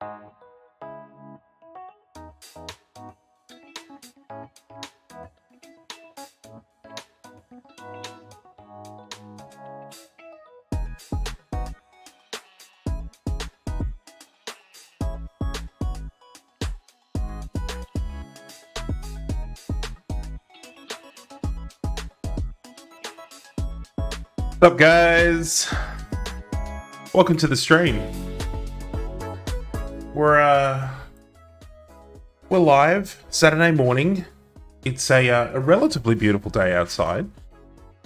What's up, guys? Welcome to the stream. We're uh, we're live Saturday morning. It's a uh, a relatively beautiful day outside,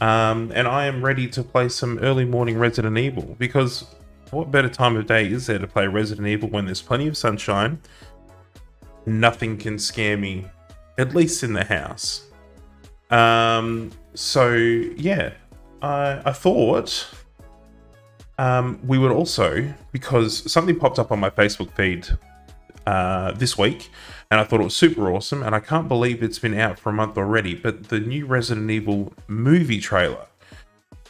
um, and I am ready to play some early morning Resident Evil because what better time of day is there to play Resident Evil when there's plenty of sunshine? Nothing can scare me, at least in the house. Um, so yeah, I, I thought um, we would also, because something popped up on my Facebook feed uh, this week, and I thought it was super awesome, and I can't believe it's been out for a month already, but the new Resident Evil movie trailer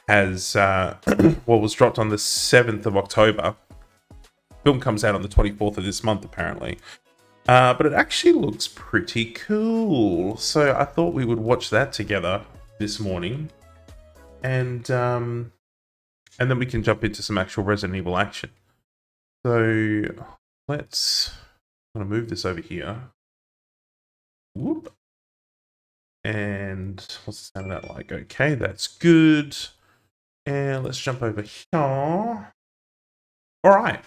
has, uh, well, was dropped on the 7th of October. Film comes out on the 24th of this month, apparently. Uh, but it actually looks pretty cool. So I thought we would watch that together this morning and um, and then we can jump into some actual Resident Evil action. So let's I'm gonna move this over here. Whoop. And what's the sound of that like? Okay, that's good. And let's jump over here. All right.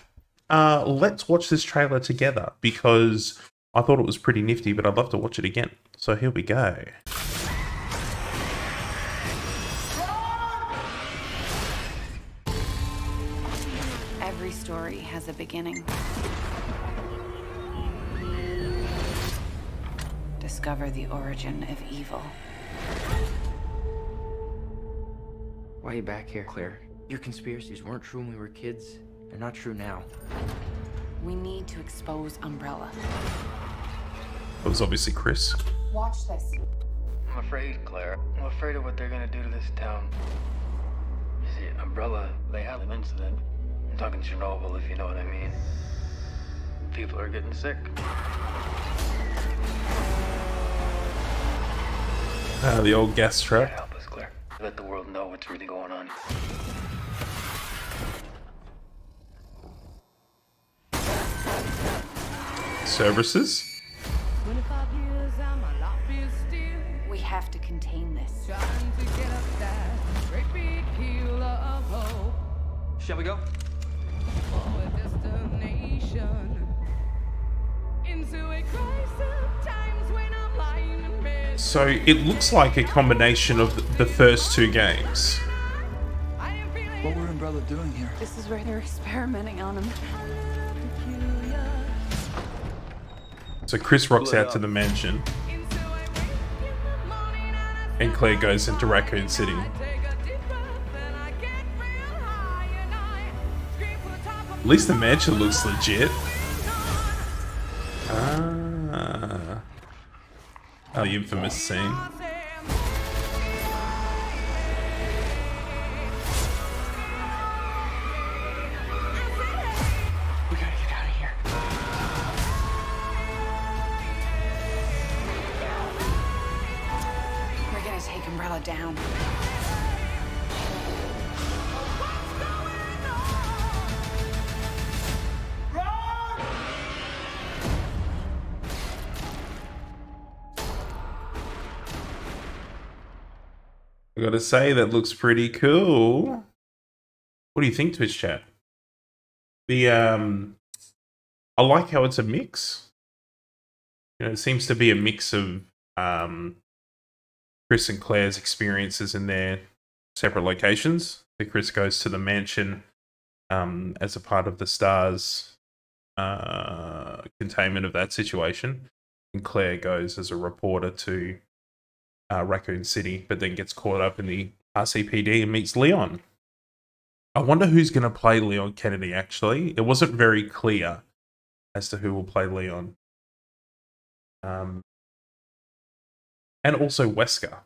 Uh, let's watch this trailer together because I thought it was pretty nifty, but I'd love to watch it again. So here we go. Has a beginning. Discover the origin of evil. Why are you back here, Claire? Your conspiracies weren't true when we were kids. They're not true now. We need to expose Umbrella. That was obviously Chris. Watch this. I'm afraid, Claire. I'm afraid of what they're gonna do to this town. You see, Umbrella, they had an incident I'm talking Chernobyl, if you know what I mean. People are getting sick. Ah, the old gas trap. Help us, Claire. Let the world know what's really going on. Services? We have to contain this. Shall we go? So it looks like a combination of the first two games. What were Umbrella doing here? This is where they're experimenting on him. So Chris rocks out to the mansion. And Claire goes into Raccoon City. At least the mansion looks legit. Ah. Oh, infamous scene. I gotta say, that looks pretty cool. What do you think, Twitch chat? The um, I like how it's a mix. You know, it seems to be a mix of um, Chris and Claire's experiences in their separate locations. So Chris goes to the mansion um, as a part of the Stars uh, containment of that situation, and Claire goes as a reporter to uh, Raccoon City, but then gets caught up in the RCPD and meets Leon. I wonder who's going to play Leon Kennedy, actually. It wasn't very clear as to who will play Leon. Um, and also Wesker.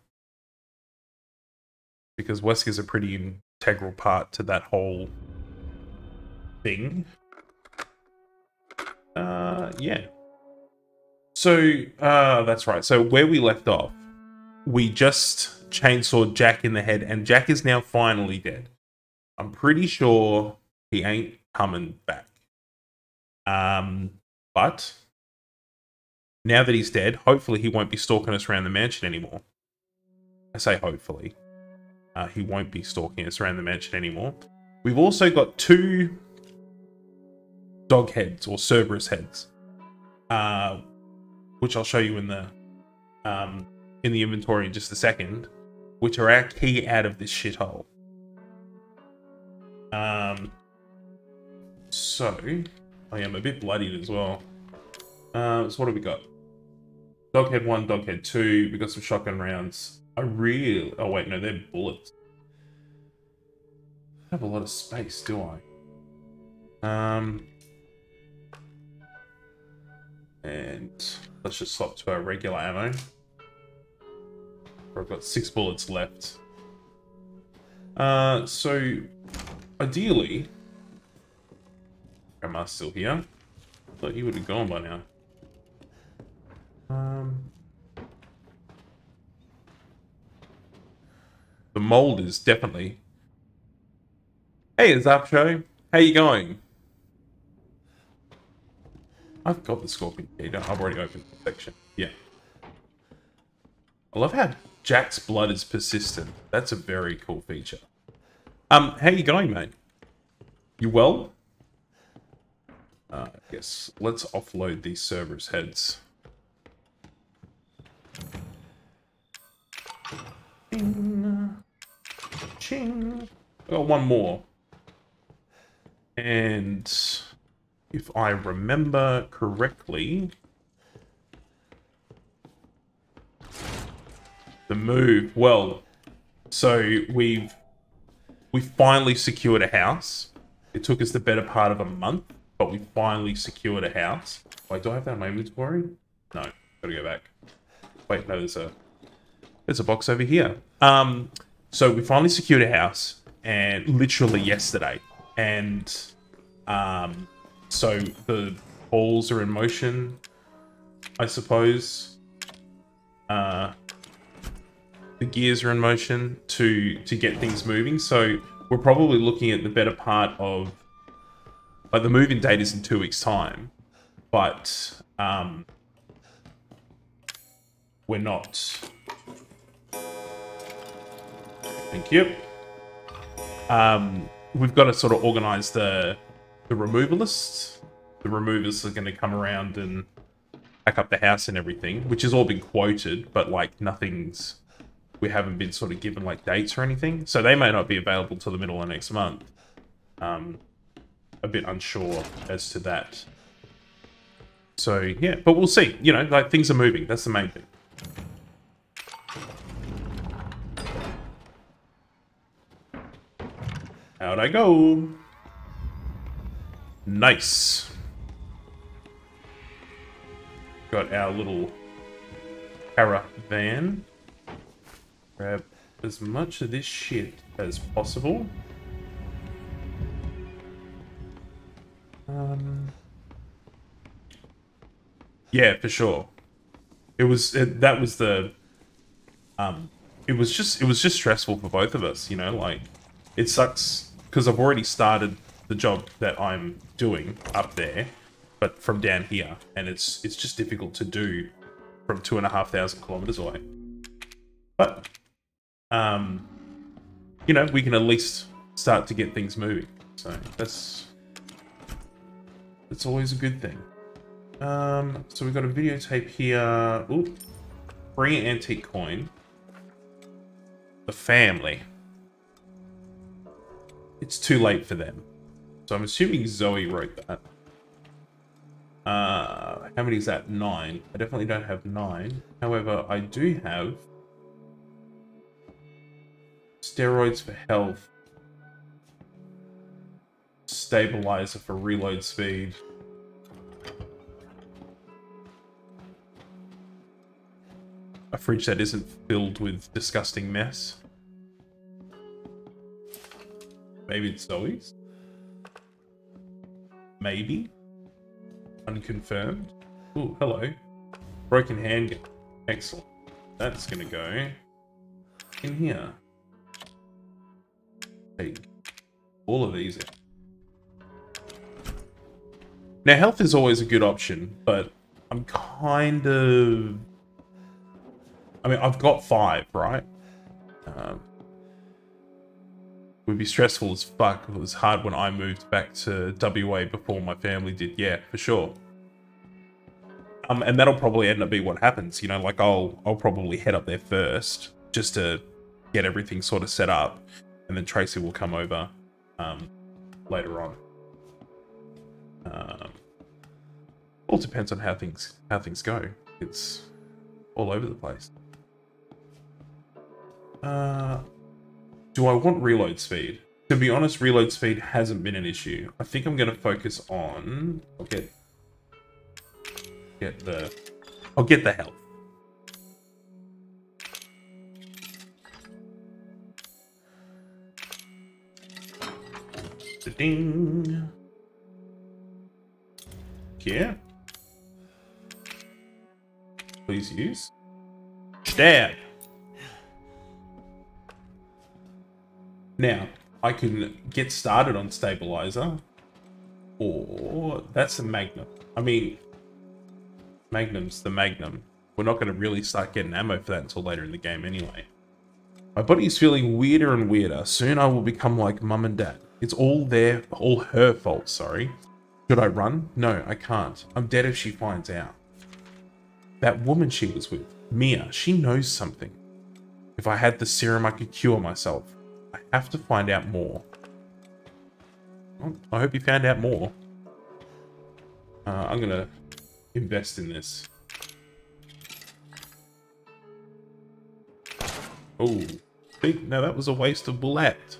Because Wesker's a pretty integral part to that whole thing. Uh, yeah. So, uh, that's right. So where we left off, we just chainsawed Jack in the head, and Jack is now finally dead. I'm pretty sure he ain't coming back. Um, but now that he's dead, hopefully he won't be stalking us around the mansion anymore. I say hopefully. Uh, he won't be stalking us around the mansion anymore. We've also got two dog heads or Cerberus heads, uh, which I'll show you in the um, in the inventory in just a second, which are our key out of this shithole. Um, so, I am a bit bloodied as well. Uh, so what have we got? Doghead 1, Doghead 2. We got some shotgun rounds. I really... Oh, wait, no, they're bullets. I have a lot of space, do I? Um... And let's just swap to our regular ammo. I've got six bullets left. Uh, so, ideally... Grandma's still here. Thought he would have gone by now. Um, the mold is definitely. Hey, Zap Show. How you going? I've got the scorpion key. I've already opened the section. Yeah. I love how Jack's blood is persistent. That's a very cool feature. Um, how you going, mate? You well? Uh, yes, let's offload these Cerberus heads. Ching. Ching. I got one more. And if I remember correctly, the move, well, so we've we finally secured a house. It took us the better part of a month, but we finally secured a house. Wait, do I have that in my inventory? No, gotta go back. Wait, no, there's a there's a box over here. Um, so we finally secured a house, and literally yesterday, and um, so the balls are in motion, I suppose. Uh, the gears are in motion to to get things moving. So we're probably looking at the better part of like the moving date is in two weeks' time, but um, we're not. Thank you. Um, we've got to sort of organize the the removalists. The removers are going to come around and pack up the house and everything, which has all been quoted, but like nothing's we haven't been sort of given like dates or anything. So they may not be available till the middle of next month. Um, a bit unsure as to that. So yeah, but we'll see. You know, like things are moving. That's the main thing. How'd I go? Nice. Got our little caravan. Grab as much of this shit as possible. Um, yeah, for sure. It was it, that was the um, it was just it was just stressful for both of us. You know, like it sucks because I've already started the job that I'm doing up there, but from down here, and it's it's just difficult to do from two and a half thousand kilometers away. But um, you know, we can at least start to get things moving. So that's that's always a good thing. Um, so we've got a videotape here. Ooh, free antique coin. The family. It's too late for them. So I'm assuming Zoe wrote that. Uh, how many is that? Nine. I definitely don't have nine. However, I do have steroids for health, stabilizer for reload speed. A fridge that isn't filled with disgusting mess. Maybe it's Zoe's? Maybe? unconfirmed. Oh, hello. Broken hand. Excellent. That's gonna go in here. Take all of these. Now, health is always a good option, but I'm kind of... I mean, I've got five, right? Um, would be stressful as fuck. It was hard when I moved back to WA before my family did. Yeah, for sure. Um, and that'll probably end up being what happens. You know, like I'll I'll probably head up there first just to get everything sort of set up, and then Tracy will come over um, later on. Um, all depends on how things how things go. It's all over the place. Uh, do I want reload speed? To be honest, reload speed hasn't been an issue. I think I'm going to focus on. I'll get get the. I'll get the health. Ding. Yeah. Please use. Stab. Now, I can get started on stabilizer. Or that's the magnum. I mean, magnum's the magnum. We're not going to really start getting ammo for that until later in the game anyway. My body is feeling weirder and weirder. Soon I will become like mum and dad. It's all their, all her fault, sorry. Should I run? No, I can't. I'm dead if she finds out. That woman she was with, Mia, she knows something. If I had the serum, I could cure myself. I have to find out more. Well, I hope you found out more. Uh, I'm gonna invest in this. Oh, now that was a waste of bullet.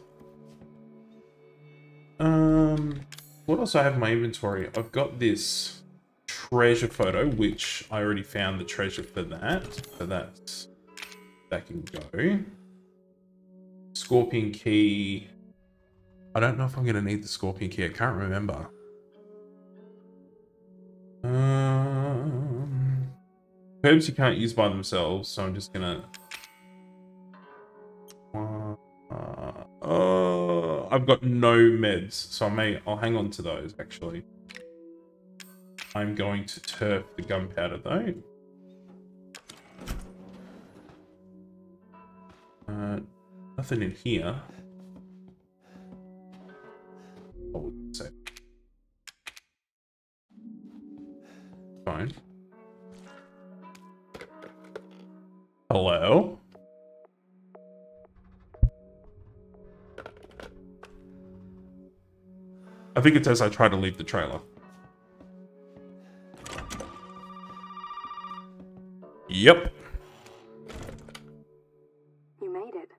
Um, what else I have in my inventory? I've got this treasure photo, which I already found the treasure for that. So that's that can go. Scorpion key. I don't know if I'm gonna need the scorpion key. I can't remember. Um, herbs you can't use by themselves, so I'm just gonna. Uh, uh, I've got no meds, so I may I'll hang on to those actually. I'm going to turf the gunpowder though. Uh, nothing in here. Oh. Fine. Hello? I think it's as I try to leave the trailer. Yep. You made it.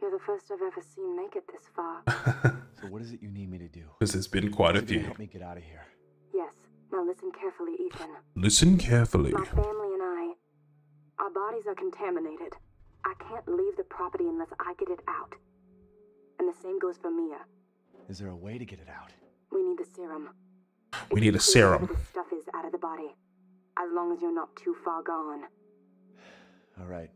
You're the first I've ever seen make it this far. So what is it you need me to do? Because there's been quite a Is it gonna few. Help me get out of here. yes. Now listen carefully, Ethan. Listen carefully. My family and I, our bodies are contaminated. I can't leave the property unless I get it out. And the same goes for Mia. Is there a way to get it out? We need the serum. We need can a serum. This stuff is out of the body. As long as you're not too far gone. All right.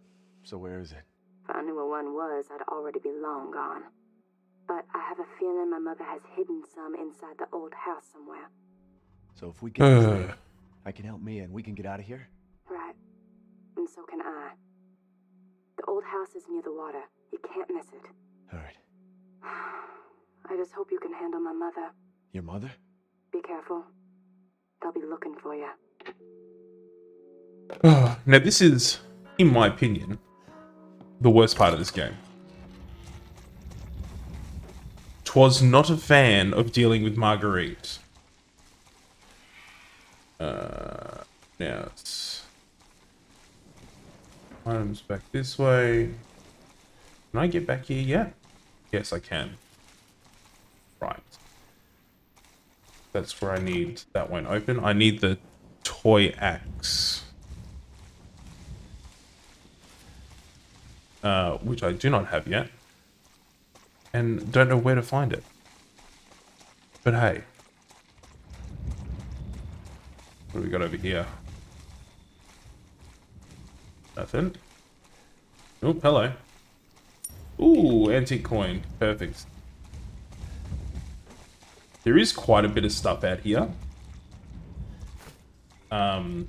So where is it? If I knew where one was, I'd already be long gone. But I have a feeling my mother has hidden some inside the old house somewhere. So if we get this Uh, I can help Mia and we can get out of here. Right. And so can I. The old house is near the water. You can't miss it. All right. I just hope you can handle my mother. Your mother? Be careful. They'll be looking for you. now this is, in my opinion, the worst part of this game. Twas not a fan of dealing with Marguerite. Uh, now it's items back this way. Can I get back here yet? Yes, I can. Right. That's where I need that one open. I need the toy axe. Uh, which I do not have yet. And don't know where to find it. But hey. What do we got over here? Nothing. Oh, hello. Ooh, antique coin. Perfect. There is quite a bit of stuff out here. Um,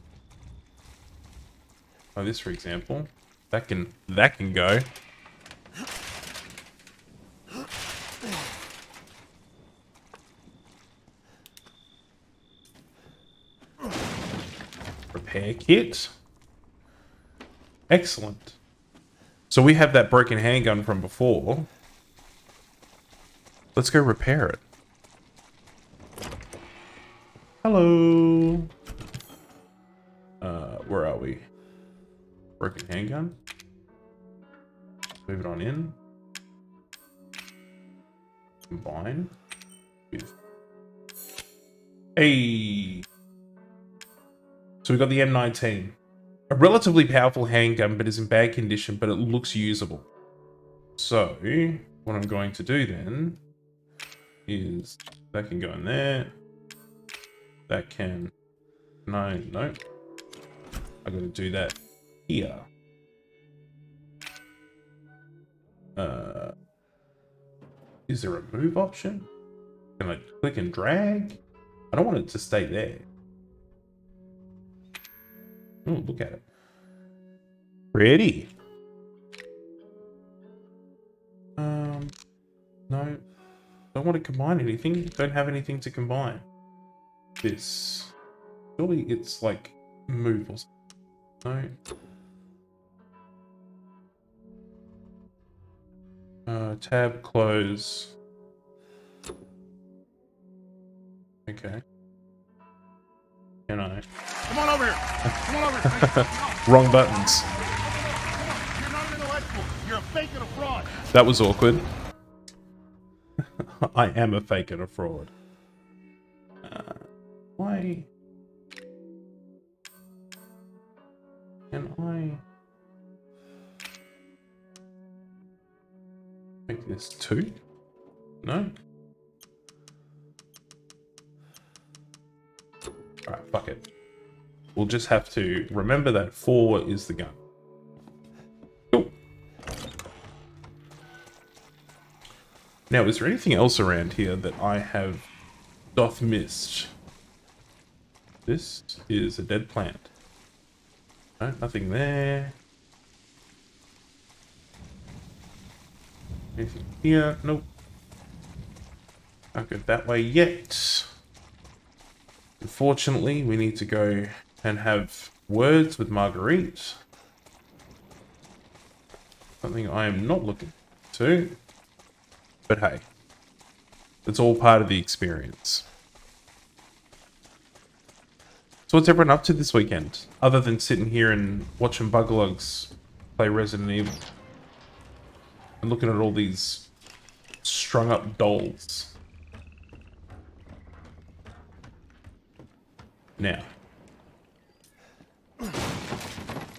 oh, this for example. That can that can go. Repair kit. Excellent. So we have that broken handgun from before. Let's go repair it. Hello. Uh, where are we? Broken handgun. Move it on in. Combine. with- Hey. So we got the M19. A relatively powerful handgun, but is in bad condition, but it looks usable. So, what I'm going to do then is that can go in there. That can, no, no. I gotta do that here. Uh, is there a move option? Can I click and drag? I don't want it to stay there. Oh, look at it. Pretty. Um, no. Don't want to combine anything. Don't have anything to combine. This. Surely it's like move or something. No. Uh, tab, close. Okay. Can I? Come on over here. Come on over here. Wrong buttons. You're not an intellectual. You're a fake and a fraud. That was awkward. I am a fake and a fraud. Why? Can I make this two? No. Alright, fuck it. We'll just have to remember that four is the gun. Now, is there anything else around here that I have doth missed? This is a dead plant. No, nothing there. Anything here? Nope. Can't go that way yet. Unfortunately, we need to go and have words with Marguerite. Something I am not looking to. But hey, it's all part of the experience. So what's everyone up to this weekend? Other than sitting here and watching Buglugs play Resident Evil. And looking at all these strung up dolls. Now.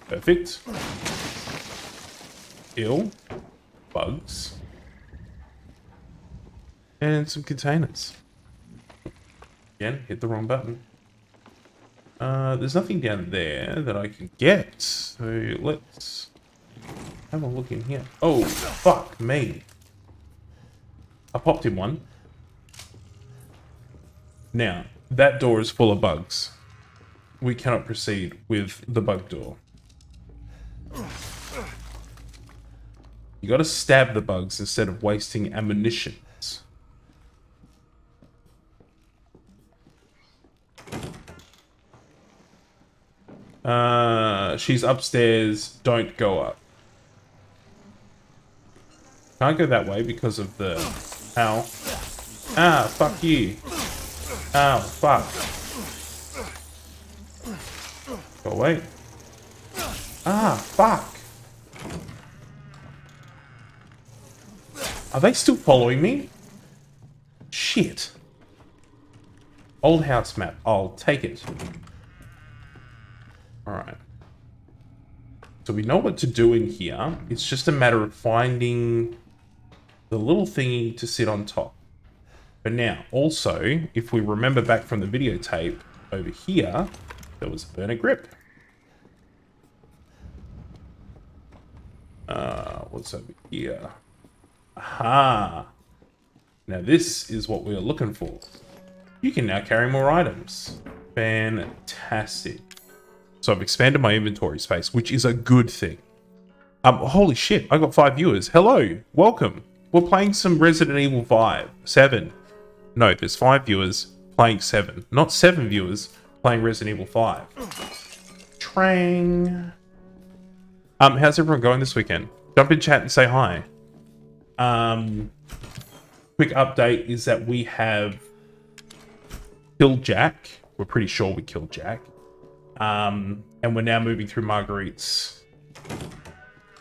Perfect. Ill. Bugs. And some containers. Again, hit the wrong button. Uh, there's nothing down there that I can get. So let's have a look in here. Oh, fuck me. I popped in one. Now, that door is full of bugs. We cannot proceed with the bug door. You gotta stab the bugs instead of wasting ammunition. Uh, she's upstairs. Don't go up. Can't go that way because of the... Ow. Ah, fuck you. Ow, fuck. Go away. Ah, fuck. Are they still following me? Shit. Old house map. I'll take it. Alright. So we know what to do in here. It's just a matter of finding the little thingy to sit on top. But now, also, if we remember back from the videotape over here, There was a burner grip. Uh, what's over here? Aha! Now this is what we are looking for. You can now carry more items. Fantastic. So I've expanded my inventory space, which is a good thing. Um, holy shit, I got five viewers. Hello, welcome. We're playing some Resident Evil 5, 7. No, there's five viewers playing 7. Not seven viewers playing Resident Evil 5. Trang. Um, how's everyone going this weekend? Jump in chat and say hi. Um, quick update is that we have killed Jack. We're pretty sure we killed Jack. Um, and we're now moving through Marguerite's.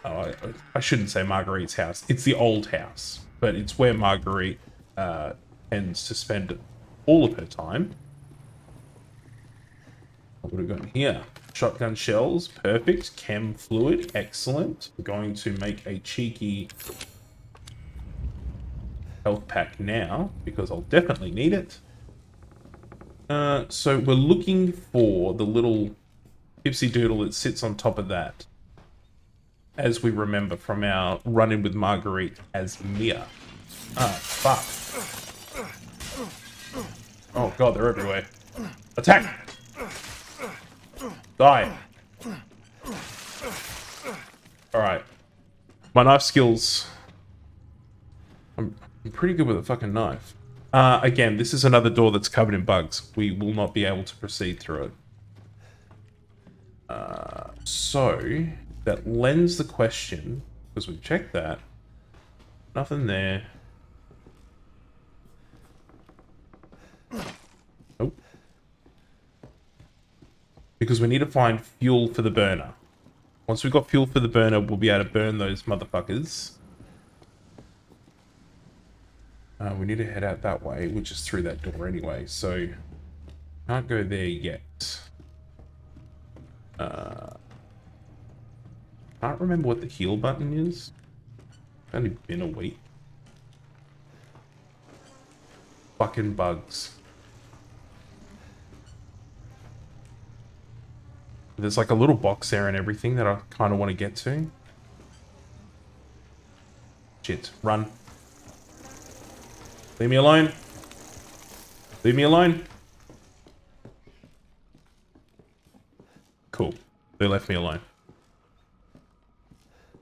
Oh, I, shouldn't say Marguerite's house. It's the old house, but it's where Marguerite uh, tends to spend all of her time. What have we got here? Shotgun shells, perfect. Chem fluid, excellent. We're going to make a cheeky health pack now because I'll definitely need it. Uh, so we're looking for the little Gypsy Doodle that sits on top of that. As we remember from our run-in with Marguerite as Mia. Ah, fuck. Oh god, they're everywhere. Attack! Die! Alright. My knife skills... I'm, I'm pretty good with a fucking knife. Uh, again, this is another door that's covered in bugs. We will not be able to proceed through it. Uh, so, that lends the question, because we've checked that. Nothing there. Nope. Because we need to find fuel for the burner. Once we've got fuel for the burner, we'll be able to burn those motherfuckers. Uh, we need to head out that way, which is through that door anyway, so can't go there yet. Uh, can't remember what the heal button is. It's only been a week. Fucking bugs. There's like a little box there and everything that I kind of want to get to. Shit, run. Leave me alone. Leave me alone. Cool. They left me alone.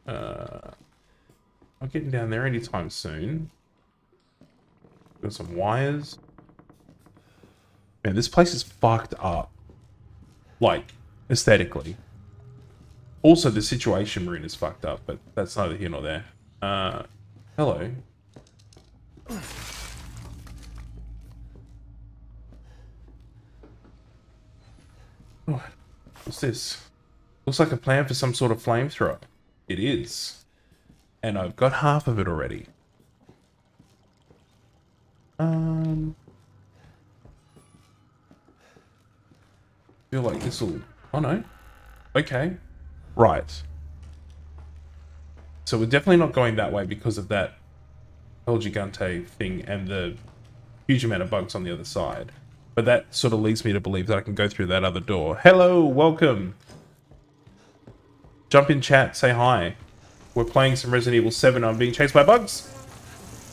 Uh, I'm getting down there anytime soon. Got some wires. Man, this place is fucked up. Like, aesthetically. Also, the situation we're in is fucked up, but that's neither here nor there. Uh, hello. Oh, what's this? Looks like a plan for some sort of flamethrower. It is. And I've got half of it already. Um... feel like this will... Oh no. Okay. Right. So we're definitely not going that way because of that El Gigante thing and the huge amount of bugs on the other side. But that sort of leads me to believe that I can go through that other door. Hello, welcome. Jump in chat, say hi. We're playing some Resident Evil 7. I'm being chased by bugs.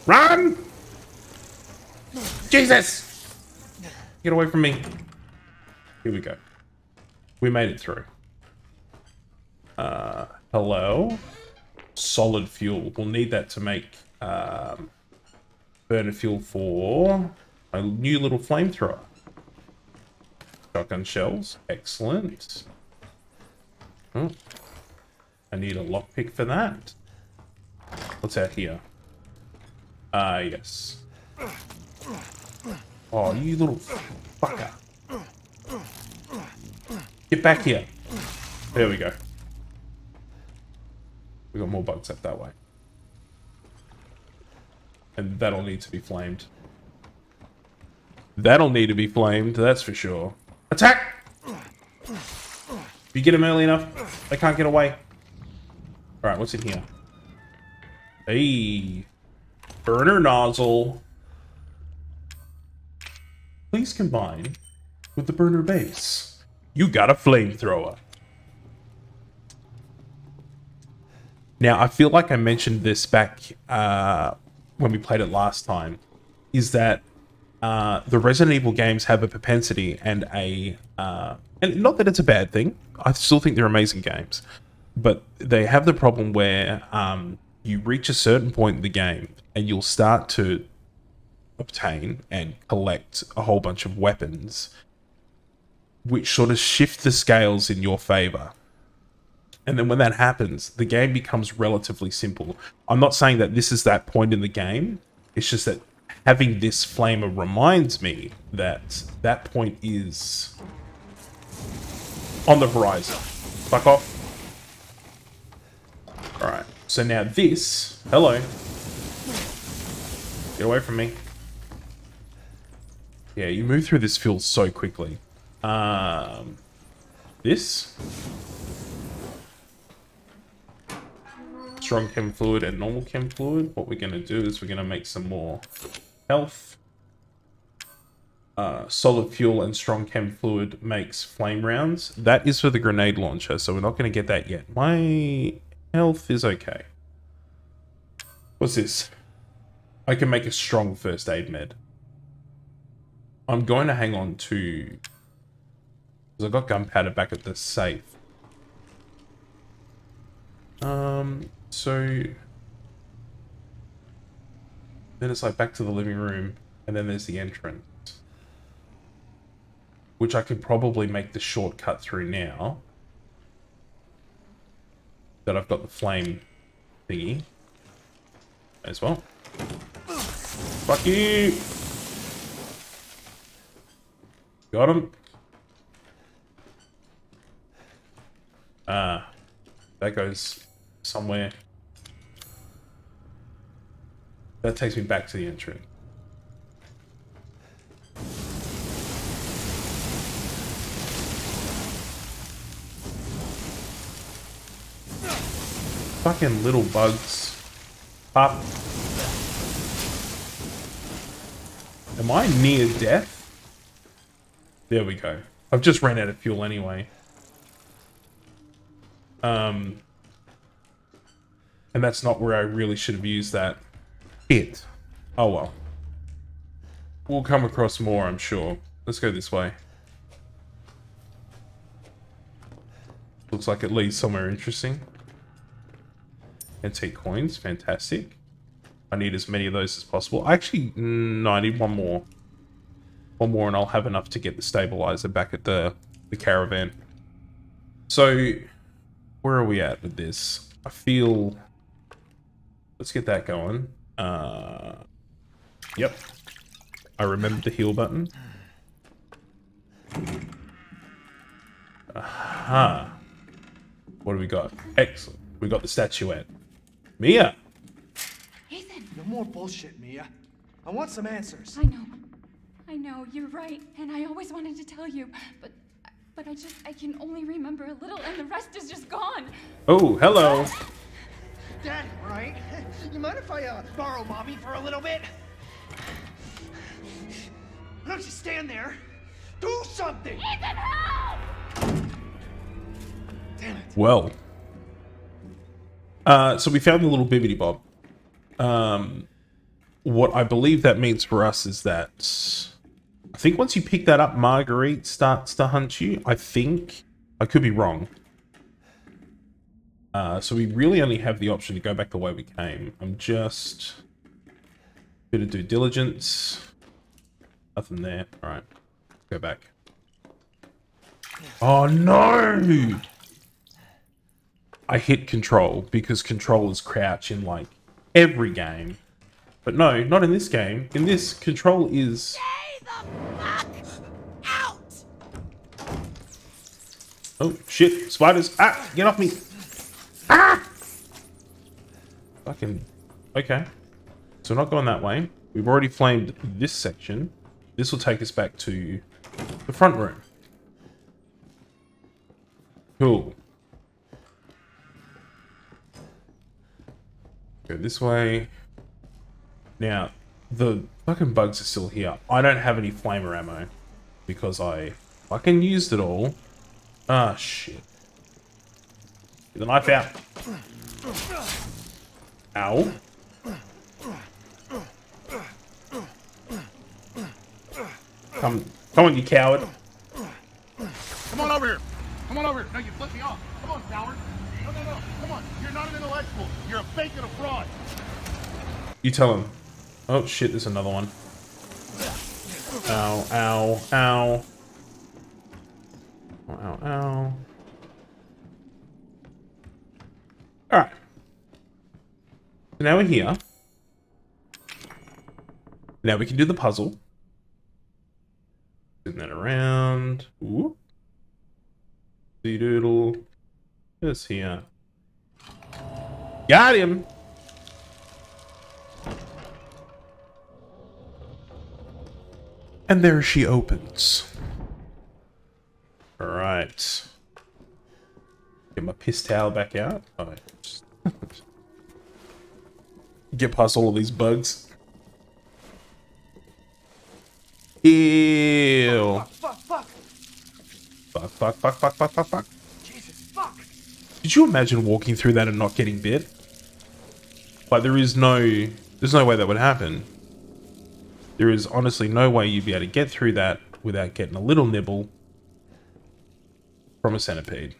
Run! Jesus! Get away from me. Here we go. We made it through. Uh, hello? Solid fuel. We'll need that to make um, burner fuel for a new little flamethrower. Shotgun shells. Excellent. Oh. I need a lockpick for that. What's out here? Ah, uh, yes. Oh, you little fucker. Get back here. There we go. We got more bugs up that way. And that'll need to be flamed. That'll need to be flamed, that's for sure. Attack! If you get him early enough, they can't get away. Alright, what's in here? Hey. Burner nozzle. Please combine with the burner base. You got a flamethrower. Now, I feel like I mentioned this back uh, when we played it last time, is that uh, the Resident Evil games have a propensity and a, uh, and not that it's a bad thing. I still think they're amazing games, but they have the problem where um, you reach a certain point in the game and you'll start to obtain and collect a whole bunch of weapons, which sort of shift the scales in your favor. And then when that happens, the game becomes relatively simple. I'm not saying that this is that point in the game. It's just that having this flamer reminds me that that point is on the horizon. Fuck off. Alright, so now this... Hello. Get away from me. Yeah, you move through this field so quickly. Um, this? Strong chem fluid and normal chem fluid. What we're going to do is we're going to make some more health. Uh, solid fuel and strong chem fluid makes flame rounds. That is for the grenade launcher, so we're not going to get that yet. My health is okay. What's this? I can make a strong first aid med. I'm going to hang on to... Because I got gunpowder back at the safe. Um, so... Then it's like back to the living room, and then there's the entrance. Which I could probably make the shortcut through now. That I've got the flame thingy. As well. Fuck you! Got him. Ah. That goes somewhere. That takes me back to the entry. Fucking little bugs. Pop. Am I near death? There we go. I've just ran out of fuel anyway. Um, and that's not where I really should have used that. It. Oh well. We'll come across more, I'm sure. Let's go this way. Looks like it leads somewhere interesting. Antique coins, fantastic. I need as many of those as possible. Actually, no, I need one more. One more and I'll have enough to get the stabilizer back at the, the caravan. So, where are we at with this? I feel... Let's get that going. Uh, yep. I remembered the heal button. Aha. What do we got? Excellent. We got the statuette. Mia! Ethan! No more bullshit, Mia. I want some answers. I know. I know, you're right, and I always wanted to tell you, but but I just I can only remember a little and the rest is just gone. Oh, hello. Daddy, right? You mind if I uh, borrow mommy for a little bit? Why don't you stand there? Do something! Ethan, help! Damn it. Well. Uh, so we found the little bibbity bob. Um, what I believe that means for us is that I think once you pick that up, Marguerite starts to hunt you. I think. I could be wrong. Uh, so we really only have the option to go back the way we came. I'm just... Bit of due diligence. Nothing there. Alright. Go back. Oh no! I hit control because control is crouch in like every game. But no, not in this game. In this, control is... Oh, shit. Spiders. Ah, get off me. Ah! Fucking... Okay. So we're not going that way. We've already flamed this section. This will take us back to the front room. Cool. Go this way. Now, the fucking bugs are still here. I don't have any flamer ammo because I fucking used it all Ah, shit. Get the knife out. Ow. Come, come on, you coward. Come on over here. Come on over here. No, you flipped me off. Come on, coward. No, no, no. Come on. You're not an intellectual. You're a fake and a fraud. You tell him. Oh shit, there's another one. Ow, ow, ow. Ow, ow, ow. Alright. So now we're here. Now we can do the puzzle. Spin that around. Ooh. doodle. This here. Got him! And there she opens. Alright. Get my piss towel back out. Oh, just- Get past all of these bugs. Ew. Fuck, fuck. Fuck, fuck, fuck, fuck, fuck, fuck, fuck. Jesus, fuck. Did you imagine walking through that and not getting bit? Like, there is no... There's no way that would happen. There is honestly no way you'd be able to get through that without getting a little nibble from a centipede.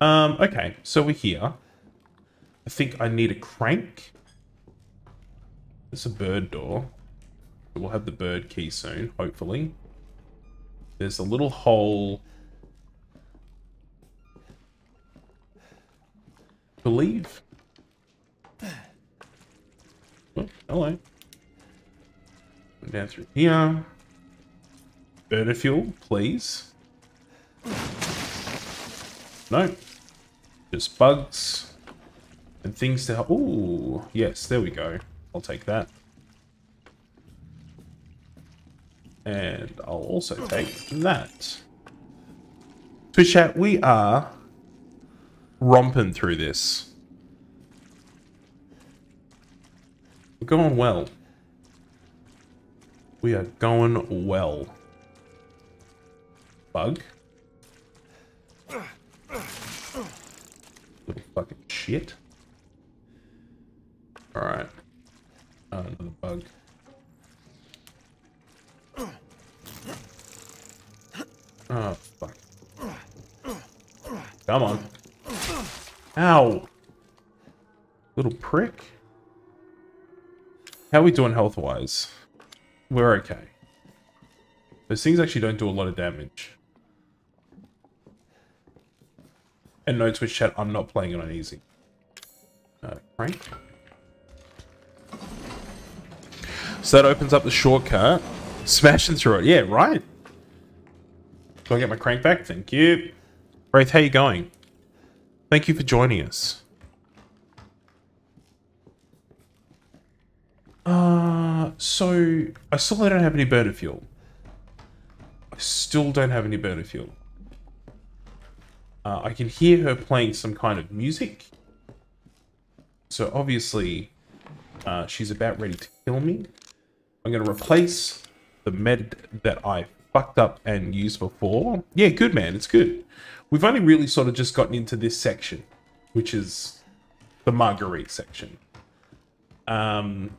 Um, okay, so we're here. I think I need a crank. It's a bird door. We'll have the bird key soon, hopefully. There's a little hole. Believe. Oh, hello. Go Down through here. Burner fuel, please. No. Just bugs. And things to help. Ooh, yes, there we go. I'll take that. And I'll also take that. Twitch chat, we are romping through this. We're going well. We are going well. Bug. Little fucking shit. Alright. Uh, another bug. Oh, fuck. Come on. Ow! Little prick. How are we doing health-wise? We're okay. Those things actually don't do a lot of damage. And no Twitch chat, I'm not playing it on easy. Uh. So that opens up the shortcut. Smashing through it. Yeah, right. Do I get my crank back? Thank you. Wraith, how you going? Thank you for joining us. Uh, so I still don't have any burner fuel. I still don't have any burner fuel. Uh, I can hear her playing some kind of music. So obviously, uh, she's about ready to kill me. I'm going to replace the med that I fucked up and used before. Yeah, good man, it's good. We've only really sort of just gotten into this section, which is the Marguerite section. Um,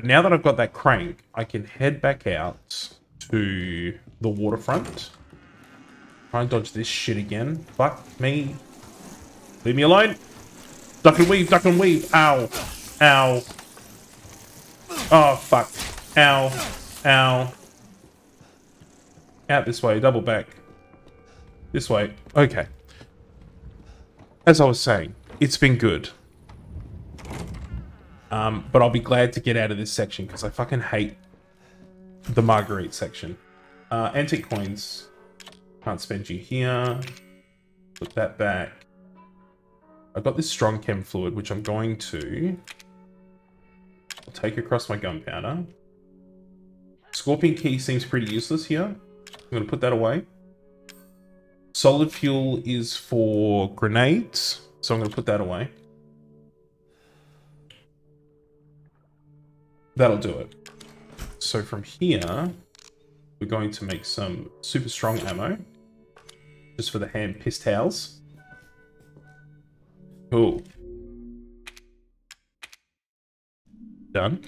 now that I've got that crank, I can head back out to the waterfront. Try and dodge this shit again. Fuck me. Leave me alone. Duck and weave, duck and weave. Ow. Ow. Oh, fuck. Ow. Ow. Out this way, double back. This way. Okay. As I was saying, it's been good. Um, but I'll be glad to get out of this section because I fucking hate the Marguerite section. Uh, antique coins. Can't spend you here. Put that back. I've got this strong chem fluid, which I'm going to I'll take across my gunpowder. Scorpion key seems pretty useless here. I'm going to put that away. Solid fuel is for grenades, so I'm going to put that away. That'll do it. So from here, we're going to make some super strong ammo. Just for the hand piss towels. Cool. Done.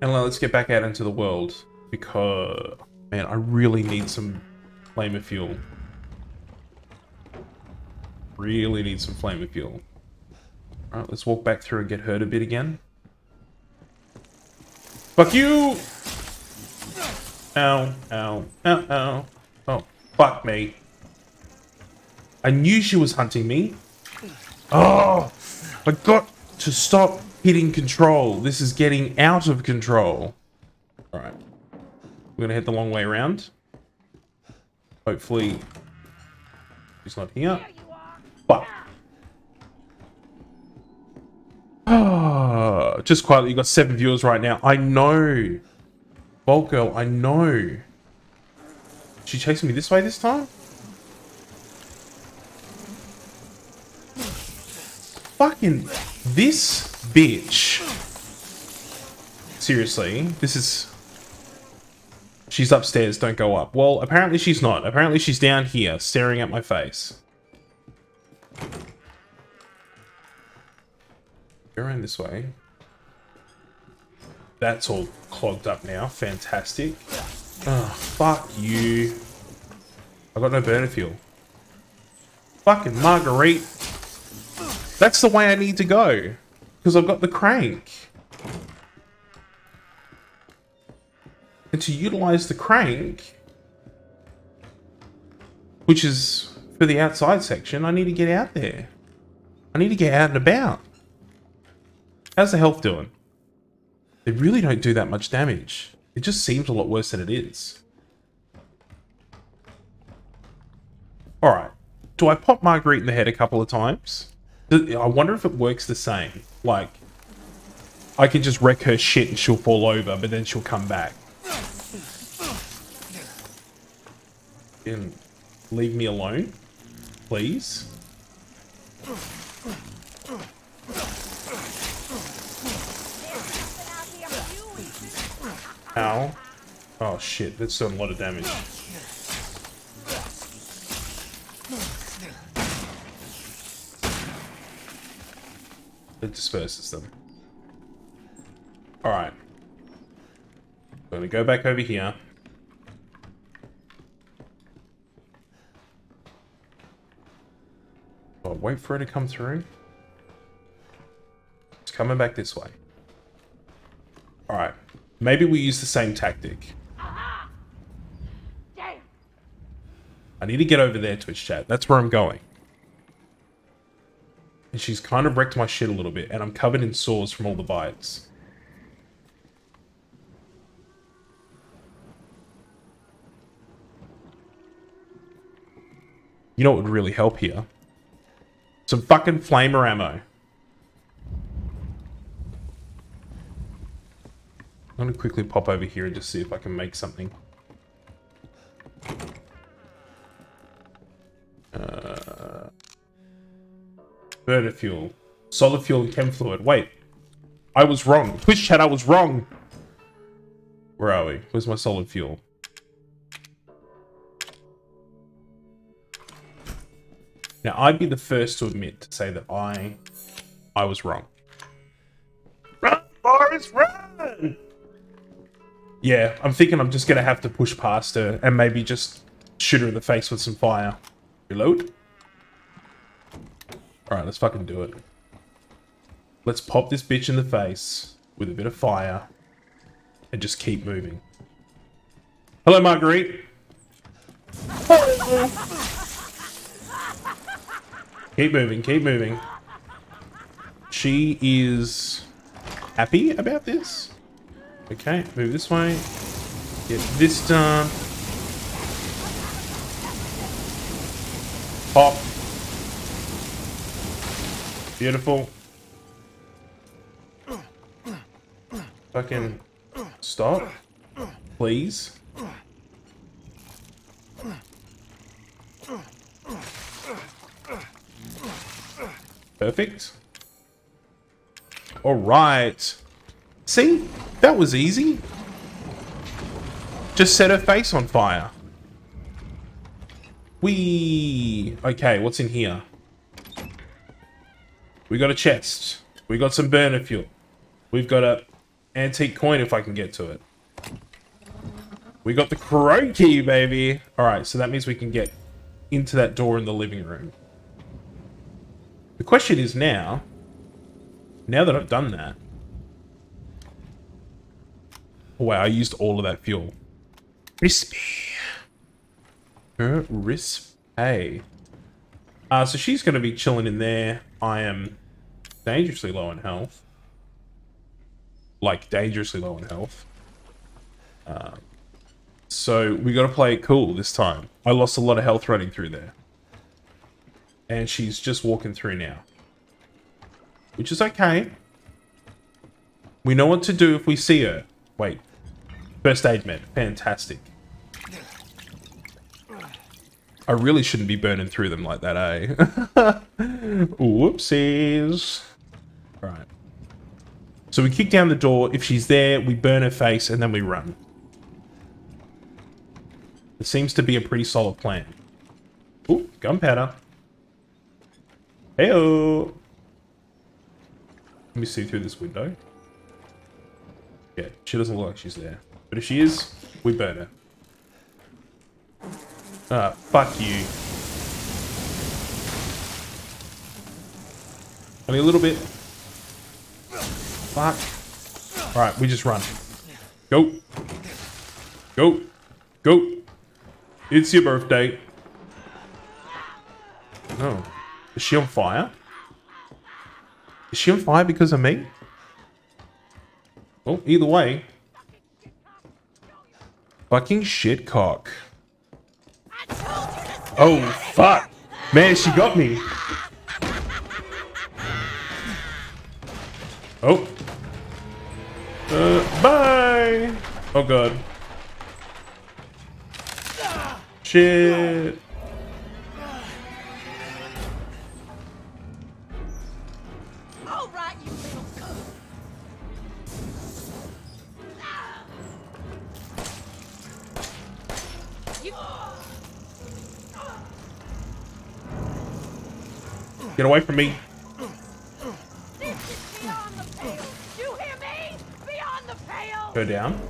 And let's get back out into the world because, man, I really need some flamer fuel. Really need some flamer fuel. Alright, let's walk back through and get hurt a bit again. Fuck you! Ow, ow, ow, ow. Oh, fuck me. I knew she was hunting me. Oh, I got to stop hitting control. This is getting out of control. Alright. We're gonna head the long way around. Hopefully, she's not here. Fuck. Ah, just quietly, you got seven viewers right now. I know. Bolt girl, I know. She chasing me this way this time? Fucking this bitch. Seriously, this is... She's upstairs, don't go up. Well, apparently she's not. Apparently she's down here, staring at my face. Go around this way. That's all clogged up now. Fantastic. Oh, fuck you. I got no burner fuel. Fucking Marguerite. That's the way I need to go. Because I've got the crank. And to utilize the crank, which is for the outside section, I need to get out there. I need to get out and about. How's the health doing? They really don't do that much damage. It just seems a lot worse than it is. Alright. Do I pop Marguerite in the head a couple of times? I wonder if it works the same. Like, I can just wreck her shit and she'll fall over, but then she'll come back. And leave me alone, please. Ow. Oh shit, that's done a lot of damage. It disperses them. Alright. I'm gonna go back over here. Oh, wait for it to come through. It's coming back this way. Alright. Maybe we use the same tactic. Uh-huh. I need to get over there, Twitch chat. That's where I'm going. And she's kind of wrecked my shit a little bit, and I'm covered in sores from all the bites. You know what would really help here? Some fucking flamer ammo. I'm gonna quickly pop over here and just see if I can make something. Uh, burner fuel. Solid fuel and chem fluid. Wait. I was wrong. Twitch chat, I was wrong. Where are we? Where's my solid fuel? Now, I'd be the first to admit to say that I, I was wrong. Run, Boris, run! Yeah, I'm thinking I'm just going to have to push past her and maybe just shoot her in the face with some fire. Reload. Alright, let's fucking do it. Let's pop this bitch in the face with a bit of fire and just keep moving. Hello, Marguerite. Keep moving, keep moving. She is happy about this. Okay, move this way. Get this done. Pop. Beautiful. Fucking stop. Please. Perfect. All right. See? That was easy. Just set her face on fire. We okay. What's in here? We got a chest. We got some burner fuel. We've got a antique coin if I can get to it. We got the crow key, baby. All right, so that means we can get into that door in the living room. The question is now, now that I've done that, oh, wow, I used all of that fuel. Crispy. Her Rispe. Uh, so she's going to be chilling in there. I am dangerously low in health. Like, dangerously low in health. Um, so we got to play it cool this time. I lost a lot of health running through there. And she's just walking through now. Which is okay. We know what to do if we see her. Wait. First aid med. Fantastic. I really shouldn't be burning through them like that, eh? Whoopsies. Right. So we kick down the door. If she's there, we burn her face, and then we run. It seems to be a pretty solid plan. Ooh, gunpowder. Heyo. Let me see through this window. Yeah, she doesn't look like she's there. But if she is, we burn her. Ah, fuck you. Only a little bit. Fuck. Alright, we just run. Go. Go. Go. It's your birthday. No. Is she on fire? Is she on fire because of me? Well, either way. Fucking shit cock. Oh, fuck. Man, she got me. Uh, bye. Oh, God. Shit. All right, you little goat. You... Get away from me. Go down.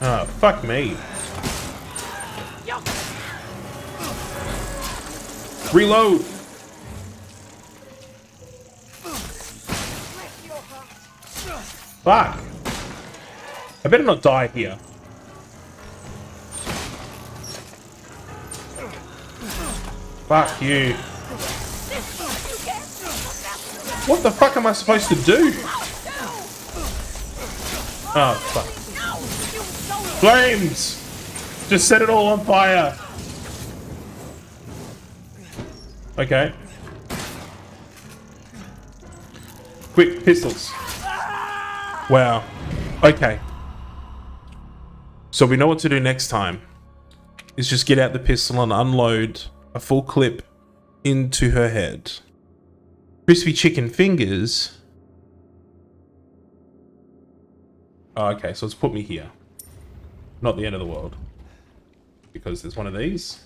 Oh, fuck me. Reload. Fuck. I better not die here. Fuck you. What the fuck am I supposed to do? Oh, fuck. Flames! Just set it all on fire. Okay. Quick, pistols. Wow. Okay. So we know what to do next time. Is just get out the pistol and unload a full clip into her head. Crispy chicken fingers. Oh, okay, so it's put me here. Not the end of the world. Because there's one of these.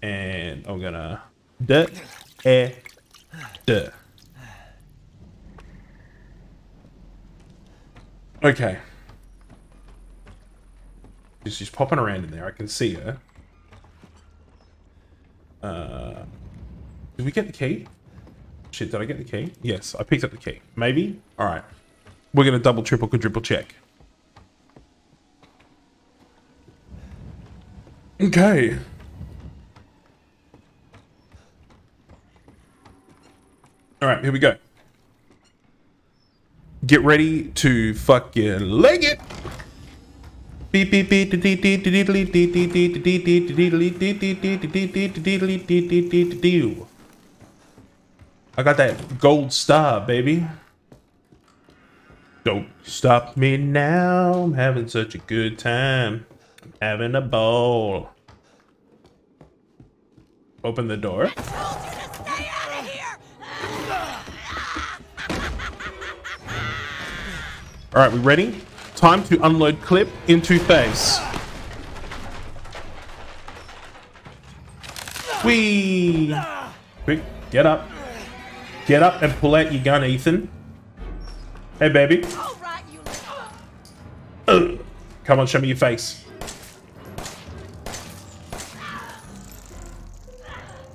And I'm gonna... Duh. Eh. Duh. Okay. She's just popping around in there. I can see her. Uh, did we get the key? Shit, did I get the key? Yes, I picked up the key. Maybe? Alright. We're going to double, triple, quadruple check. Okay. Alright, here we go. Get ready to fucking leg it. Beep beep beep I got that gold star, baby. Don't stop me now. I'm having such a good time. I'm having a ball. Open the door. All right, we ready? Time to unload clip into face. Whee! Quick, get up. Get up and pull out your gun, Ethan. Hey, baby. Ugh. Come on, show me your face.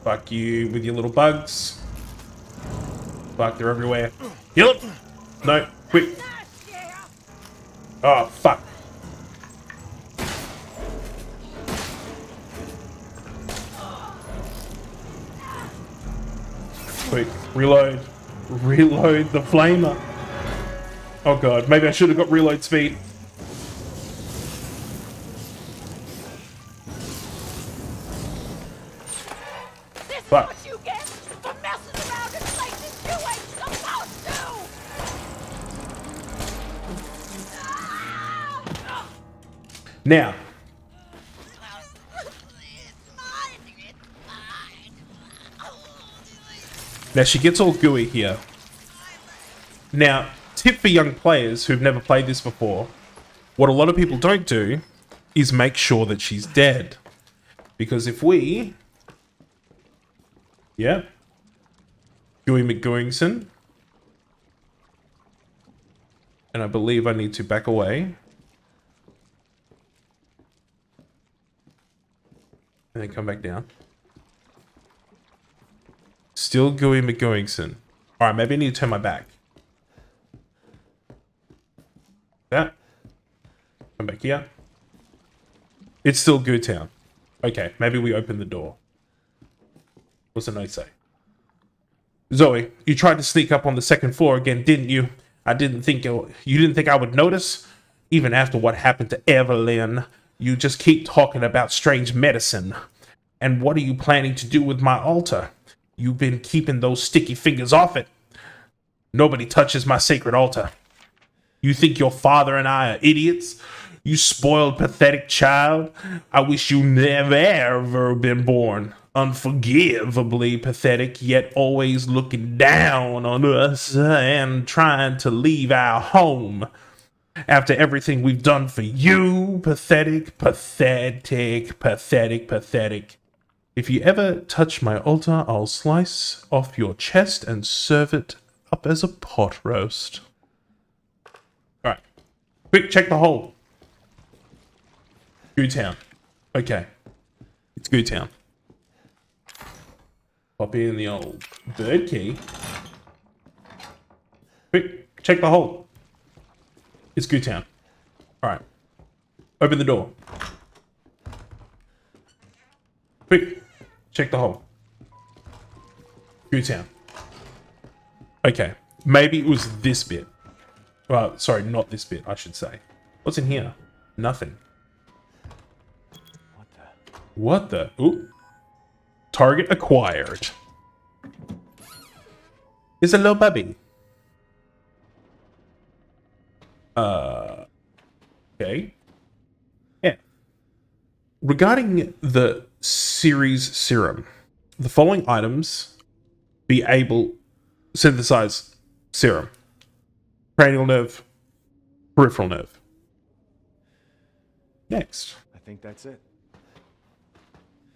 Fuck you with your little bugs. Fuck, they're everywhere. It! No, quick. Oh, fuck. Quick, reload. Reload the flamer. Oh god, maybe I should have got reload speed. Fuck. is Now she gets all gooey here. Now, tip for young players who've never played this before, what a lot of people don't do is make sure that she's dead. Because if we... Yeah. Gooey McGooingson. And I believe I need to back away. And then come back down. Still Gooey McGoingson. Alright, maybe I need to turn my back. That. Come back here. It's still Goo Town. Okay, maybe we open the door. What's the note say? Zoe, you tried to sneak up on the second floor again, didn't you? I didn't think you didn't think I would notice? Even after what happened to Evelyn, you just keep talking about strange medicine. And what are you planning to do with my altar? You've been keeping those sticky fingers off it. Nobody touches my sacred altar. You think your father and I are idiots? You spoiled, pathetic child. I wish you never ever been born. Unforgivably pathetic, yet always looking down on us and trying to leave our home. After everything we've done for you, pathetic, pathetic, pathetic, pathetic. If you ever touch my altar, I'll slice off your chest and serve it up as a pot roast. Alright. Quick, check the hole. Goo Town. Okay. It's Goo Town. Pop in the old bird key. Quick, check the hole. It's Goo Town. Alright. Open the door. Quick, check the hole. Goo Town. Okay. Maybe it was this bit. Well, sorry, not this bit, I should say. What's in here? Nothing. What the? What the? Ooh. Target acquired. It's a little baby. Uh. Okay. Yeah. Regarding the series serum, the following items be able synthesize serum: cranial nerve, peripheral nerve. Next. I think that's it.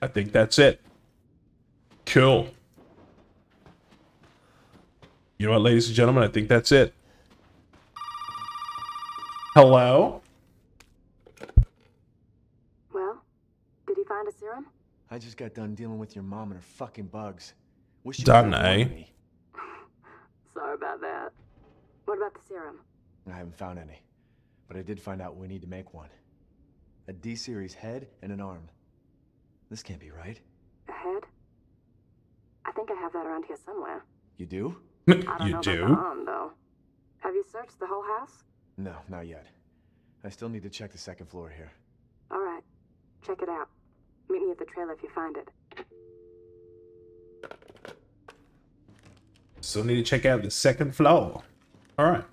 I think that's it. Cool. You know what, ladies and gentlemen? I think that's it. Hello? Well, did you find a serum? I just got done dealing with your mom and her fucking bugs. Wish you Done, would've eh? Sorry about that. What about the serum? I haven't found any, but I did find out we need to make one. A D-series head and an arm. This can't be right. A head? I think I have that around here somewhere. You do? I don't you know do? about the arm, though. Have you searched the whole house? No, not yet. I still need to check the second floor here. All right. Check it out. Meet me at the trailer if you find it. Still need to check out the second floor. Alright.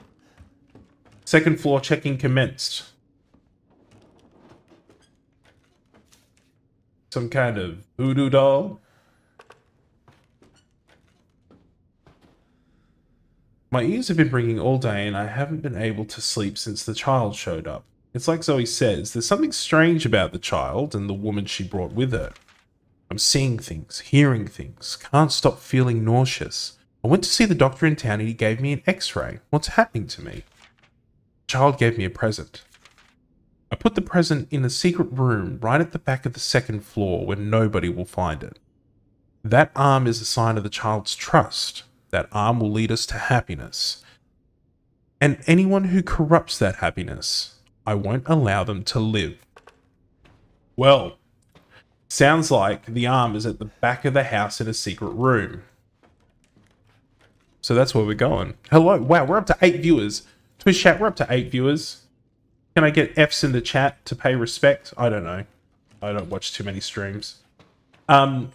Second floor checking commenced. Some kind of voodoo doll. My ears have been ringing all day and I haven't been able to sleep since the child showed up. It's like Zoe says, there's something strange about the child and the woman she brought with her. I'm seeing things, hearing things, can't stop feeling nauseous. I went to see the doctor in town and he gave me an x ray. What's happening to me? The child gave me a present. I put the present in a secret room right at the back of the second floor where nobody will find it. That arm is a sign of the child's trust. That arm will lead us to happiness. And anyone who corrupts that happiness, I won't allow them to live. Well, sounds like the arm is at the back of the house in a secret room. So that's where we're going. Hello. Wow, we're up to eight viewers. Twitch chat, we're up to eight viewers. Can I get F's in the chat to pay respect? I don't know. I don't watch too many streams. Um,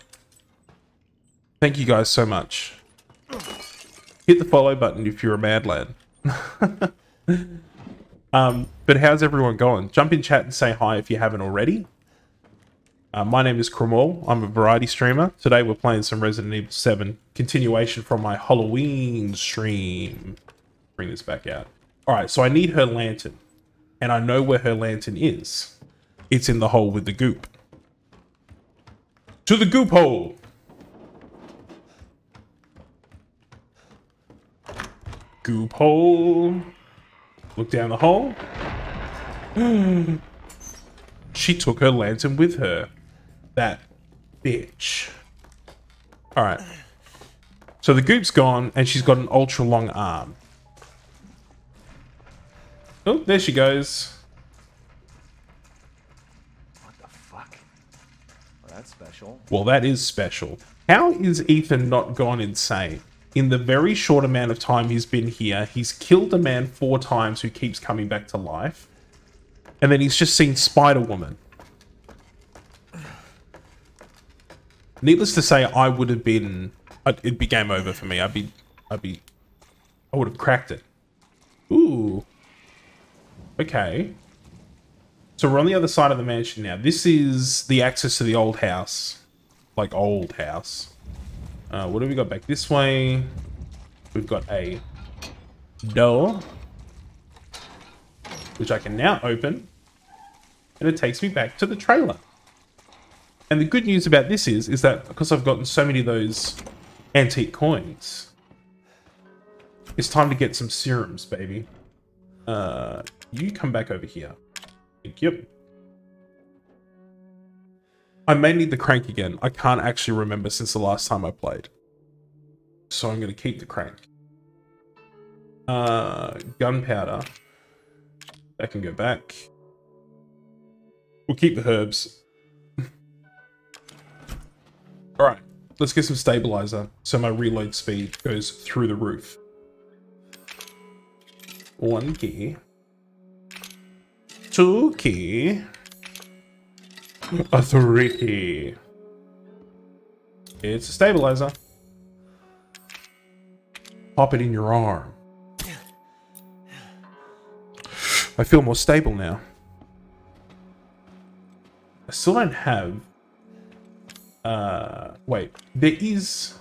thank you guys so much. Hit the follow button if you're a mad lad. um, but how's everyone going? Jump in chat and say hi if you haven't already. Uh, my name is Crimall. I'm a variety streamer. Today we're playing some Resident Evil 7. Continuation from my Halloween stream. Bring this back out. Alright, so I need her lantern. And I know where her lantern is. It's in the hole with the goop. To the goop hole! Goop hole. Look down the hole. she took her lantern with her. That bitch. Alright. So the goop's gone, and she's got an ultra long arm. Oh, there she goes. What the fuck? Well, that's special. Well, that is special. How is Ethan not gone insane? In the very short amount of time he's been here, he's killed a man four times who keeps coming back to life. And then he's just seen Spider-Woman. Needless to say, I would have been... It'd be game over for me. I'd be... I'd be... I would have cracked it. Ooh. Okay. So we're on the other side of the mansion now. This is the access to the old house. Like, old house. Uh, what have we got back this way? We've got a door. Which I can now open. And it takes me back to the trailer. And the good news about this is, is that because I've gotten so many of those antique coins, it's time to get some serums, baby. Uh, you come back over here. Thank you. I may need the crank again. I can't actually remember since the last time I played. So I'm going to keep the crank. Uh, gunpowder. That can go back. We'll keep the herbs. Alright, let's get some stabilizer so my reload speed goes through the roof. One key. Two key. A three. It's a stabilizer. Pop it in your arm. I feel more stable now. I still don't have... Uh, wait, there is...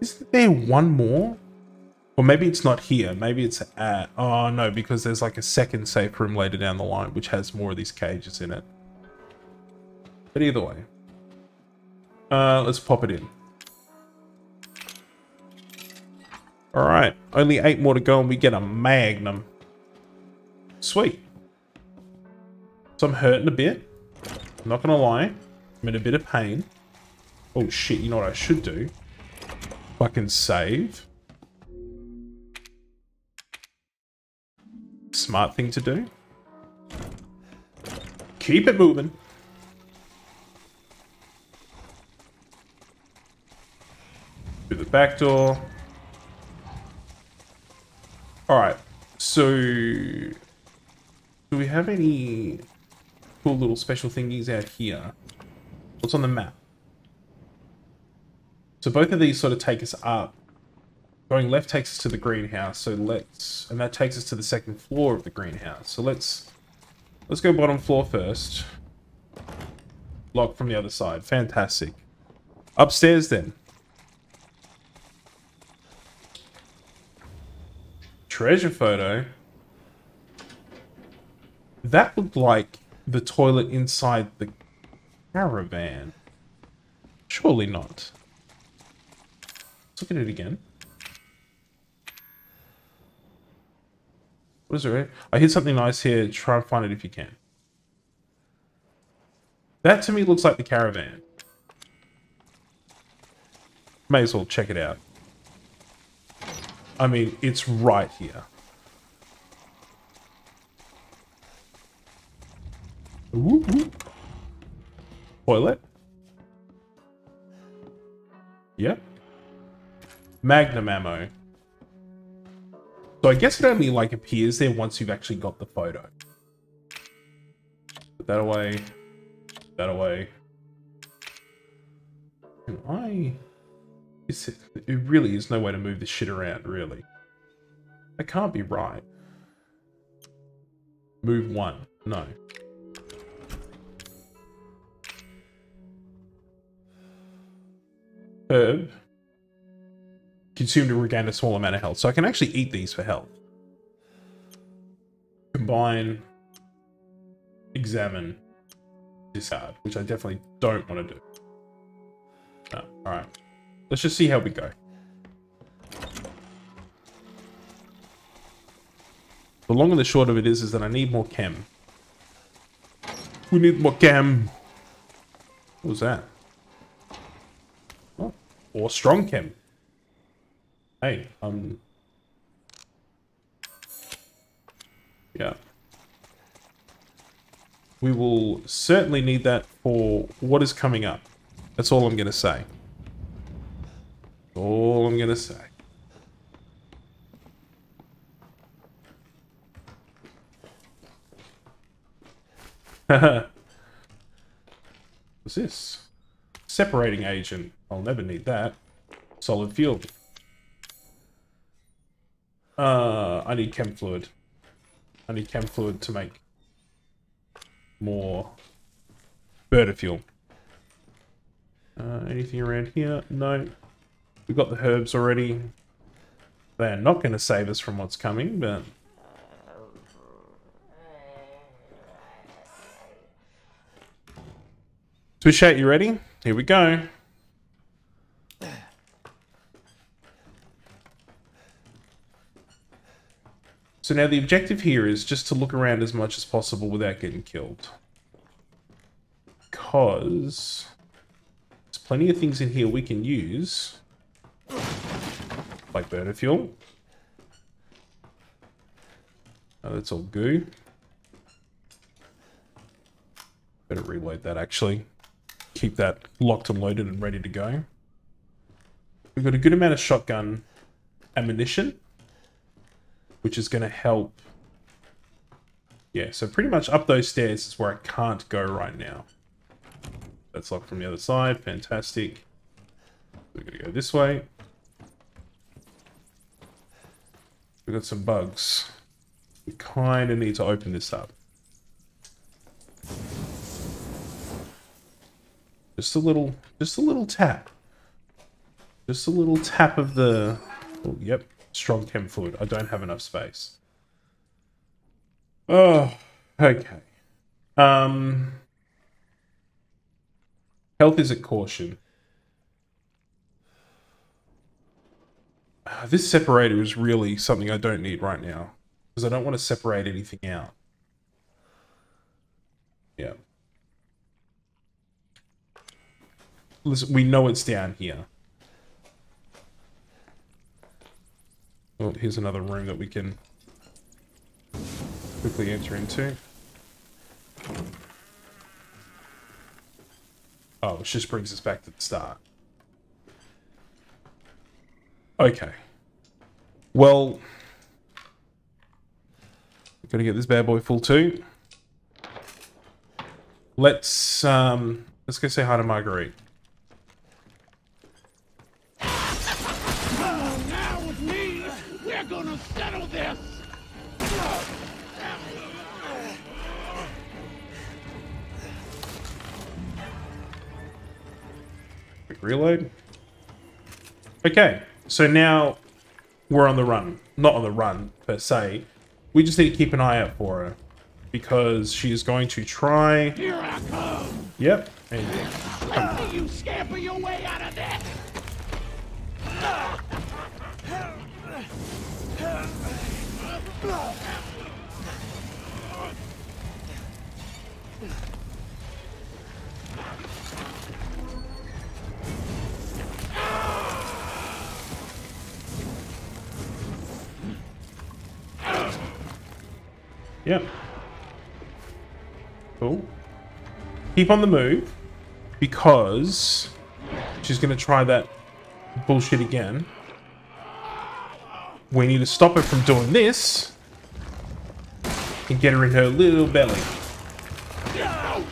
Isn't there one more? Or maybe it's not here. Maybe it's at... Oh, no, because there's like a second safe room later down the line, which has more of these cages in it. But either way. Uh, let's pop it in. Alright, only eight more to go and we get a Magnum. Sweet. So I'm hurting a bit. I'm not gonna lie. I'm in a bit of pain. Oh shit, you know what I should do? Fucking save. Smart thing to do. Keep it moving. Through the back door. Alright, so... Do we have any cool little special thingies out here? What's on the map? So both of these sort of take us up. Going left takes us to the greenhouse, so let's... And that takes us to the second floor of the greenhouse. So let's... Let's go bottom floor first. Lock from the other side. Fantastic. Upstairs then. Treasure photo. That looked like the toilet inside the caravan. Surely not. Let's look at it again. What is it? I hit something nice here. Try and find it if you can. That to me looks like the caravan. May as well check it out. I mean, it's right here. Toilet. Yep. Magnum ammo. So I guess it only like appears there once you've actually got the photo. Put that away. Put that away. Can I... Is it, really is no way to move this shit around, really. That can't be right. Move one. No. Herb. Consume to regain a small amount of health. So I can actually eat these for health. Combine. Examine. Discard. Which I definitely don't want to do. No. Alright. Let's just see how we go. The long and the short of it is, is that I need more chem. We need more chem. What was that? Oh, or strong chem. Hey, um... Yeah. We will certainly need that for what is coming up. That's all I'm going to say. All I'm to say. What's this? Separating agent. I'll never need that. Solid fuel. Uh, I need chem fluid. I need chem fluid to make more burner fuel. Uh, anything around here? No. We've got the herbs already. They're not going to save us from what's coming, but... Swish you ready? Here we go. So now the objective here is just to look around as much as possible without getting killed. Because there's plenty of things in here we can use. Like burner fuel. Oh, that's all goo. Better reload that actually. Keep that locked and loaded and ready to go. We've got a good amount of shotgun ammunition which is going to help. Yeah, so pretty much up those stairs is where I can't go right now. That's locked from the other side. Fantastic. We're going to go this way. We've got some bugs. We kind of need to open this up. Just a little, just a little tap. Just a little tap of the, oh, yep, strong chem fluid. I don't have enough space. Oh, okay. Um, health is at caution. This separator is really something I don't need right now. Because I don't want to separate anything out. Yeah. Listen, we know it's down here. Oh, here's another room that we can quickly enter into. Oh, which just brings us back to the start. Okay. Well, gotta get this bad boy full too. Let's um, let's go say hi to Marguerite. gonna settle this! Quick reload. Okay, so now we're on the run. Not on the run, per se. We just need to keep an eye out for her. Because she is going to try... Here I come! Yep. And Let me you scamper your way out of there! Yep. Cool. Keep on the move because she's going to try that bullshit again. We need to stop her from doing this and get her in her little belly.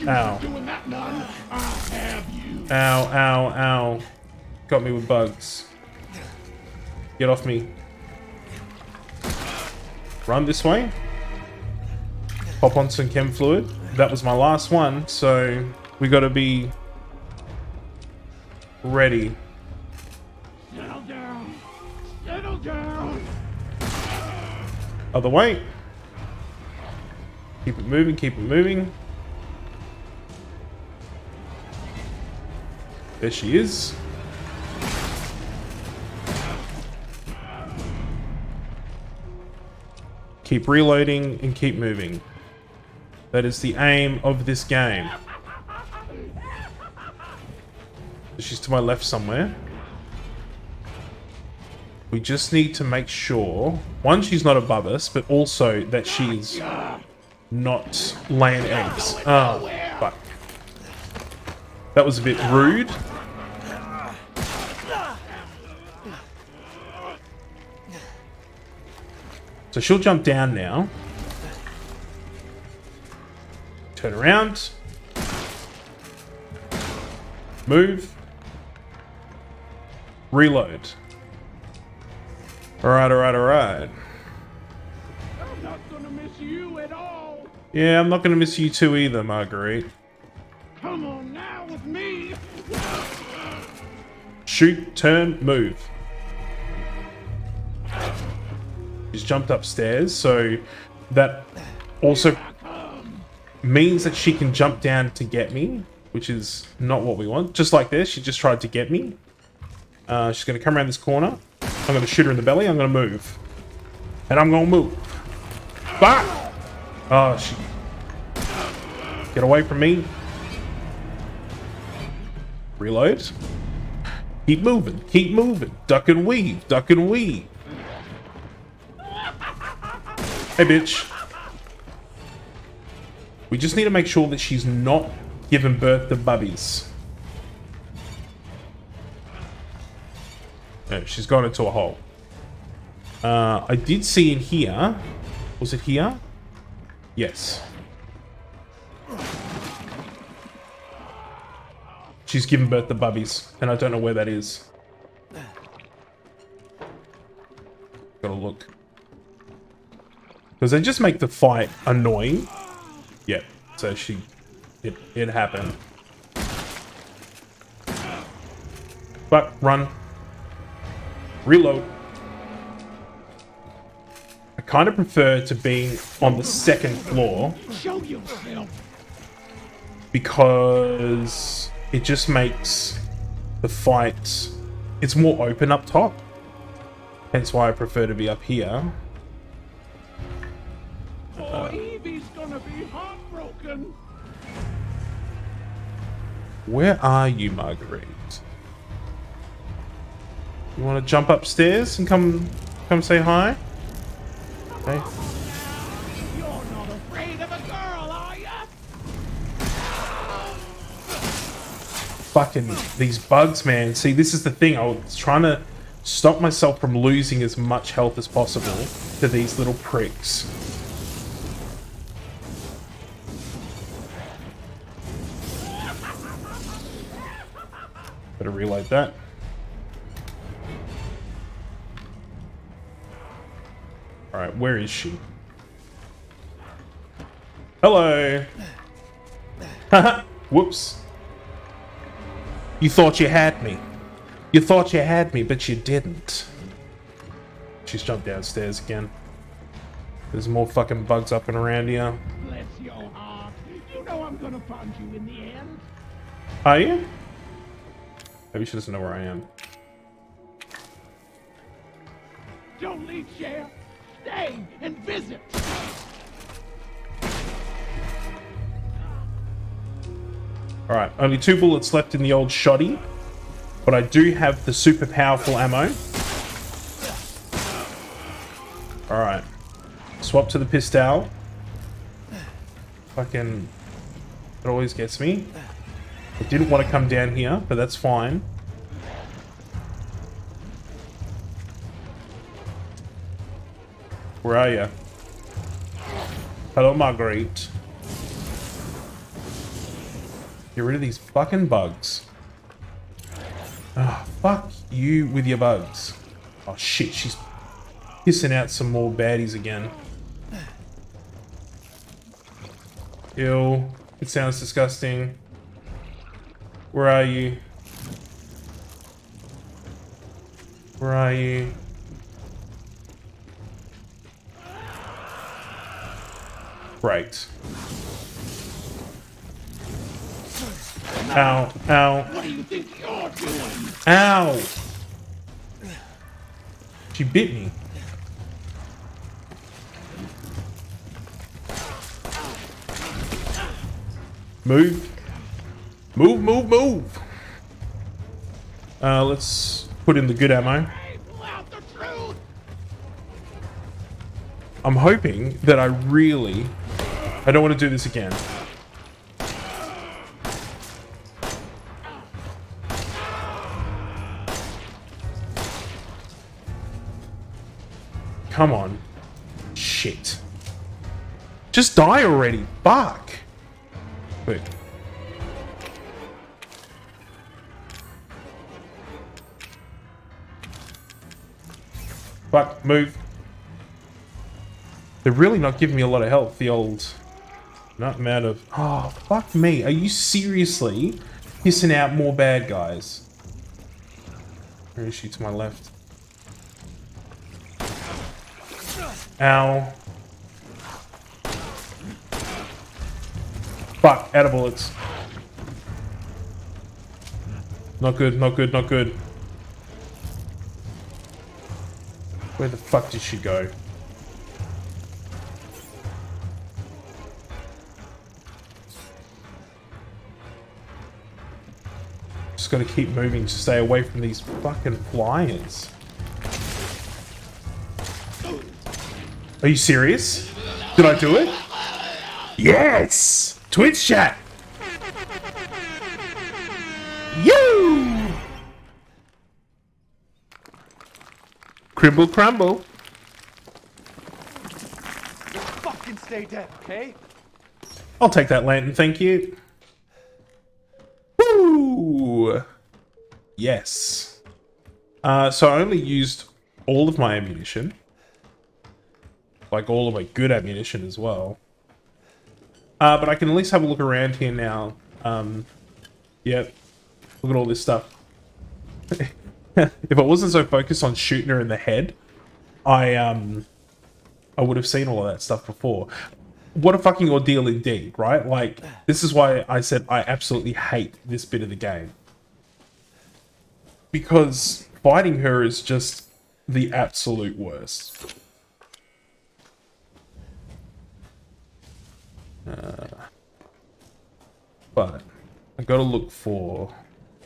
Ow. Ow, ow, ow. Got me with bugs. Get off me. Run this way. Pop on some chem fluid. That was my last one, so we gotta be ready. Settle down. Settle down. Other way. Keep it moving, keep it moving. There she is. Keep reloading and keep moving. That is the aim of this game. She's to my left somewhere. We just need to make sure, one, she's not above us, but also that she's not laying eggs. Oh, fuck. That was a bit rude. So she'll jump down now. Turn around. Move. Reload. Alright, alright, alright. I'm not gonna miss you at all. Yeah, I'm not going to miss you too either, Marguerite. Come on now with me. Shoot, turn, move. She's jumped upstairs, so that also means that she can jump down to get me, which is not what we want. Just like this, she just tried to get me. Uh, she's going to come around this corner. I'm going to shoot her in the belly. I'm going to move. And I'm going to move. Fuck! Oh, she... Get away from me. Reload. Keep moving. Keep moving. Duck and weave. Duck and weave. Hey, bitch. We just need to make sure that she's not giving birth to bubbies. No, she's gone into a hole. Uh, I did see in here... Was it here? Yes. She's given birth to bubbies, and I don't know where that is. Gotta look. Because they just make the fight annoying. So she... It, it happened. But, run. Reload. I kind of prefer to be on the second floor. Because it just makes the fight... It's more open up top. Hence why I prefer to be up here. Oh, Where are you, Marguerite? You want to jump upstairs and come come say hi? Okay. Girl? Fucking these bugs, man. See, this is the thing. I was trying to stop myself from losing as much health as possible to these little pricks. Better reload that. Alright, where is she? Hello! Haha! Whoops. You thought you had me. You thought you had me, but you didn't. she's jumped downstairs again. There's more fucking bugs up and around here. Bless your heart. You know I'm gonna find you in the end. Are you? Maybe she doesn't know where I am. Don't leave, Sheriff. Stay and visit. Alright, only two bullets left in the old shoddy. But I do have the super powerful ammo. Alright. Swap to the pistol. Fucking... It always gets me. Didn't want to come down here, but that's fine. Where are you? Hello, Marguerite. Get rid of these fucking bugs. Ah, oh, fuck you with your bugs. Oh shit, she's pissing out some more baddies again. Ew. It sounds disgusting. Where are you? Where are you? Right. Ow, ow. What do you think you're doing? Ow! She bit me. Move. Move, move, move. Uh, let's put in the good ammo. I'm hoping that I really... I don't want to do this again. Come on. Shit. Just die already. Fuck. Wait. Fuck, move. They're really not giving me a lot of health, the old... Not mad of... Oh, fuck me. Are you seriously pissing out more bad guys? Where is she to my left? Ow. Fuck, out of bullets. Not good, not good, not good. Where the fuck did she go? Just gotta keep moving to stay away from these fucking flyers. Are you serious? Did I do it? Yes! Twitch chat! Cribble crumble. Fucking stay dead, okay? I'll take that lantern, thank you. Woo! Yes. Uh, so I only used all of my ammunition. Like all of my good ammunition as well. Uh, but I can at least have a look around here now. Um, yep. Look at all this stuff. if I wasn't so focused on shooting her in the head, I um, I would have seen all of that stuff before. What a fucking ordeal indeed, right? Like, this is why I said I absolutely hate this bit of the game. Because fighting her is just the absolute worst. Uh, but I gotta look for,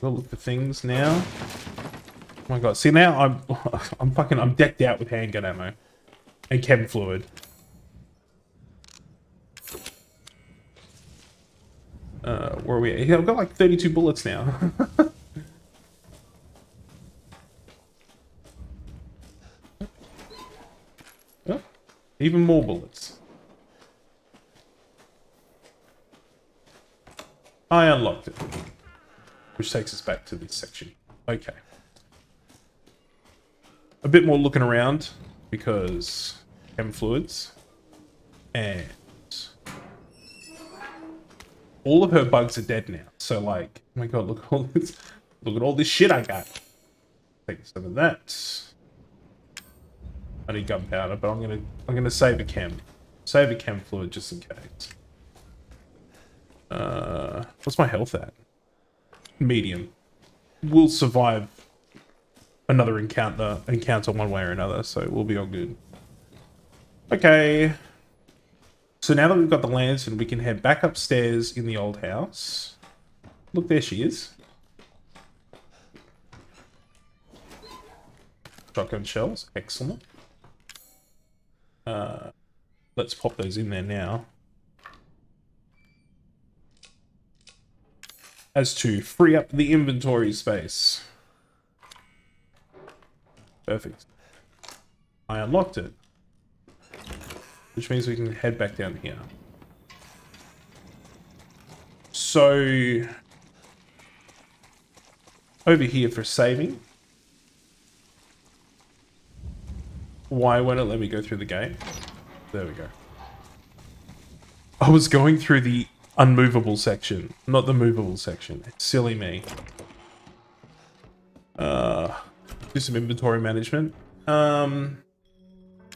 gotta look for things now. Oh my god! See now I'm, I'm fucking, I'm decked out with handgun ammo and chem fluid. Uh, where are we? At? Yeah, I've got like 32 bullets now. oh, even more bullets. I unlocked it. Which takes us back to this section. Okay. A bit more looking around because chem fluids and all of her bugs are dead now. So like, oh my god, look at all this look at all this shit I got. Take some of that. I need gunpowder, but I'm gonna I'm gonna save a chem. Save a chem fluid just in case. Uh, what's my health at? Medium. We'll survive another encounter encounter one way or another, so we'll be all good. Okay. So now that we've got the lantern, we can head back upstairs in the old house. Look, there she is. Shotgun shells, excellent. Uh, let's pop those in there now. As to free up the inventory space. Perfect. I unlocked it. Which means we can head back down here. So... Over here for saving. Why won't it let me go through the gate? There we go. I was going through the unmovable section, not the movable section. Silly me. Uh, do some inventory management. Um,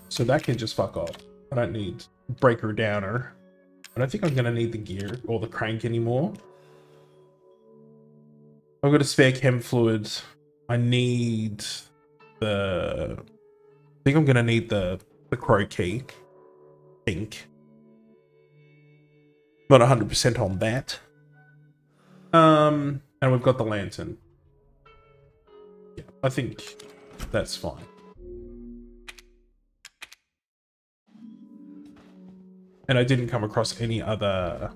so that can just fuck off. I don't need breaker downer. I don't think I'm gonna need the gear or the crank anymore. I've got a spare chem fluid. I need the. I think I'm gonna need the the crow key. Think. Not 100% on that. Um, and we've got the lantern. Yeah, I think that's fine. And I didn't come across any other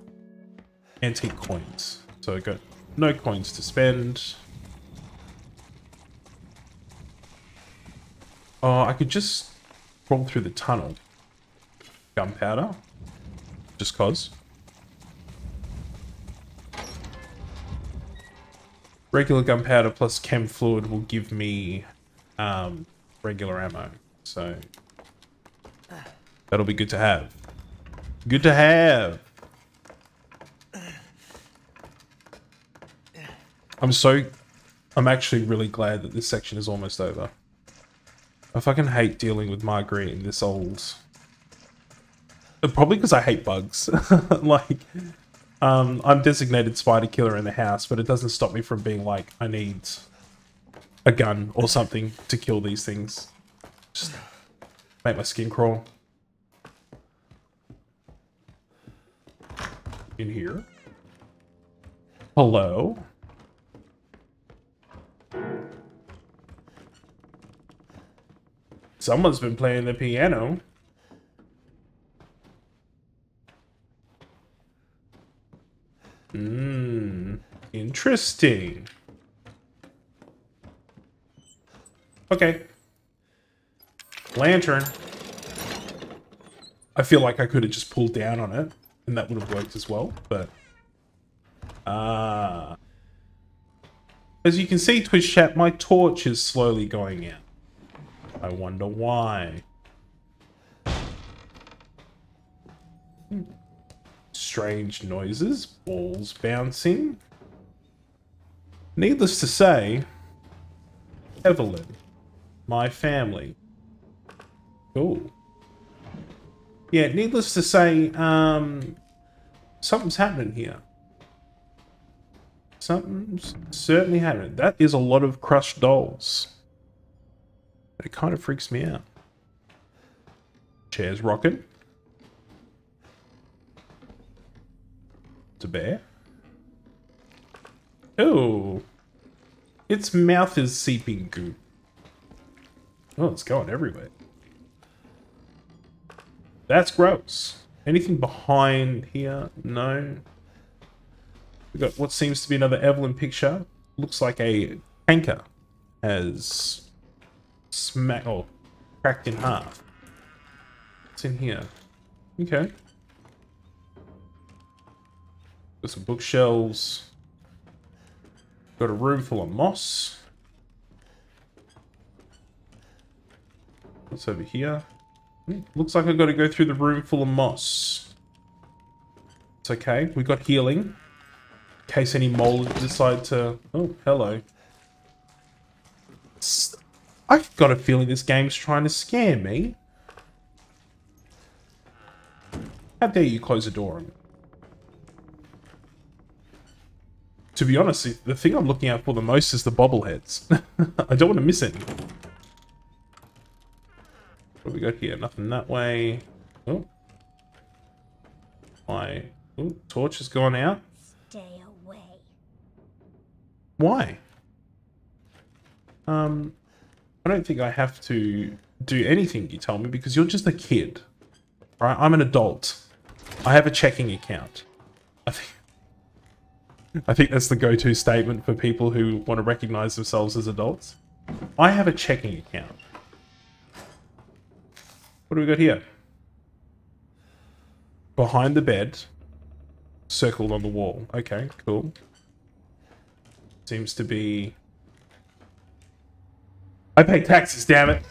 antique coins. So I got no coins to spend. Oh, I could just crawl through the tunnel. Gunpowder. Just cause. Regular gunpowder plus chem fluid will give me um, regular ammo. So that'll be good to have. Good to have. I'm so... I'm actually really glad that this section is almost over. I fucking hate dealing with Marguerite in this old... Probably because I hate bugs. like, um, I'm designated spider killer in the house, but it doesn't stop me from being like, I need a gun or something to kill these things. Just make my skin crawl. In here. Hello? Someone's been playing the piano. Hmm. Interesting. Okay. Lantern. I feel like I could have just pulled down on it, and that would have worked as well, but... Ah. Uh, as you can see, Twitch chat, my torch is slowly going out. I wonder why. Strange noises, balls bouncing. Needless to say, Evelyn, my family. Cool. Yeah, needless to say, um, something's happening here. Something's certainly happening. That is a lot of crushed dolls. It kind of freaks me out. Chairs rocking. A bear. Oh. Its mouth is seeping goo. Oh, it's going everywhere. That's gross. Anything behind here? No. We got what seems to be another Evelyn picture. Looks like a tanker has smacked or cracked in half. What's in here? Okay. Got some bookshelves. Got a room full of moss. What's over here? Hmm, looks like I've got to go through the room full of moss. It's okay. We got healing. In case any moles decide to... Oh, hello. I've got a feeling this game's trying to scare me. How dare you close the door on me? To be honest, the- thing I'm looking out for the most is the bobbleheads. I don't want to miss any. What do we got here? Nothing that way. Oh. My oh, torch has gone out. Stay away. Why? Um, I don't think I have to do anything you tell me because you're just a kid. Right? I'm an adult. I have a checking account. I think I think that's the go-to statement for people who want to recognize themselves as adults. I have a checking account. What do we got here? Behind the bed. Circled on the wall. Okay, cool. Seems to be... I pay taxes, damn it!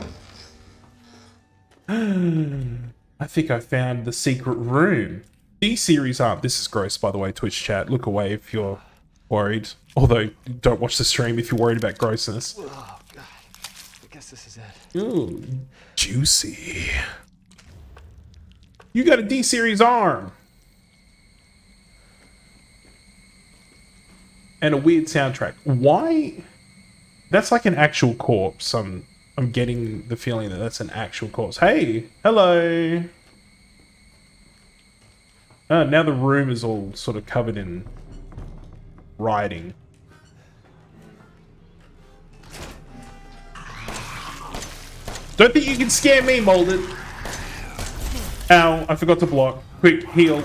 I think I found the secret room. D-series aren't... Um, this is gross, by the way, Twitch chat. Look away if you're worried. Although, don't watch the stream if you're worried about grossness. Oh, God. I guess this is it. Ooh, juicy. You got a D-series arm. And a weird soundtrack. Why? That's like an actual corpse. I'm, I'm getting the feeling that that's an actual corpse. Hey, hello. Uh, now the room is all sort of covered in writing. Don't think you can scare me, Molded. Ow, I forgot to block. Quick, heal.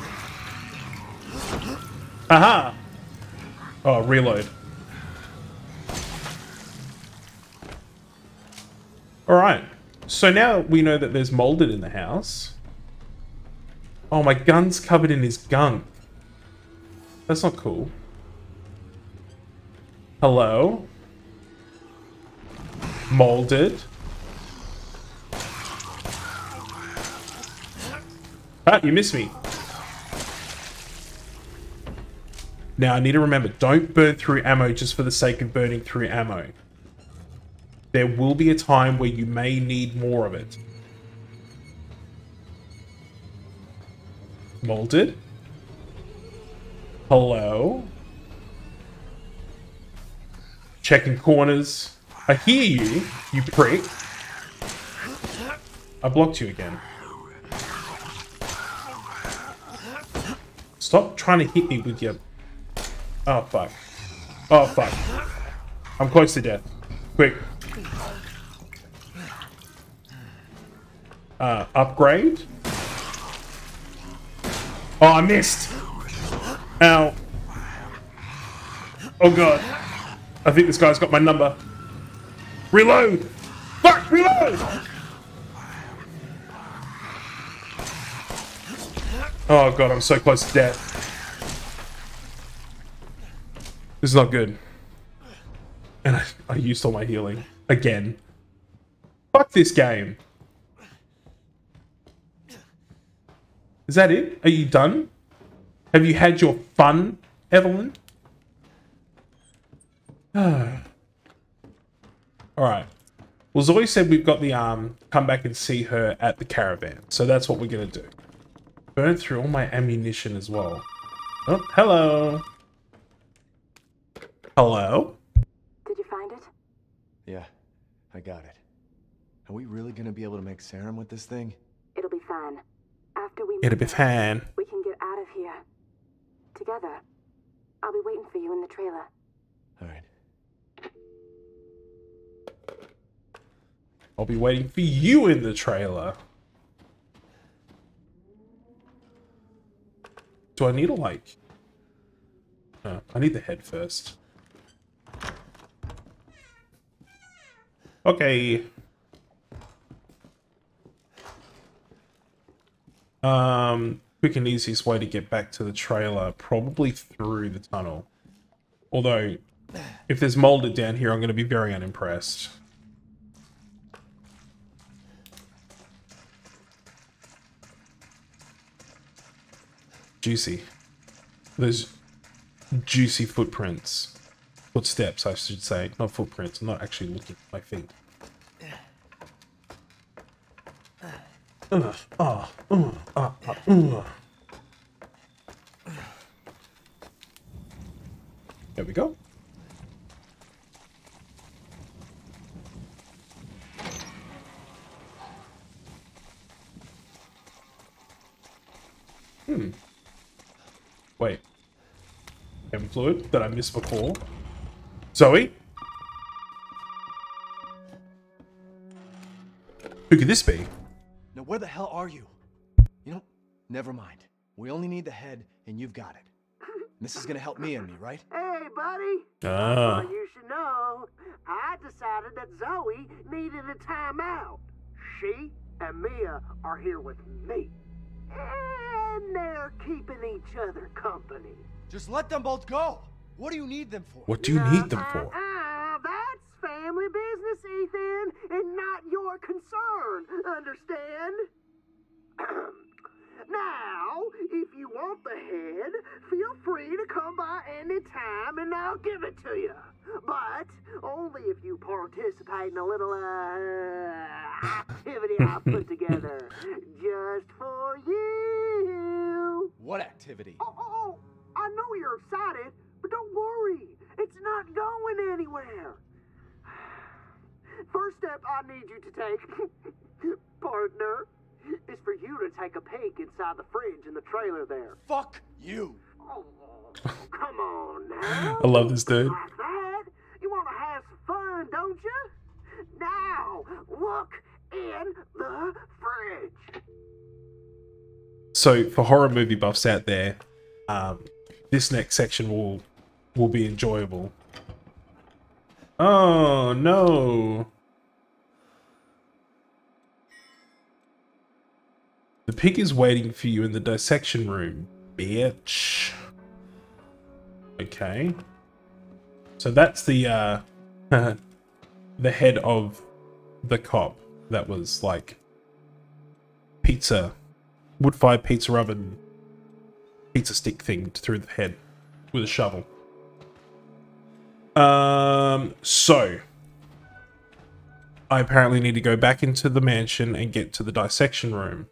Aha! Oh, reload. Alright. So now we know that there's Molded in the house. Oh, my gun's covered in his gunk. That's not cool. Hello? Molded? Ah, you missed me. Now, I need to remember, don't burn through ammo just for the sake of burning through ammo. There will be a time where you may need more of it. Molded? Hello? Checking corners. I hear you, you prick. I blocked you again. Stop trying to hit me with your... Oh, fuck. Oh, fuck. I'm close to death. Quick. Uh, upgrade? Oh, I missed! Ow. Oh, God. I think this guy's got my number. Reload! Fuck, reload! Oh god, I'm so close to death. This is not good. And I, I used all my healing. Again. Fuck this game. Is that it? Are you done? Have you had your fun, Evelyn? Alright. Well, Zoe said we've got the um come back and see her at the caravan. So that's what we're gonna do. Burn through all my ammunition as well. Oh, hello. Hello? Did you find it? Yeah, I got it. Are we really gonna be able to make serum with this thing? It'll be fine. After we It'll be fine. we can get out of here. Together. I'll be waiting for you in the trailer. Alright. I'll be waiting for you in the trailer. Do I need a like? No, I need the head first. Okay. Um, quick and easiest way to get back to the trailer, probably through the tunnel. Although, if there's molded down here, I'm going to be very unimpressed. Juicy. Those juicy footprints. Footsteps, I should say. Not footprints. I'm not actually looking at my feet. There we go. Hmm. Wait. Cabin fluid that I missed before. Zoe? Who could this be? Now, where the hell are you? You know, never mind. We only need the head, and you've got it. This is gonna help me and me, right? Hey, buddy. Ah. Well, you should know, I decided that Zoe needed a timeout. She and Mia are here with me. And they're keeping each other company. Just let them both go. What do you need them for? What do you need them for? Ah, that's family business, Ethan, and not your concern. Understand? now, if you want the head, feel free to come by any time and I'll give it to you. But only if you participate in a little uh, activity I put together just for you. What activity? Oh, oh, oh, I know you're excited, but don't worry. It's not going anywhere. First step I need you to take, partner, is for you to take a peek inside the fridge in the trailer there. Fuck you. Oh, come on now. I love this dude. Like that? You want to have some fun, don't you? Now, look in the fridge. So for horror movie buffs out there, um, this next section will will be enjoyable. Oh no. The pig is waiting for you in the dissection room, bitch. Okay. So that's the uh the head of the cop that was like pizza wood fired pizza oven pizza stick thing through the head with a shovel. Um, so I apparently need to go back into the mansion and get to the dissection room,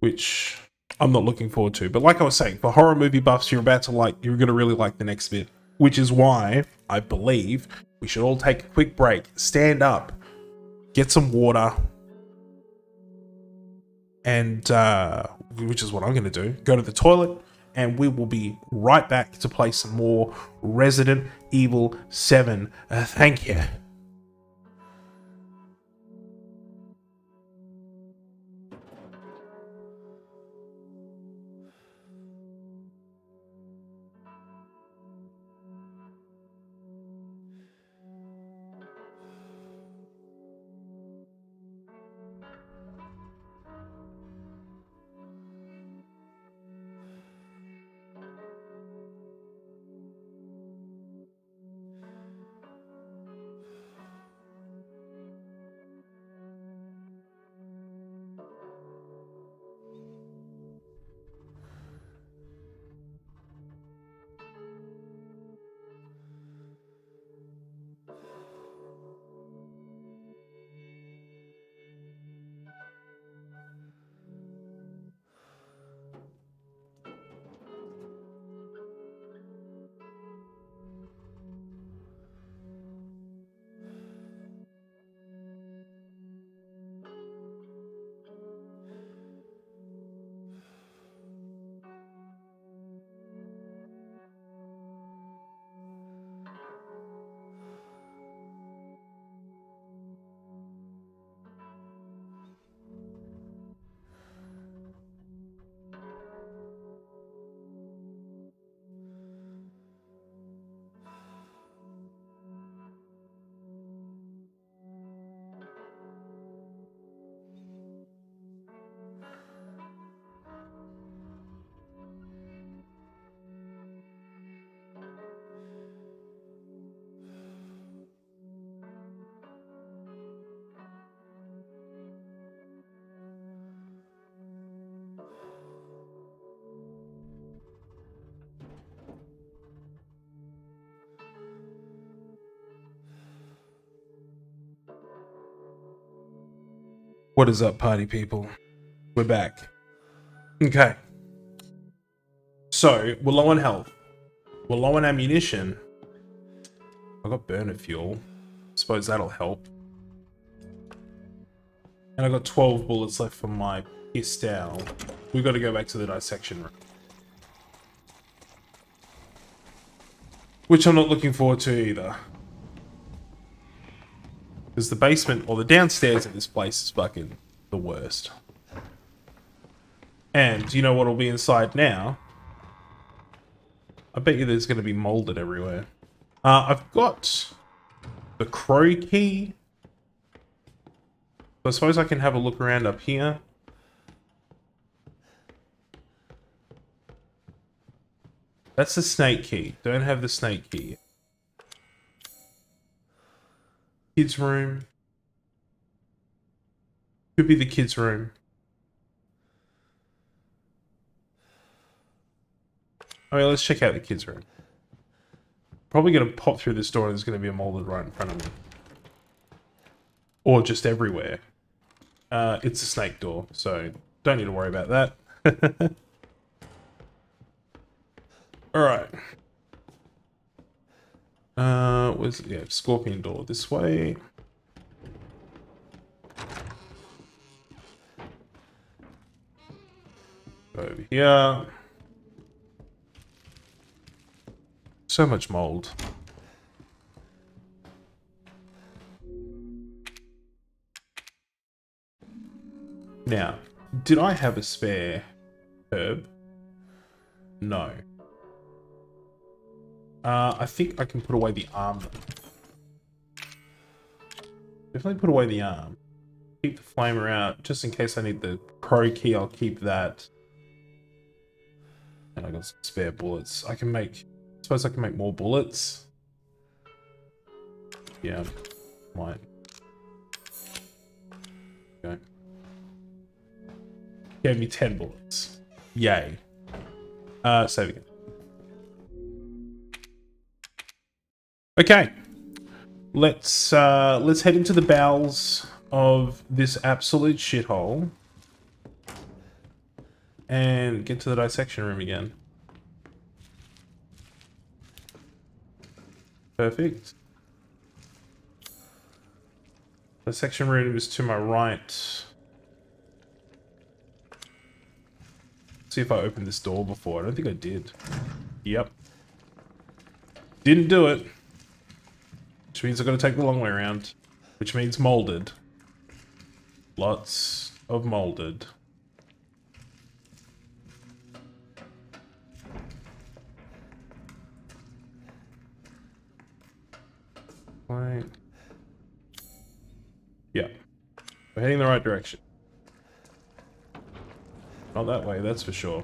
which I'm not looking forward to. But like I was saying, for horror movie buffs, you're about to like, you're gonna really like the next bit, which is why I believe we should all take a quick break, stand up, get some water, and uh, which is what I'm going to do. Go to the toilet, and we will be right back to play some more Resident Evil 7. Uh, thank you. What is up, party people? We're back. Okay. So, we're low on health. We're low on ammunition. I got burner fuel. Suppose that'll help. And I got 12 bullets left for my pistol. We've got to go back to the dissection room. Which I'm not looking forward to either. Because the basement, or the downstairs of this place is fucking the worst. And you know what will be inside now? I bet you there's going to be molded everywhere. Uh, I've got the crow key. So I suppose I can have a look around up here. That's the snake key. Don't have the snake key. Kids room. Could be the kids room. Oh yeah, let's check out the kids room. Probably gonna pop through this door and there's gonna be a molded right in front of me. Or just everywhere. Uh, it's a snake door, so don't need to worry about that. Alright. Uh, was yeah, scorpion door this way. Over here. So much mold. Now, did I have a spare herb? No. Uh, I think I can put away the arm. Definitely put away the arm. Keep the flamer out, just in case I need the crow key, I'll keep that. And I got some spare bullets. I can make, I suppose I can make more bullets. Yeah, might. Okay. Gave me 10 bullets. Yay. Uh, save again. Okay. Let's uh let's head into the bowels of this absolute shithole. And get to the dissection room again. Perfect. The section room is to my right. see if I opened this door before. I don't think I did. Yep. Didn't do it. Which means I've got to take the long way around. Which means molded. Lots of molded. Right. Yeah. We're heading the right direction. Not that way, that's for sure.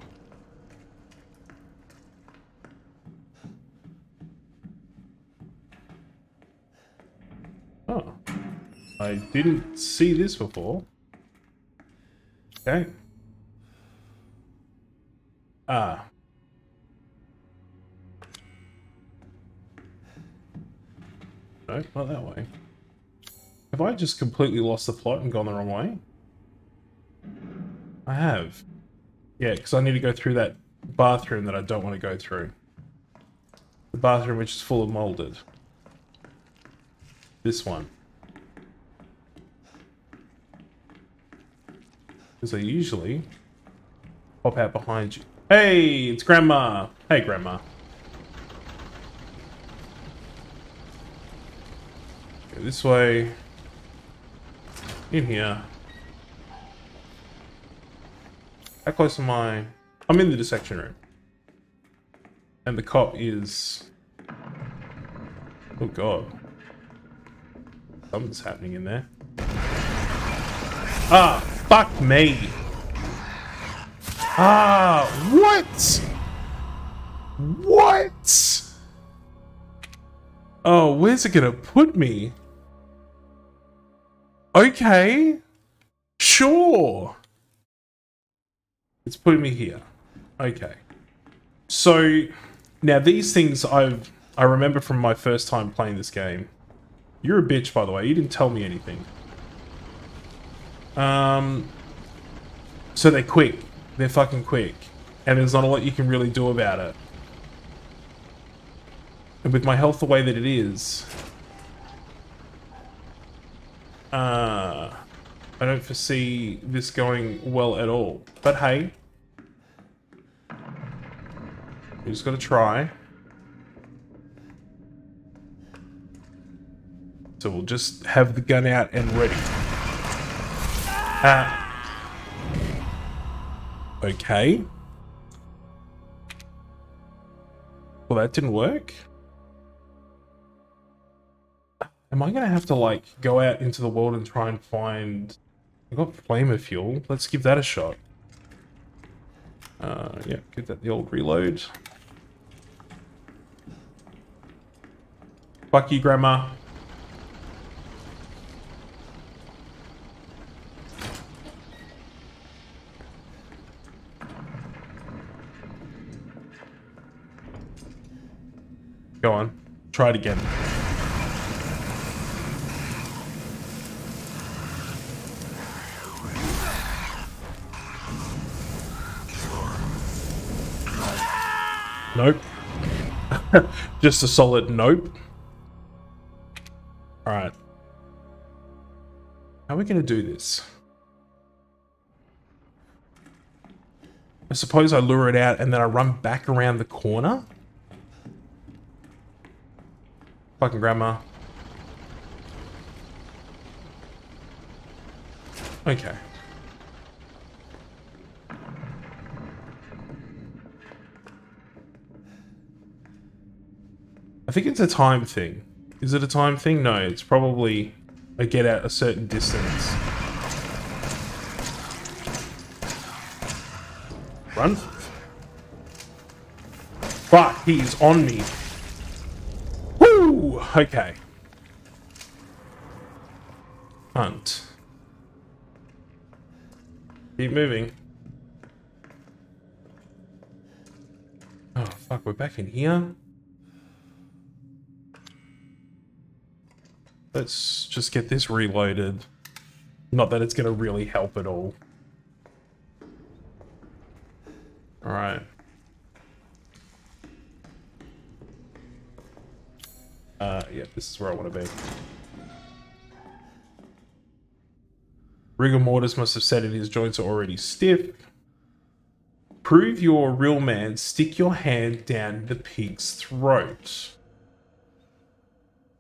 I didn't see this before. Okay. Ah. No, not that way. Have I just completely lost the plot and gone the wrong way? I have. Yeah, because I need to go through that bathroom that I don't want to go through. The bathroom which is full of molded. This one. Because I usually pop out behind you. Hey, it's Grandma. Hey, Grandma. This way. In here. How close am I? I'm in the dissection room. And the cop is... Oh god. Something's happening in there. Ah, fuck me. Ah, what? What? Oh, where's it gonna put me? Okay. Sure. It's putting me here. Okay. So, now these things I've I remember from my first time playing this game. You're a bitch, by the way. You didn't tell me anything. Um, so they're quick. They're fucking quick. And there's not a lot you can really do about it. And with my health the way that it is, uh, I don't foresee this going well at all. But hey, we just gotta try. So we'll just have the gun out and ready. Okay. Well, that didn't work. Am I going to have to, like, go out into the world and try and find... I got flamer fuel. Let's give that a shot. Uh, yeah, give that the old reload. Fuck you, Grandma. Go on. Try it again. Nope. Just a solid nope. Alright. How are we going to do this? I suppose I lure it out and then I run back around the corner? Fucking grandma. Okay. I think it's a time thing. Is it a time thing? No, it's probably a get at a certain distance. Run. Fuck, he's on me. Okay. Hunt. Keep moving. Oh, fuck, we're back in here. Let's just get this reloaded. Not that it's going to really help at all. Alright. Uh, yeah, this is where I want to be. Rigor mortis must have said that his joints are already stiff. Prove you're a real man. Stick your hand down the pig's throat.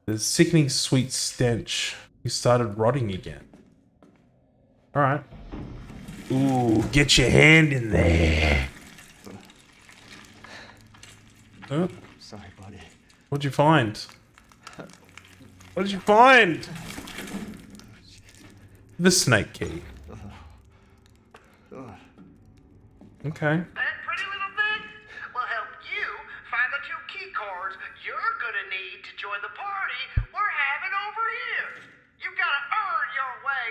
The sickening sweet stench. He started rotting again. Alright. Ooh, get your hand in there. Oh, Sorry, buddy. what'd you find? What did you find? The snake key. Okay. That pretty little thing will help you find the two key cards you're gonna need to join the party we're having over here. You gotta earn your way,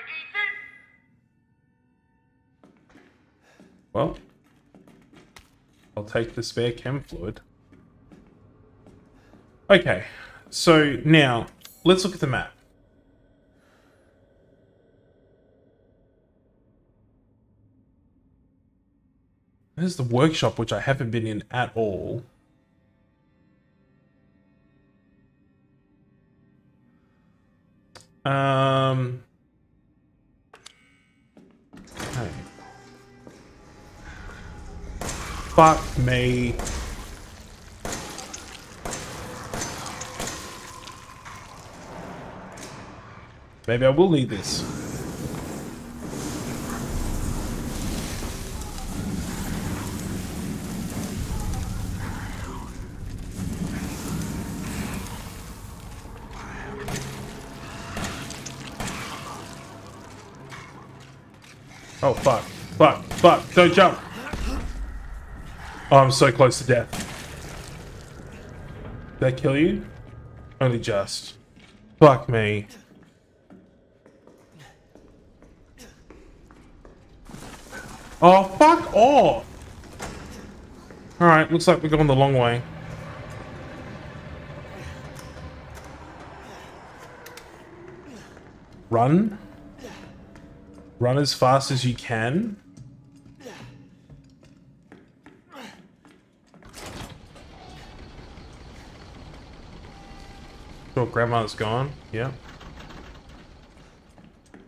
Ethan. Well, I'll take the spare chem fluid. Okay, so now let's look at the map. There's the workshop, which I haven't been in at all. Um. Fuck me. Maybe I will need this. Oh, fuck. Fuck. Fuck. Don't jump. Oh, I'm so close to death. Did that kill you? Only just. Fuck me. Oh, fuck off! Alright, looks like we're going the long way. Run. Run as fast as you can. Sure, grandma's gone. Yeah.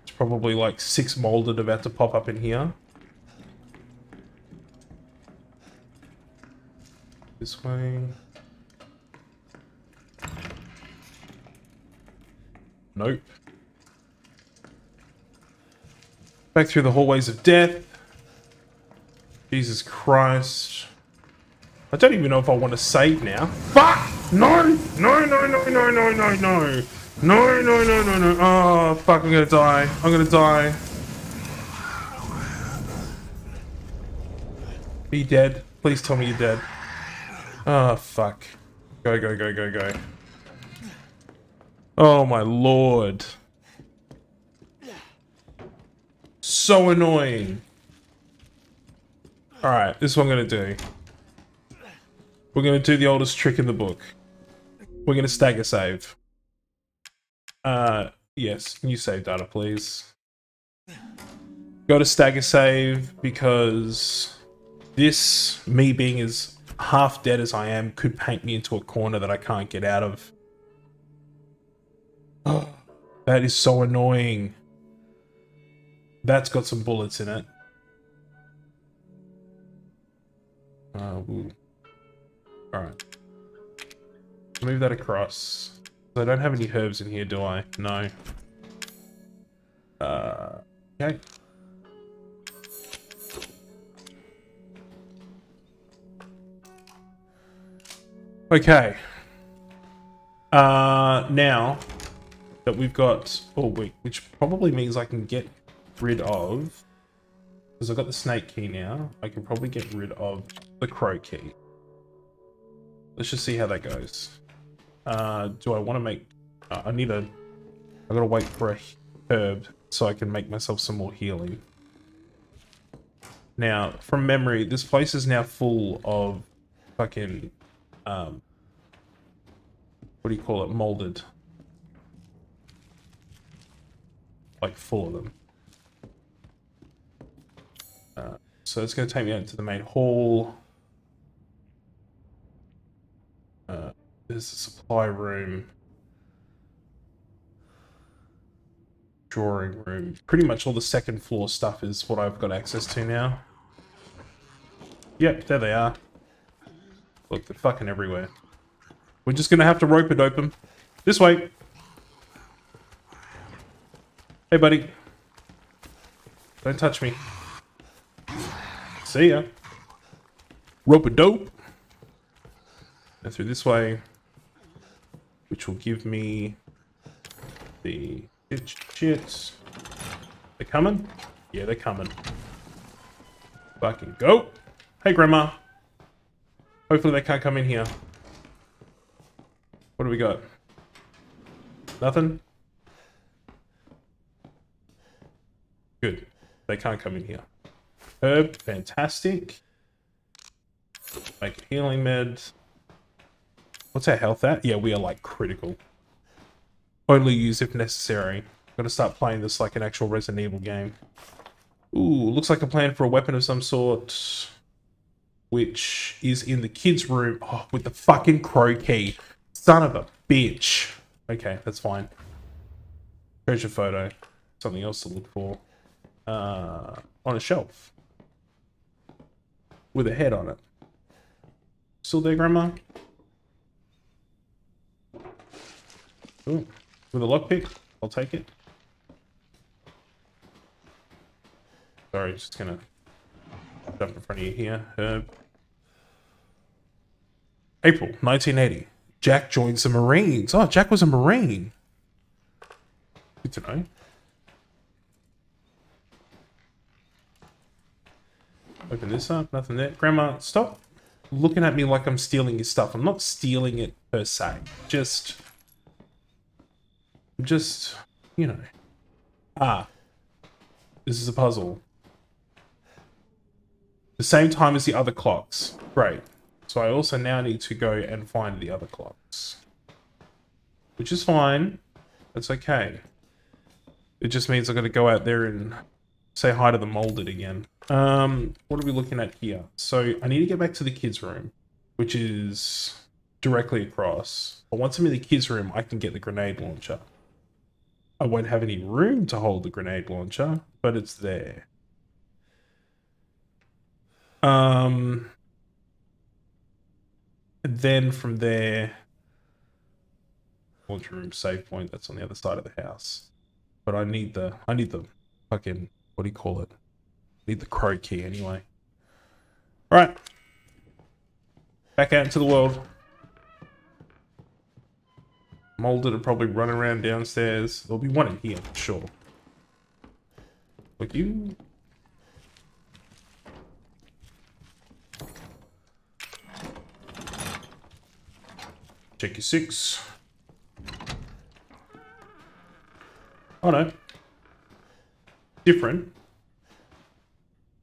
It's probably like six molded about to pop up in here. This way. Nope. Back through the hallways of death. Jesus Christ. I don't even know if I want to save now. Fuck! No! No, no, no, no, no, no, no. No, no, no, no, no. Oh, fuck, I'm gonna die. I'm gonna die. You dead? Please tell me you're dead. Oh, fuck. Go, go, go, go, go. Oh, my lord. So annoying. Alright, this is what I'm gonna do. We're gonna do the oldest trick in the book. We're gonna stagger save. Uh, yes, can you save data, please. Go to stagger save because this, me being as half dead as I am, could paint me into a corner that I can't get out of. Oh, that is so annoying. That's got some bullets in it. Uh, Alright. Move that across. I don't have any herbs in here, do I? No. Uh, okay. Okay. Uh, now that we've got... Oh, wait. Which probably means I can get rid of... Because I've got the snake key now. I can probably get rid of the crow key. Let's just see how that goes. Uh, do I want to make... Uh, I need a... I gotta wait for a herb so I can make myself some more healing. Now, from memory, this place is now full of fucking... Um, what do you call it? Molded. Like full of them. Uh, so it's going to take me out to the main hall. Uh, there's a supply room. Drawing room. Pretty much all the second floor stuff is what I've got access to now. Yep, there they are. Look, they're fucking everywhere. We're just gonna have to rope it open. This way. Hey, buddy. Don't touch me. See ya. Rope a dope. And through this way, which will give me the shit, shit. They're coming? Yeah, they're coming. Fucking go. Hey, Grandma. Hopefully they can't come in here. What do we got? Nothing? Good. They can't come in here. Herb, fantastic. Make healing med. What's our health at? Yeah, we are like critical. Only use if necessary. Gotta start playing this like an actual Resident Evil game. Ooh, looks like a plan for a weapon of some sort. Which is in the kids' room. Oh, with the fucking crow key. Son of a bitch. Okay, that's fine. Treasure photo. Something else to look for. Uh, on a shelf. With a head on it. Still there, Grandma? Ooh, with a lockpick, I'll take it. Sorry, just gonna jump in front of you here. Herb. April 1980. Jack joins the Marines. Oh, Jack was a Marine. Good to know. Open this up, nothing there. Grandma, stop looking at me like I'm stealing your stuff. I'm not stealing it per se. Just just, you know. Ah. This is a puzzle. The same time as the other clocks. Great. So I also now need to go and find the other clocks. Which is fine. That's okay. It just means I'm going to go out there and say hi to the molded again. Um, what are we looking at here? So I need to get back to the kids' room, which is directly across. But once I'm in the kids' room, I can get the grenade launcher. I won't have any room to hold the grenade launcher, but it's there. Um, and then from there, laundry room save point. That's on the other side of the house. But I need the I need the fucking what do you call it? I need the crow key anyway. All right, back out into the world. Molded will probably run around downstairs. There'll be one in here for sure. Look you. Check your six. Oh no. Different.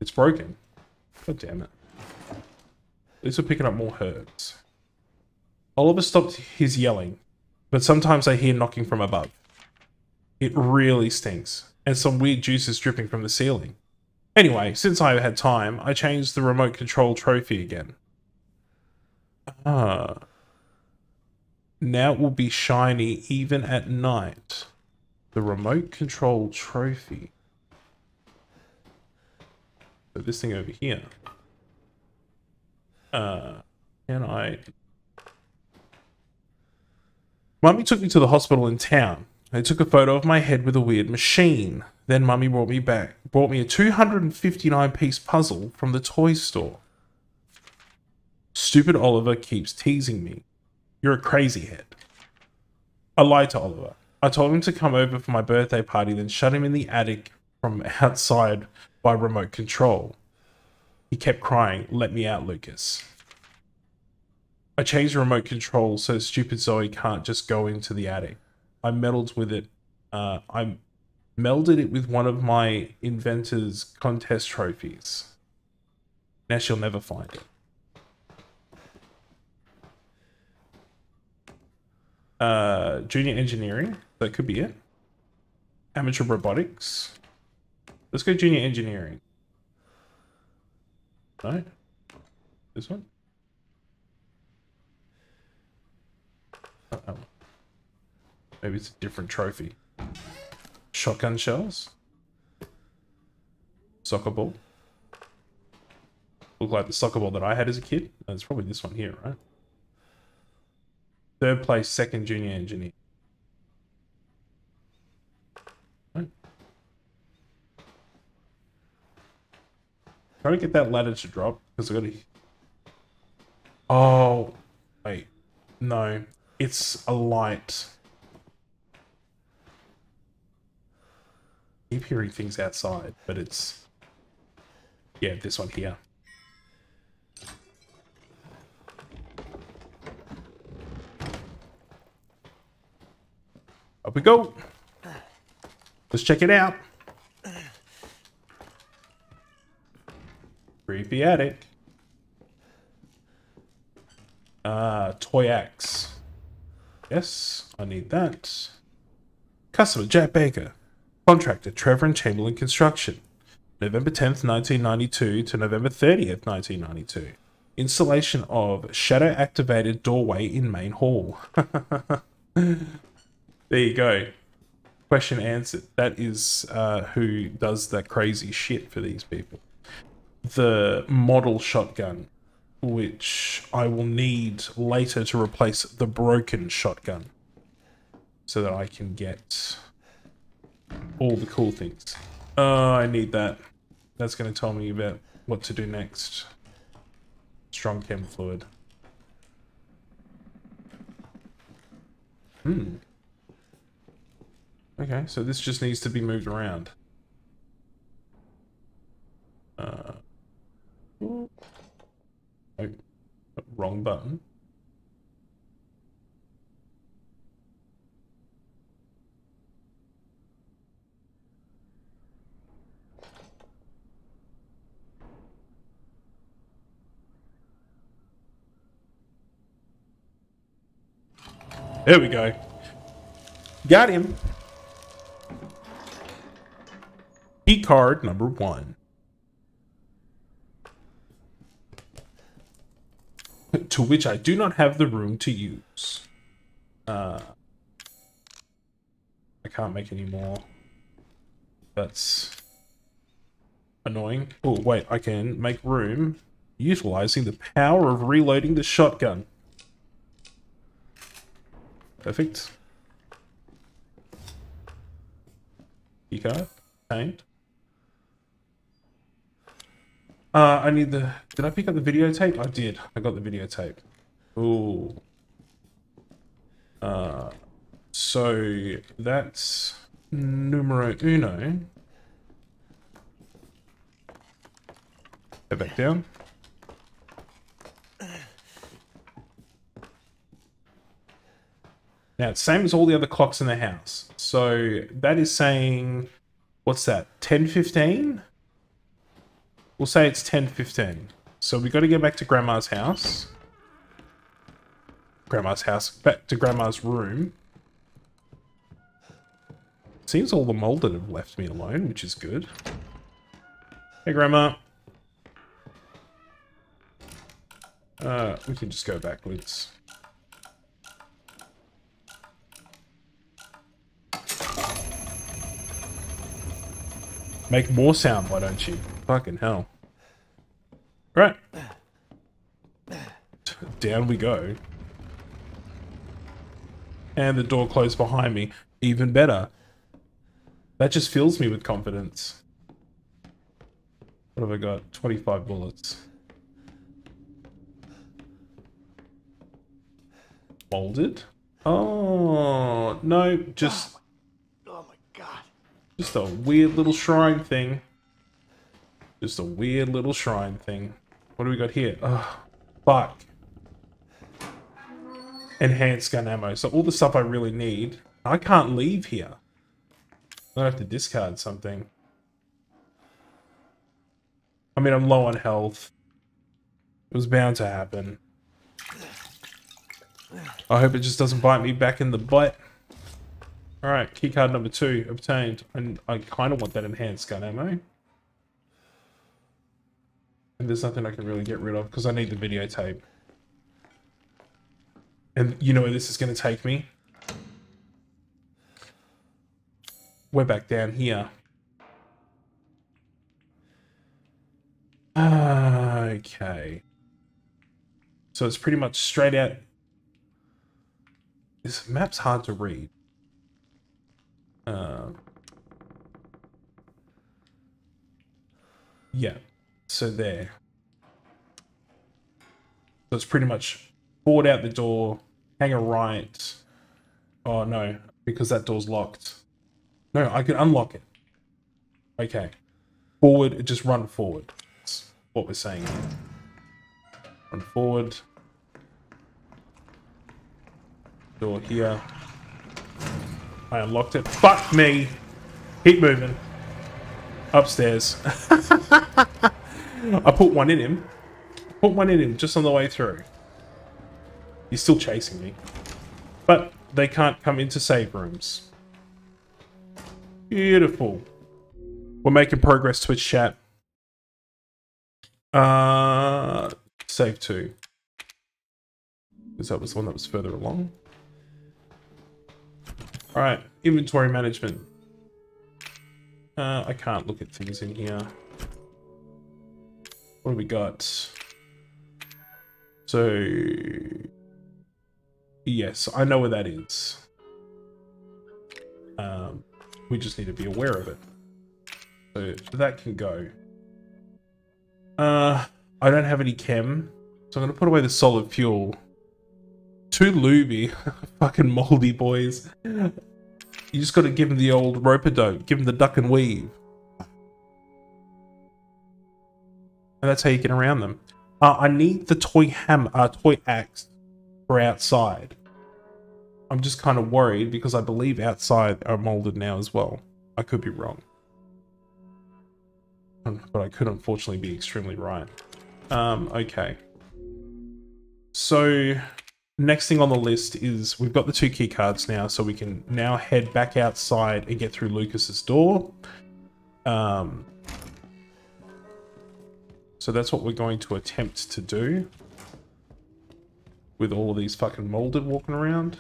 It's broken. God damn it. Least we're picking up more herbs. Oliver stopped his yelling, but sometimes I hear knocking from above. It really stinks, and some weird juice is dripping from the ceiling. Anyway, since I had time, I changed the remote control trophy again. Ah. Now it will be shiny even at night. The remote control trophy. So this thing over here. Uh, can I... Mummy took me to the hospital in town. They took a photo of my head with a weird machine. Then Mummy brought me back, brought me a 259 piece puzzle from the toy store. Stupid Oliver keeps teasing me. You're a crazy head. I lied to Oliver. I told him to come over for my birthday party, then shut him in the attic from outside by remote control. He kept crying, Let me out, Lucas. I changed the remote control so stupid Zoe can't just go into the attic. I meddled with it. Uh, I melded it with one of my inventor's contest trophies. Now she'll never find it. Uh, junior engineering. That could be it. Amateur robotics. Let's go junior engineering. No? This one? Uh -oh. Maybe it's a different trophy. Shotgun shells. Soccer ball. Look like the soccer ball that I had as a kid. That's probably this one here, right? Third place, second junior engineer. Right. Try to get that ladder to drop because I got to. Oh, wait, no, it's a light. keep hearing things outside, but it's yeah, this one here. Up we go. Let's check it out. Creepy attic. Uh, toy axe. Yes, I need that. Customer Jack Baker. Contractor Trevor and Chamberlain Construction. November 10th, 1992 to November 30th, 1992. Installation of shadow activated doorway in main hall. There you go. Question answered. That is uh, who does that crazy shit for these people. The model shotgun, which I will need later to replace the broken shotgun. So that I can get all the cool things. Oh, I need that. That's going to tell me about what to do next. Strong chem fluid. Hmm. Okay, so this just needs to be moved around. Uh, oh, wrong button. There we go. Got him. Key card number one. To which I do not have the room to use. Uh, I can't make any more. That's annoying. Oh, wait, I can make room utilizing the power of reloading the shotgun. Perfect. Keycard. Obtained. Uh, I need the... Did I pick up the videotape? I did. I got the videotape. Ooh. Uh, so, that's numero uno. Go back down. Now, it's same as all the other clocks in the house. So that is saying, what's that, 10.15? We'll say it's 10.15. So we got to get back to Grandma's house. Grandma's house. Back to Grandma's room. Seems all the molded have left me alone, which is good. Hey, Grandma. Uh, we can just go backwards. Make more sound, why don't you? Fucking hell. Right. Down we go. And the door closed behind me. Even better. That just fills me with confidence. What have I got? 25 bullets. Molded? Oh, no, just... Oh my god. Just a weird little shrine thing. Just a weird little shrine thing. What do we got here? Oh, fuck. Enhanced gun ammo. So all the stuff I really need. I can't leave here. I have to discard something. I mean, I'm low on health. It was bound to happen. I hope it just doesn't bite me back in the butt. Alright, keycard number two obtained. And I kind of want that enhanced gun ammo. And there's nothing I can really get rid of because I need the videotape. And you know where this is going to take me? We're back down here. Okay. So it's pretty much straight out. This map's hard to read. Um, yeah. So there. So it's pretty much forward out the door, hang a right. Oh no, because that door's locked. No, I can unlock it. Okay. Forward, just run forward. That's what we're saying. Run forward. Door here. I unlocked it. Fuck me! Keep moving. Upstairs. I put one in him. Put one in him just on the way through. He's still chasing me. But they can't come into save rooms. Beautiful. We're making progress, Twitch chat. Uh, save two. Because that was the one that was further along. Alright, inventory management. Uh, I can't look at things in here. What do we got? So... Yes, I know where that is. Um, we just need to be aware of it. So that can go. Uh, I don't have any chem, so I'm going to put away the solid fuel. Too looby. Fucking moldy boys. You just got to give him the old rope-a-dope. Give him the duck and weave. And that's how you get around them. Uh, I need the toy ham, uh, toy axe for outside. I'm just kind of worried because I believe outside are molded now as well. I could be wrong. But I could unfortunately be extremely right. Um, okay. So, next thing on the list is we've got the two key cards now, so we can now head back outside and get through Lucas's door. Um, so that's what we're going to attempt to do with all of these fucking molded walking around.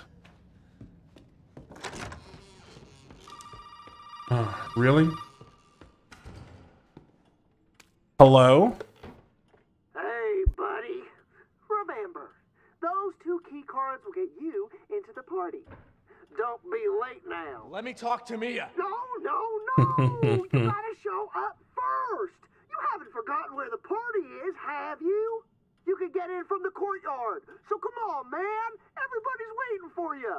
Oh, really? Hello? Hey, buddy. Remember, those two key cards will get you into the party. Don't be late now. Let me talk to Mia. No, no, no! you gotta show up first! You haven't forgotten where the party is, have you? You can get in from the courtyard. So come on, man! Everybody's waiting for you!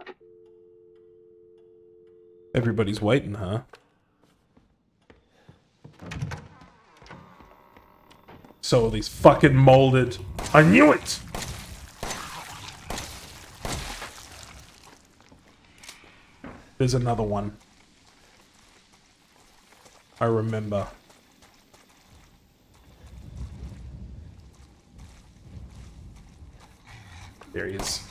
Everybody's waiting, huh? So these fucking molded. I knew it! There's another one. I remember. There he is.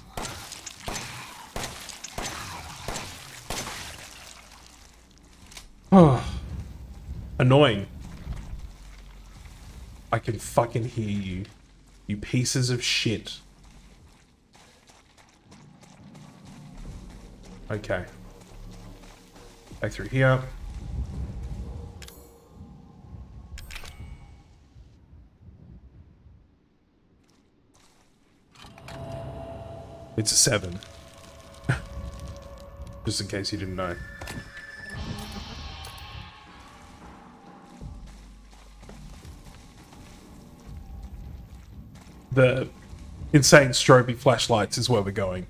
Oh, annoying. I can fucking hear you. You pieces of shit. Okay. Back through here. It's a seven. Just in case you didn't know. The insane stroby flashlights is where we're going.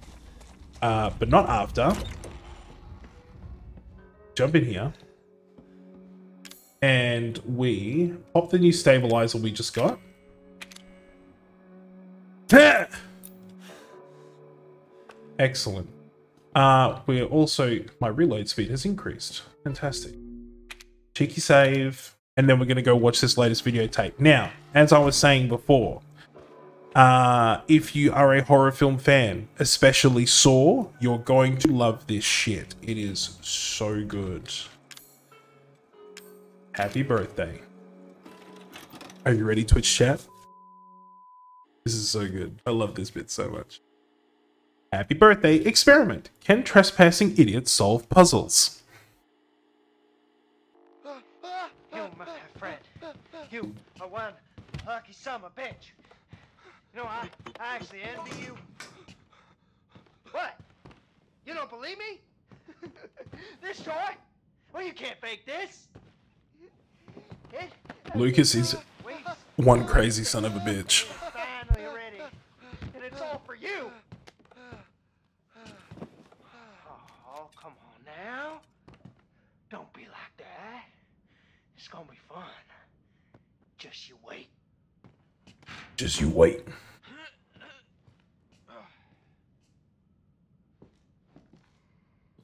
Uh, but not after. Jump in here. And we pop the new stabilizer we just got. Excellent. Uh, we're also, my reload speed has increased. Fantastic. Cheeky save. And then we're going to go watch this latest videotape. Now, as I was saying before, uh, if you are a horror film fan, especially Saw, you're going to love this shit. It is so good. Happy birthday. Are you ready, Twitch chat? This is so good. I love this bit so much. Happy birthday experiment. Can trespassing idiots solve puzzles? You, my friend, you are one lucky summer bitch. You know, I, I actually envy you. What? You don't believe me? this toy? Well, you can't fake this. It, Lucas is one crazy son of a bitch. finally ready, and it's all for you. Oh, come on now. Don't be like that. It's gonna be fun. Just you wait. Just you wait.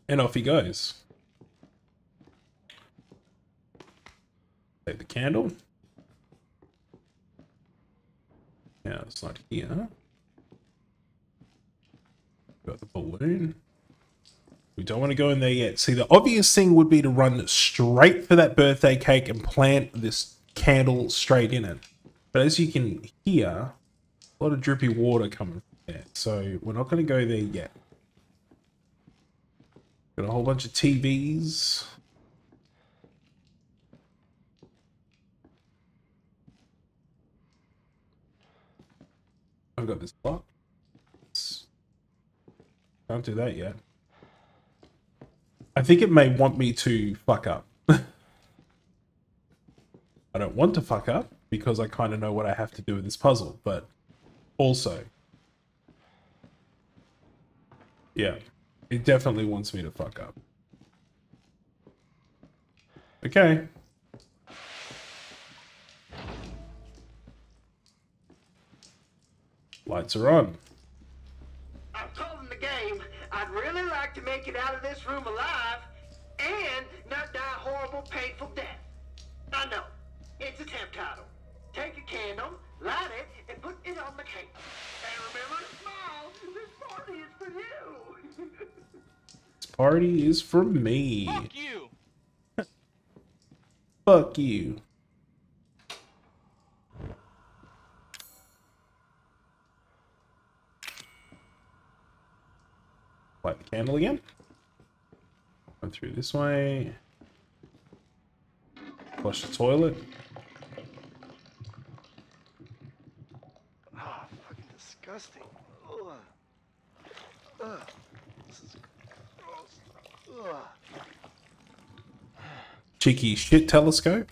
And off he goes. Take the candle. Yeah, it's not here. Got the balloon. We don't want to go in there yet. See, the obvious thing would be to run straight for that birthday cake and plant this candle straight in it. But as you can hear, a lot of drippy water coming from there. So we're not going to go there yet. Got a whole bunch of TVs. I've got this clock. Can't do that yet. I think it may want me to fuck up. I don't want to fuck up because I kind of know what I have to do with this puzzle, but also, yeah, it definitely wants me to fuck up. Okay. Lights are on. I told him the game. I'd really like to make it out of this room alive and not die a horrible, painful death. I know. It's a temp title. Take a candle, light it, and put it on the cake. And remember to smile. This party is for you. This party is for me. Fuck you. Fuck you. Light the candle again. Go through this way. Flush the toilet. Ah, fucking disgusting. Ugh. Ugh. This is gross. Ugh. Cheeky shit telescope.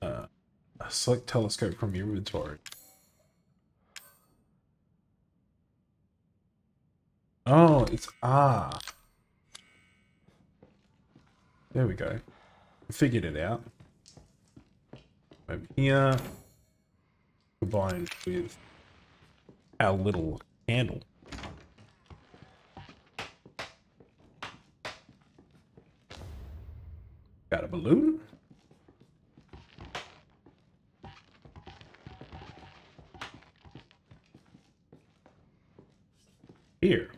Uh, select telescope from your inventory. Oh, it's ah. There we go. Figured it out. Over here, combined with our little candle. Got a balloon. Here.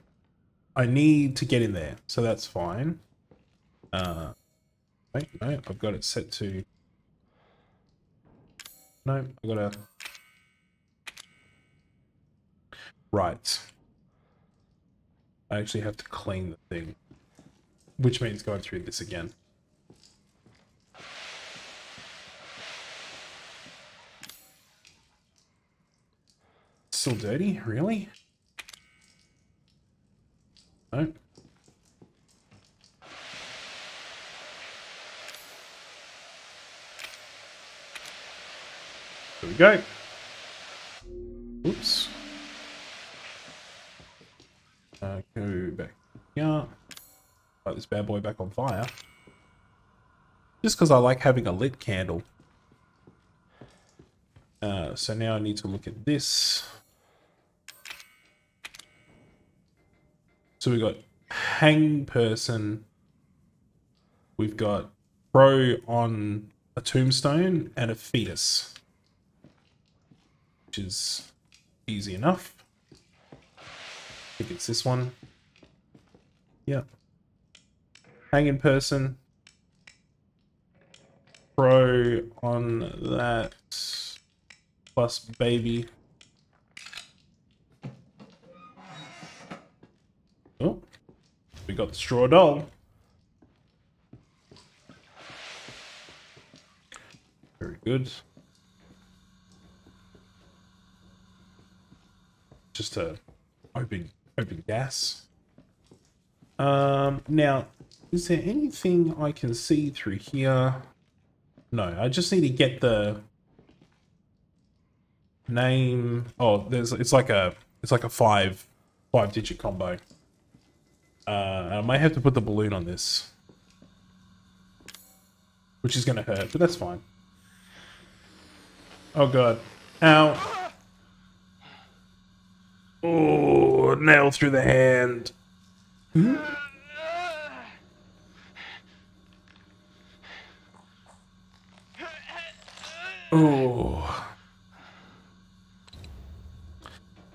I need to get in there, so that's fine. Uh, wait, no, I've got it set to... No, I've got to... Right. I actually have to clean the thing. Which means going through this again. Still dirty? Really? No. There we go. Oops. Uh, go back here. Light this bad boy back on fire. Just because I like having a lit candle. Uh, so now I need to look at this. So we've got hang person. We've got pro on a tombstone and a fetus. Which is easy enough. I think it's this one. Yep. Hanging person. Pro on that. Plus baby. Oh, we got the straw doll. Very good. Just a open open gas. Um, now, is there anything I can see through here? No, I just need to get the name. Oh, there's it's like a it's like a five five digit combo. Uh, I might have to put the balloon on this. Which is going to hurt, but that's fine. Oh god. Ow. Oh, nail through the hand. Hmm? Oh.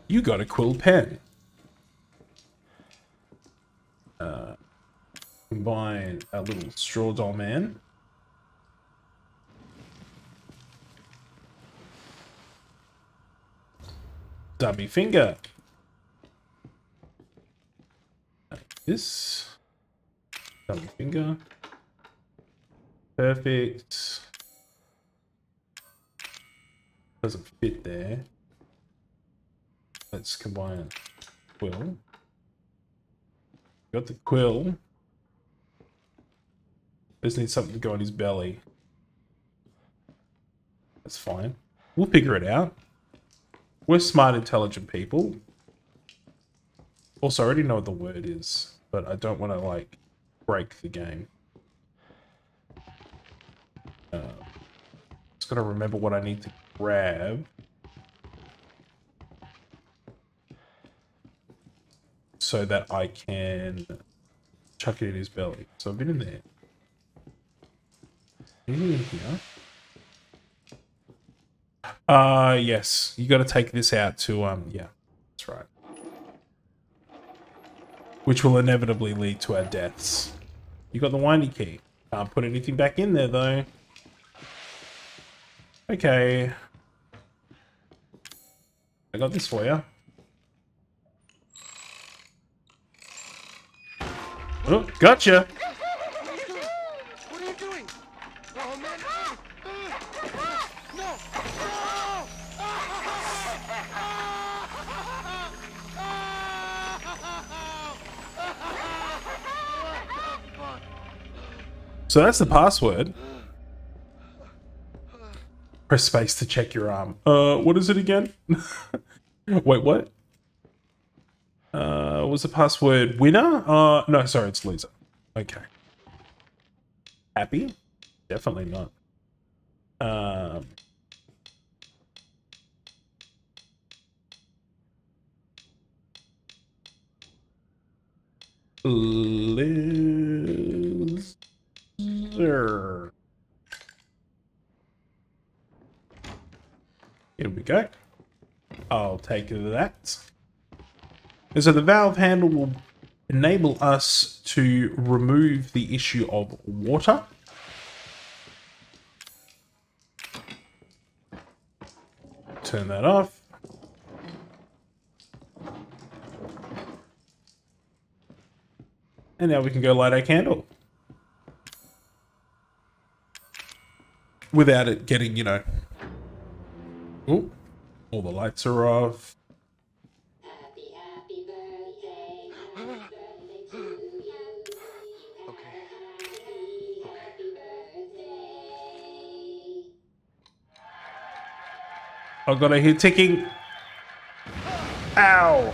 You got a quill pen. Uh, combine a little straw doll man. Dummy finger. This. Dummy finger. Perfect. Doesn't fit there. Let's combine quill. Got the quill. Just needs something to go on his belly. That's fine. We'll figure it out. We're smart, intelligent people. Also, I already know what the word is, but I don't want to, like, break the game. Uh, just gotta remember what I need to grab. So that I can chuck it in his belly. So I've been in there. Anything in here? Uh, yes. You got to take this out to, um, yeah, that's right. which will inevitably lead to our deaths. You got the windy key. Can't put anything back in there though. Okay. I got this for you. Oh, gotcha. What are you doing? Oh man! No! So that's the password. Press space to check your arm. Uh, what is it again? Wait, what? Uh, was the password winner? Uh, no, sorry, it's loser. Okay. Happy? Definitely not. Um. Loser. Here we go. I'll take that. And so the valve handle will enable us to remove the issue of water. Turn that off. And now we can go light our candle. Without it getting, you know... Oh, all the lights are off. Got to hear ticking. Ow!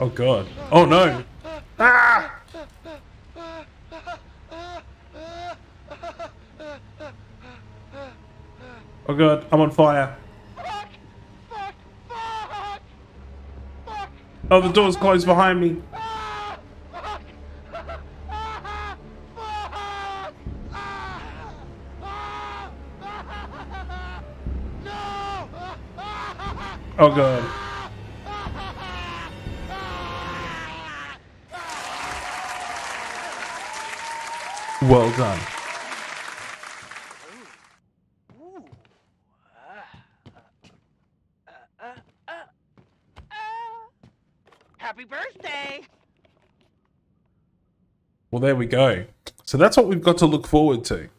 Oh god. Oh no! Ah! Oh god, I'm on fire. Oh, the door's closed behind me. Oh god. Well done. Happy birthday! Well, there we go. So that's what we've got to look forward to.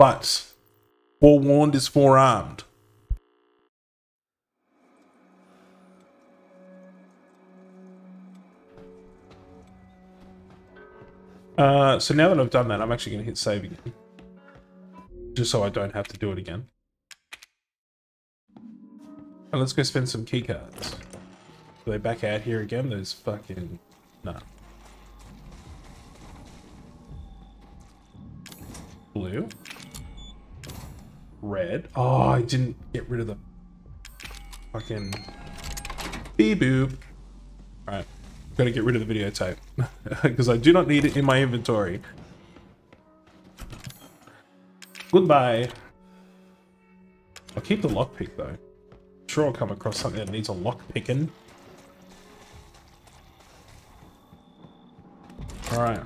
But forewarned is forearmed. Uh, so now that I've done that, I'm actually going to hit save again. Just so I don't have to do it again. And let's go spend some keycards. Are they back out here again? Those fucking... Nah. Blue. Red. Oh, I didn't get rid of the fucking beep boop. Alright. Gotta get rid of the videotape. Because I do not need it in my inventory. Goodbye. I'll keep the lockpick though. sure I'll come across something that needs a lockpicking. Alright.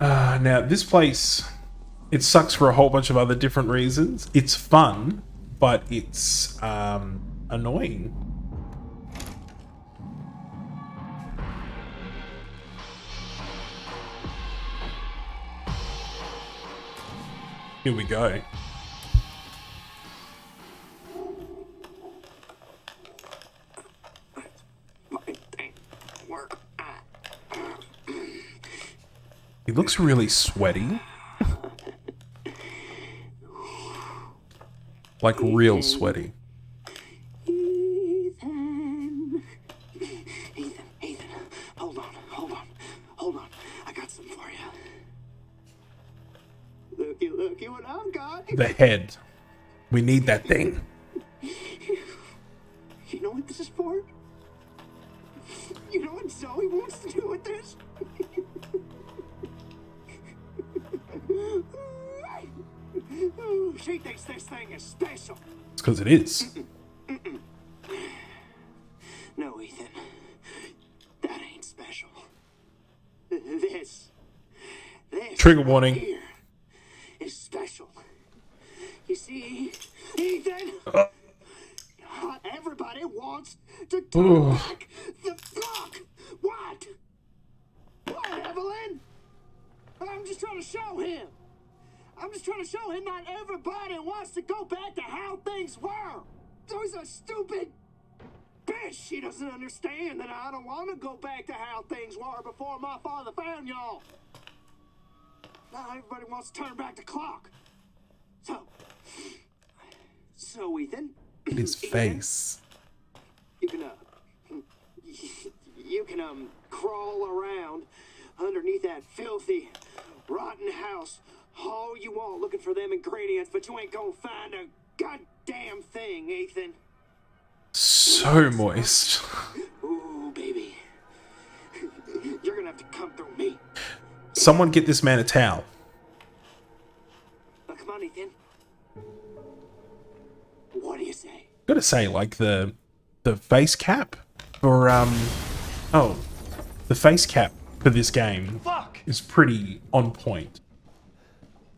Uh, now, this place, it sucks for a whole bunch of other different reasons. It's fun, but it's um, annoying. Here we go. He looks really sweaty. Like real sweaty. Ethan. Ethan, Ethan, hold on, hold on, hold on. I got some for you. Looky, looky what I've got. The head. We need that thing. Is. No, Ethan. That ain't special. This. This. Trigger warning. Here is special. You see, Ethan? Uh. Not everybody wants to turn Ooh. back the clock. What? What, Evelyn? I'm just trying to show him. I'm just trying to show him not everybody wants to go back to how things were. There's a stupid bitch. She doesn't understand that I don't want to go back to how things were before my father found y'all. Not to turn back the clock. So, so Ethan, His face. you can uh, you can um crawl around underneath that filthy, rotten house all you want, looking for them ingredients, but you ain't gonna find a goddamn thing, Ethan. So moist. Ooh, baby, you're gonna have to come through me. Someone get this man a towel. Gotta say, like the the face cap for um oh the face cap for this game is pretty on point.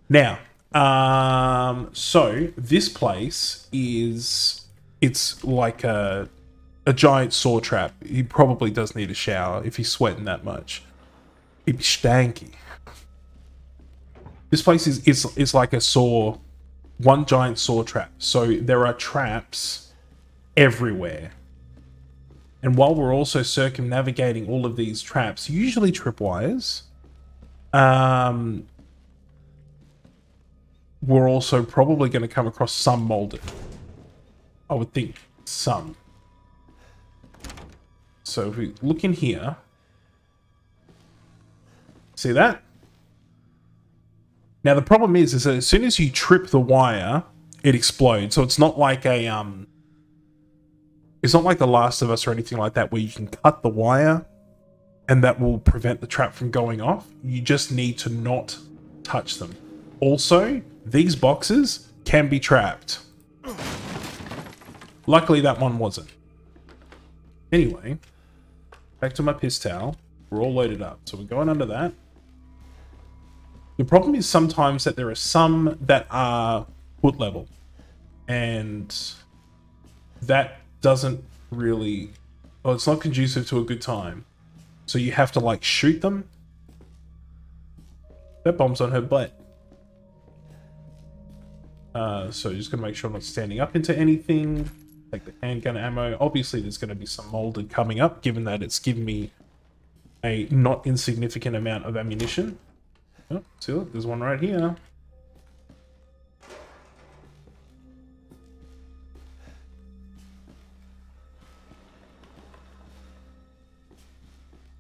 Now, um so this place is it's like a a giant saw trap. He probably does need a shower if he's sweating that much. He'd be stanky. This place is is is like a saw one giant saw trap. So there are traps everywhere. And while we're also circumnavigating all of these traps, usually tripwires, um, we're also probably going to come across some molded. I would think some. So if we look in here, see that? Now the problem is, is that as soon as you trip the wire, it explodes. So it's not like a um, it's not like The Last of Us or anything like that, where you can cut the wire, and that will prevent the trap from going off. You just need to not touch them. Also, these boxes can be trapped. Luckily, that one wasn't. Anyway, back to my piss towel. We're all loaded up, so we're going under that. The problem is sometimes that there are some that are foot level, and that doesn't really, well, it's not conducive to a good time. So you have to like shoot them. That bomb's on her butt. Uh, so just gonna make sure I'm not standing up into anything. Take the handgun ammo. Obviously, there's gonna be some molded coming up, given that it's given me a not insignificant amount of ammunition. Oh, see, look, there's one right here.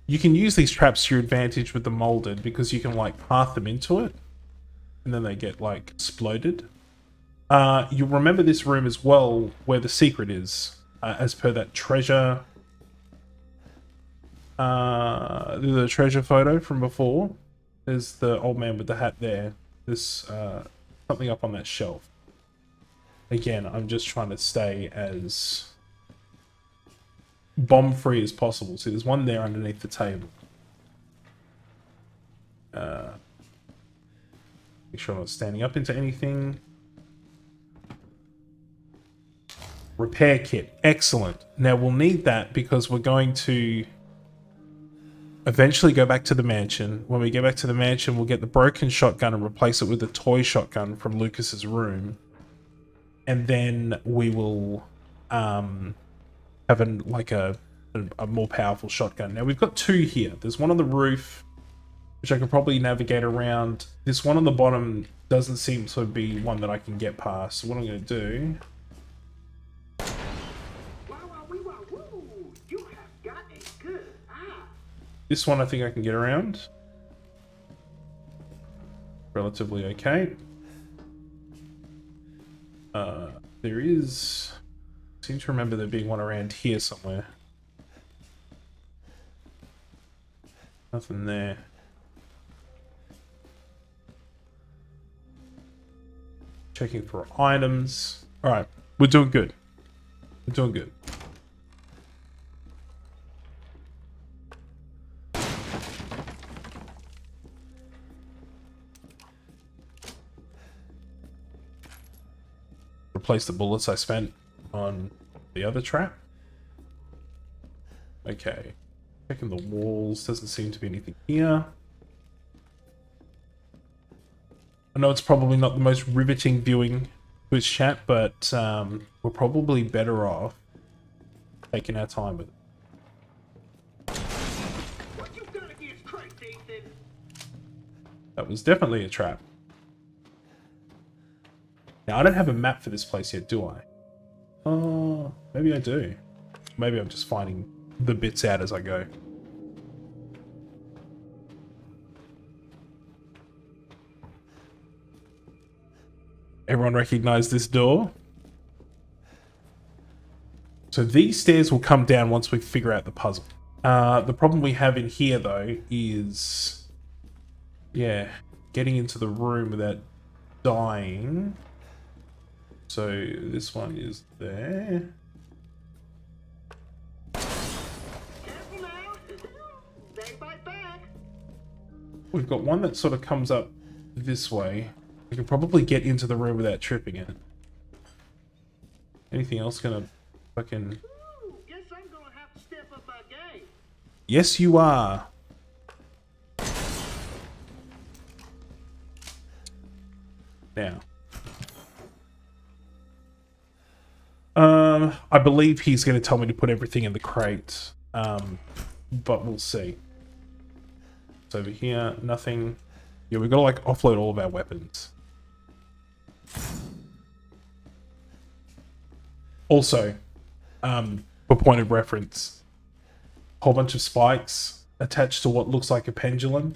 You can use these traps to your advantage with the molded because you can like path them into it and then they get like exploded. Uh, you'll remember this room as well where the secret is uh, as per that treasure uh, the treasure photo from before. There's the old man with the hat there. There's uh, something up on that shelf. Again, I'm just trying to stay as bomb free as possible. See, there's one there underneath the table. Uh, make sure I'm not standing up into anything. Repair kit. Excellent. Now we'll need that because we're going to eventually go back to the mansion. When we get back to the mansion, we'll get the broken shotgun and replace it with the toy shotgun from Lucas's room. And then we will um, have an, like a, a, more powerful shotgun. Now we've got two here. There's one on the roof, which I can probably navigate around. This one on the bottom doesn't seem to be one that I can get past. So what I'm going to do... This one I think I can get around. Relatively okay. Uh, there is... I seem to remember there being one around here somewhere. Nothing there. Checking for items. Alright, we're doing good. We're doing good. Replace the bullets I spent on the other trap. Okay. Checking the walls. Doesn't seem to be anything here. I know it's probably not the most riveting viewing Twitch chat, but um, we're probably better off taking our time with it. That was definitely a trap. Now, I don't have a map for this place yet, do I? Oh, maybe I do. Maybe I'm just finding the bits out as I go. Everyone recognize this door? So these stairs will come down once we figure out the puzzle. Uh, the problem we have in here, though, is... Yeah, getting into the room without dying. So this one is there. We've got one that sort of comes up this way. We can probably get into the room without tripping it. Anything else gonna fucking... Yes, you are. Now. Um, I believe he's going to tell me to put everything in the crate. Um, but we'll see. So over here, nothing. Yeah, we've got to like offload all of our weapons. Also, um, for point of reference, a whole bunch of spikes attached to what looks like a pendulum.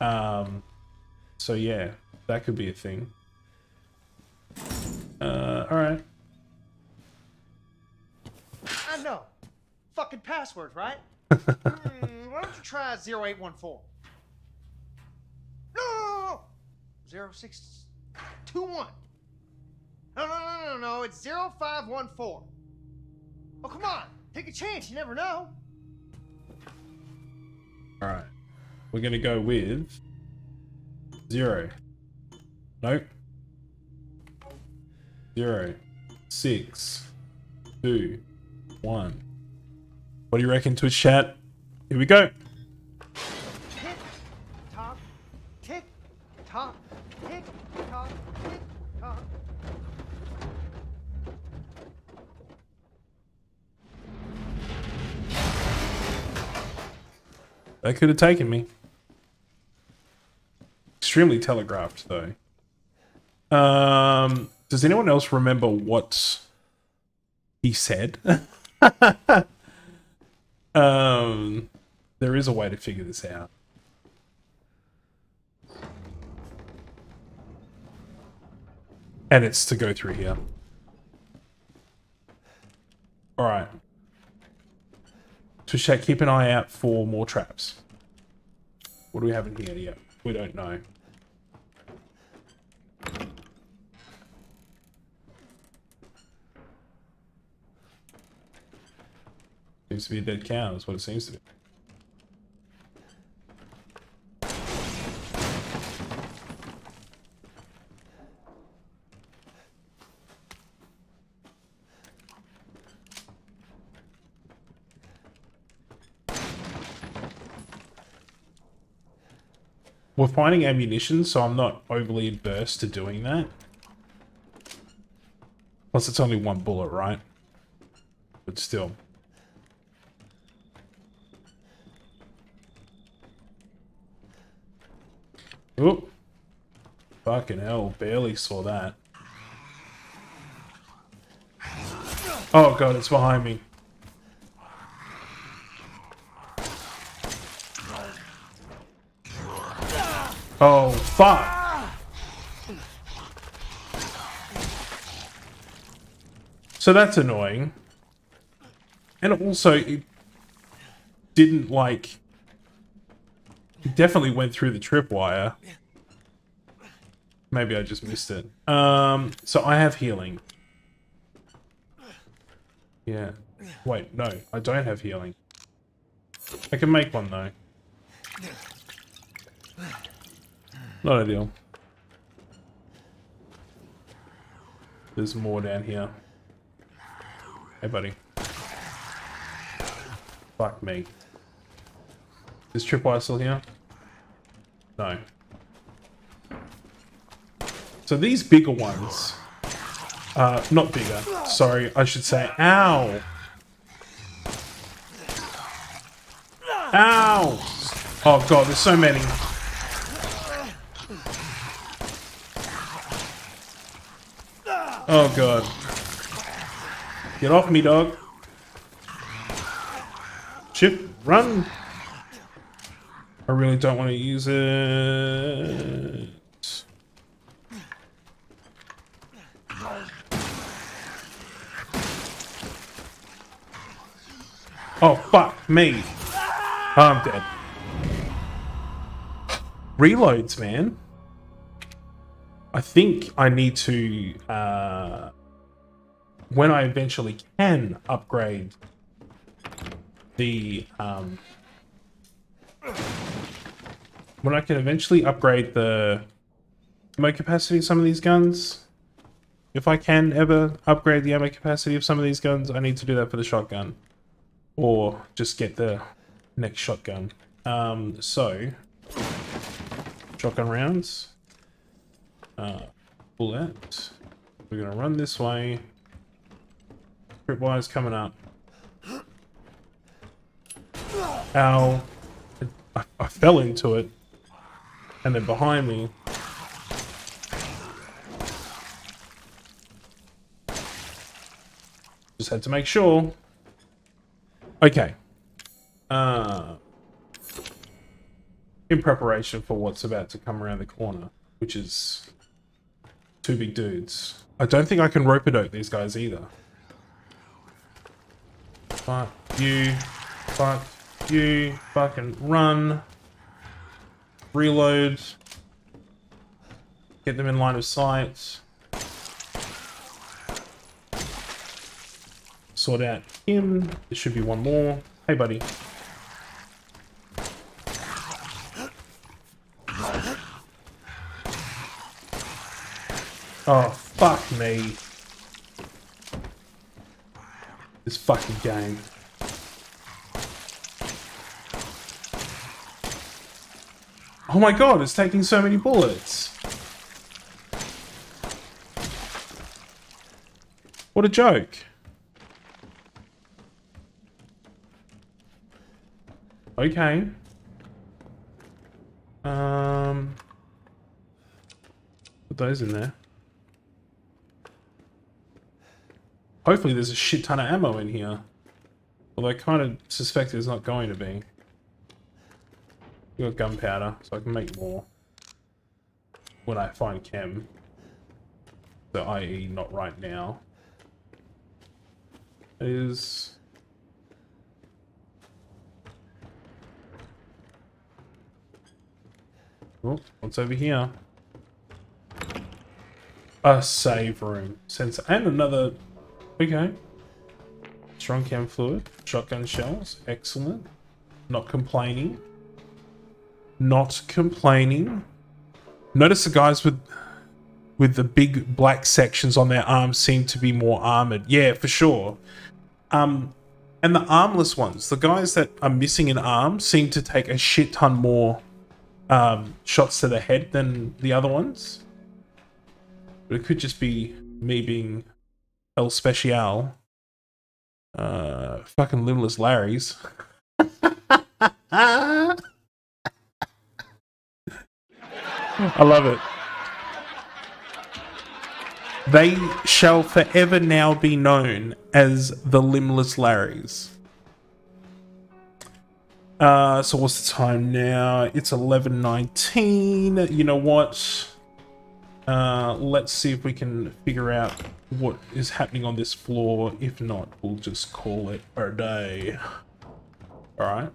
Um, so yeah, that could be a thing. Uh, alright. I know. Fucking password, right? Hmm, why don't you try 0814? No, no, no, no. 0621. No, no, no, no, no. It's 0514. Oh, come on. Take a chance. You never know. Alright. We're gonna go with... Zero. Nope. Zero. Six. Two. One. What do you reckon, Twitch chat? Here we go. Tick, tock, tick, tock, tick, tock, tick, tock. That could have taken me. Extremely telegraphed, though. Um, does anyone else remember what he said? um, there is a way to figure this out. And it's to go through here. Alright. To check, keep an eye out for more traps. What do we have in here yet? We don't know. Seems to be a dead cow, is what it seems to be. We're finding ammunition, so I'm not overly adverse to doing that. Plus, it's only one bullet, right? But still. Oop. Fucking hell, barely saw that. Oh god, it's behind me. Oh, fuck! So that's annoying. And also, it didn't, like... It definitely went through the tripwire. Maybe I just missed it. Um, so I have healing. Yeah. Wait, no, I don't have healing. I can make one though. Not ideal. There's more down here. Hey, buddy. Fuck me. Is Tripwire still here? No. So these bigger ones, uh, not bigger, sorry, I should say, ow! Ow! Oh god, there's so many. Oh god. Get off me, dog. Chip, run! I really don't want to use it. Oh, fuck me. Oh, I'm dead. Reloads, man. I think I need to, uh, when I eventually can upgrade the, um, when I can eventually upgrade the ammo capacity of some of these guns, if I can ever upgrade the ammo capacity of some of these guns, I need to do that for the shotgun. Or just get the next shotgun. Um, so, shotgun rounds. Uh, bullet. We're gonna run this way. Tripwire's coming up. Ow. I, I fell into it. And then behind me. Just had to make sure. Okay. Uh, in preparation for what's about to come around the corner, which is two big dudes. I don't think I can rope a dope these guys either. Fuck you. Fuck you. Fucking run. Reload. Get them in line of sight. Sort out him. There should be one more. Hey, buddy. Oh, fuck me. This fucking game. Oh my god, it's taking so many bullets. What a joke. Okay. Um, put those in there. Hopefully there's a shit ton of ammo in here. Although I kind of suspect there's not going to be. Got gunpowder, so I can make more. When I find chem. So i.e. not right now. Is... Oh, what's over here? A save room. Sensor. And another... Okay. Strong chem fluid. Shotgun shells. Excellent. Not complaining. Not complaining. Notice the guys with with the big black sections on their arms seem to be more armored. Yeah, for sure. Um, and the armless ones, the guys that are missing an arm, seem to take a shit ton more um, shots to the head than the other ones. But it could just be me being El Special. Uh, fucking Limbless Larry's. I love it. They shall forever now be known as the Limbless Larrys. Uh, so what's the time now? It's 11.19. You know what? Uh, let's see if we can figure out what is happening on this floor. If not, we'll just call it a day. Alright.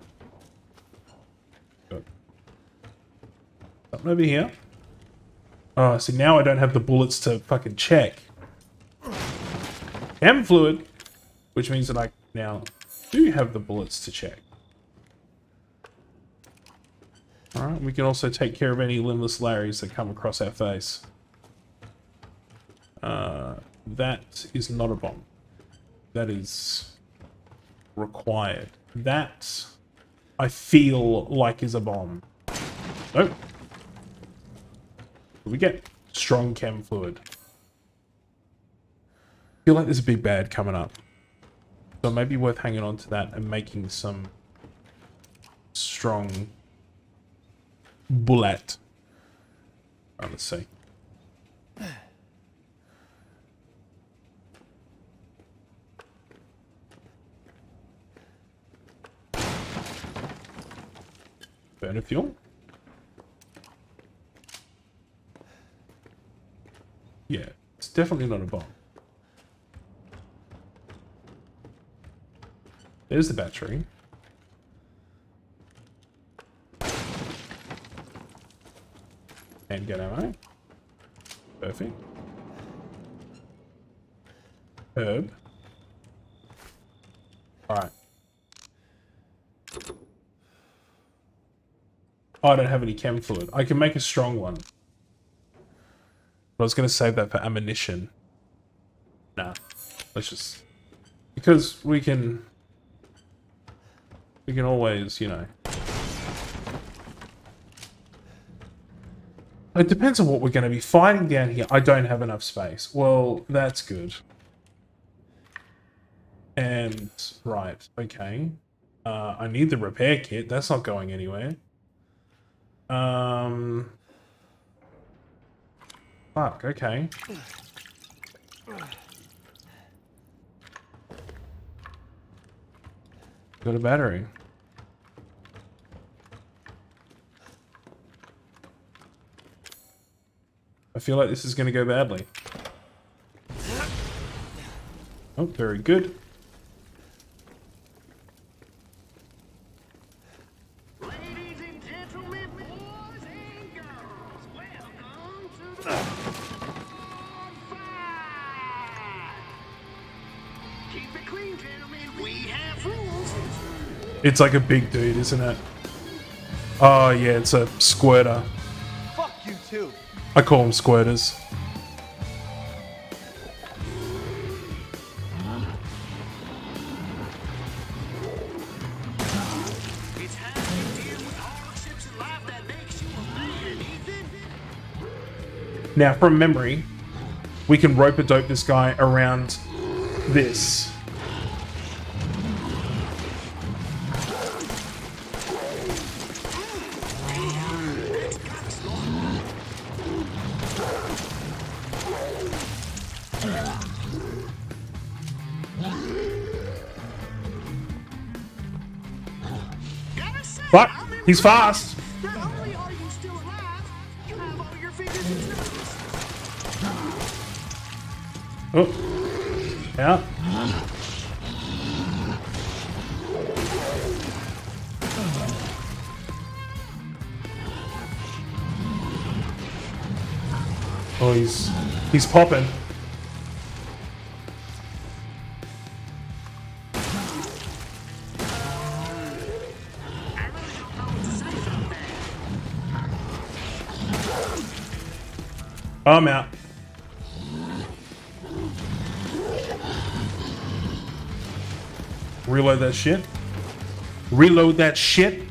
Something over here. Oh, see, now I don't have the bullets to fucking check. Chem fluid, which means that I now do have the bullets to check. Alright, we can also take care of any limbless Larrys that come across our face. Uh, that is not a bomb. That is required. That, I feel like is a bomb. Nope. We get strong chem fluid. feel like there's a big bad coming up. So it may be worth hanging on to that and making some strong bullet. Oh, let's see. Burner fuel. Yeah, it's definitely not a bomb. There's the battery. And get ammo. Perfect. Herb. Alright. I don't have any chem fluid. I can make a strong one. I was going to save that for ammunition. Nah. Let's just... Because we can... We can always, you know... It depends on what we're going to be fighting down here. I don't have enough space. Well, that's good. And, right, okay. Uh, I need the repair kit. That's not going anywhere. Um... Fuck, okay. Got a battery. I feel like this is going to go badly. Oh, very good. It's like a big dude, isn't it? Oh yeah, it's a squirter. Fuck you too. I call them squirters. Now, from memory, we can rope a dope this guy around this. He's fast! Oh. Yeah. Oh, he's he's popping. Out. Reload that shit. Reload that shit.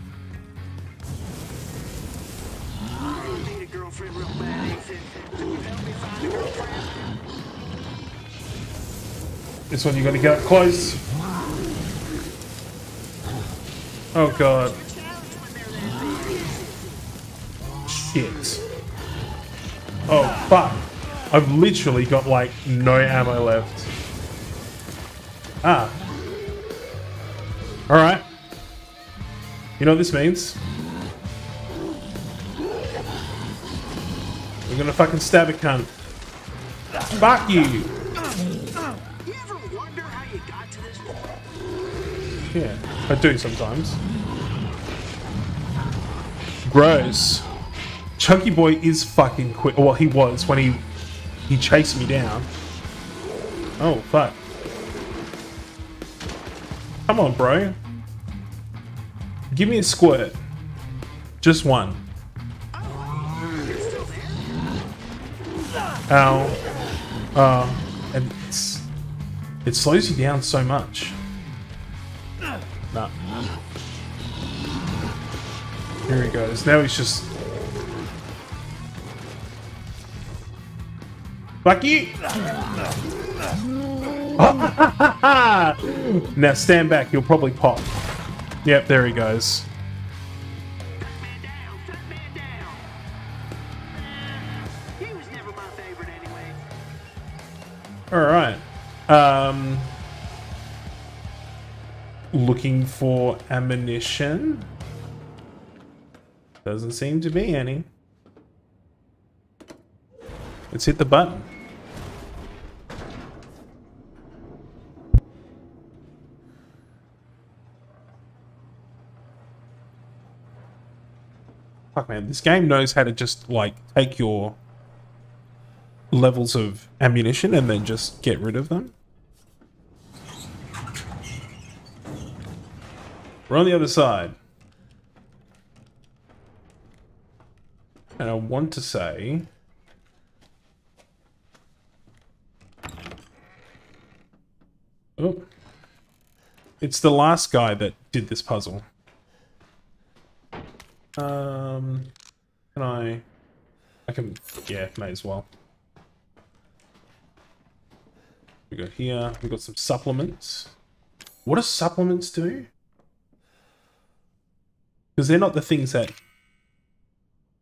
This one you gotta get up close. Oh god. I've literally got like no ammo left. Ah. Alright. You know what this means? We're gonna fucking stab a cunt. Fuck you! Yeah, I do sometimes. Gross. Chunky Boy is fucking quick. Well, he was when he he chased me down. Oh fuck! Come on, bro. Give me a squirt. Just one. Ow. Uh, and it's, it slows you down so much. Nah. Here he goes. Now he's just... Fuck you! now stand back, you'll probably pop. Yep, there he goes. Alright. Um, looking for ammunition. Doesn't seem to be any. Let's hit the button. Fuck man, this game knows how to just like take your levels of ammunition and then just get rid of them. We're on the other side. And I want to say... Oh. It's the last guy that did this puzzle. Um, can I... I can... Yeah, may as well. We got here, we got some supplements. What do supplements do? Because they're not the things that...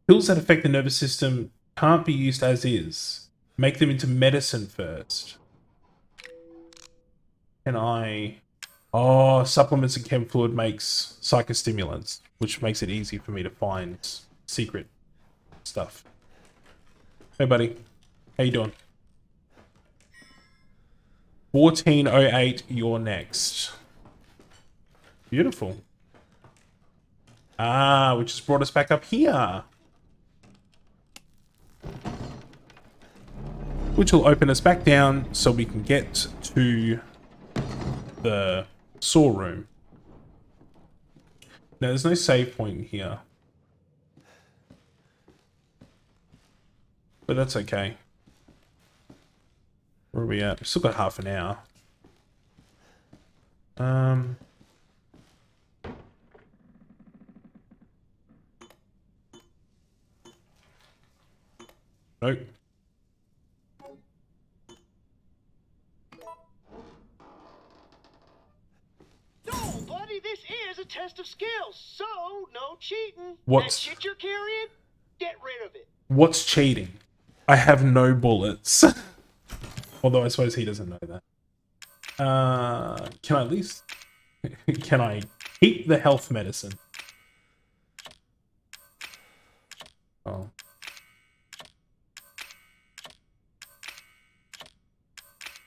Pills that affect the nervous system can't be used as is. Make them into medicine first. Can I... Oh, supplements and chem fluid makes psychostimulants, which makes it easy for me to find secret stuff. Hey, buddy. How you doing? 1408, you're next. Beautiful. Ah, which has brought us back up here. Which will open us back down so we can get to the saw room. Now, there's no save point here. But that's okay. Where are we at? We've still got half an hour. Um... Nope. No, buddy, this is a test of skills, so no cheating. What's- That shit you're carrying, get rid of it. What's cheating? I have no bullets. Although I suppose he doesn't know that. Uh, can I at least... can I keep the health medicine? Oh.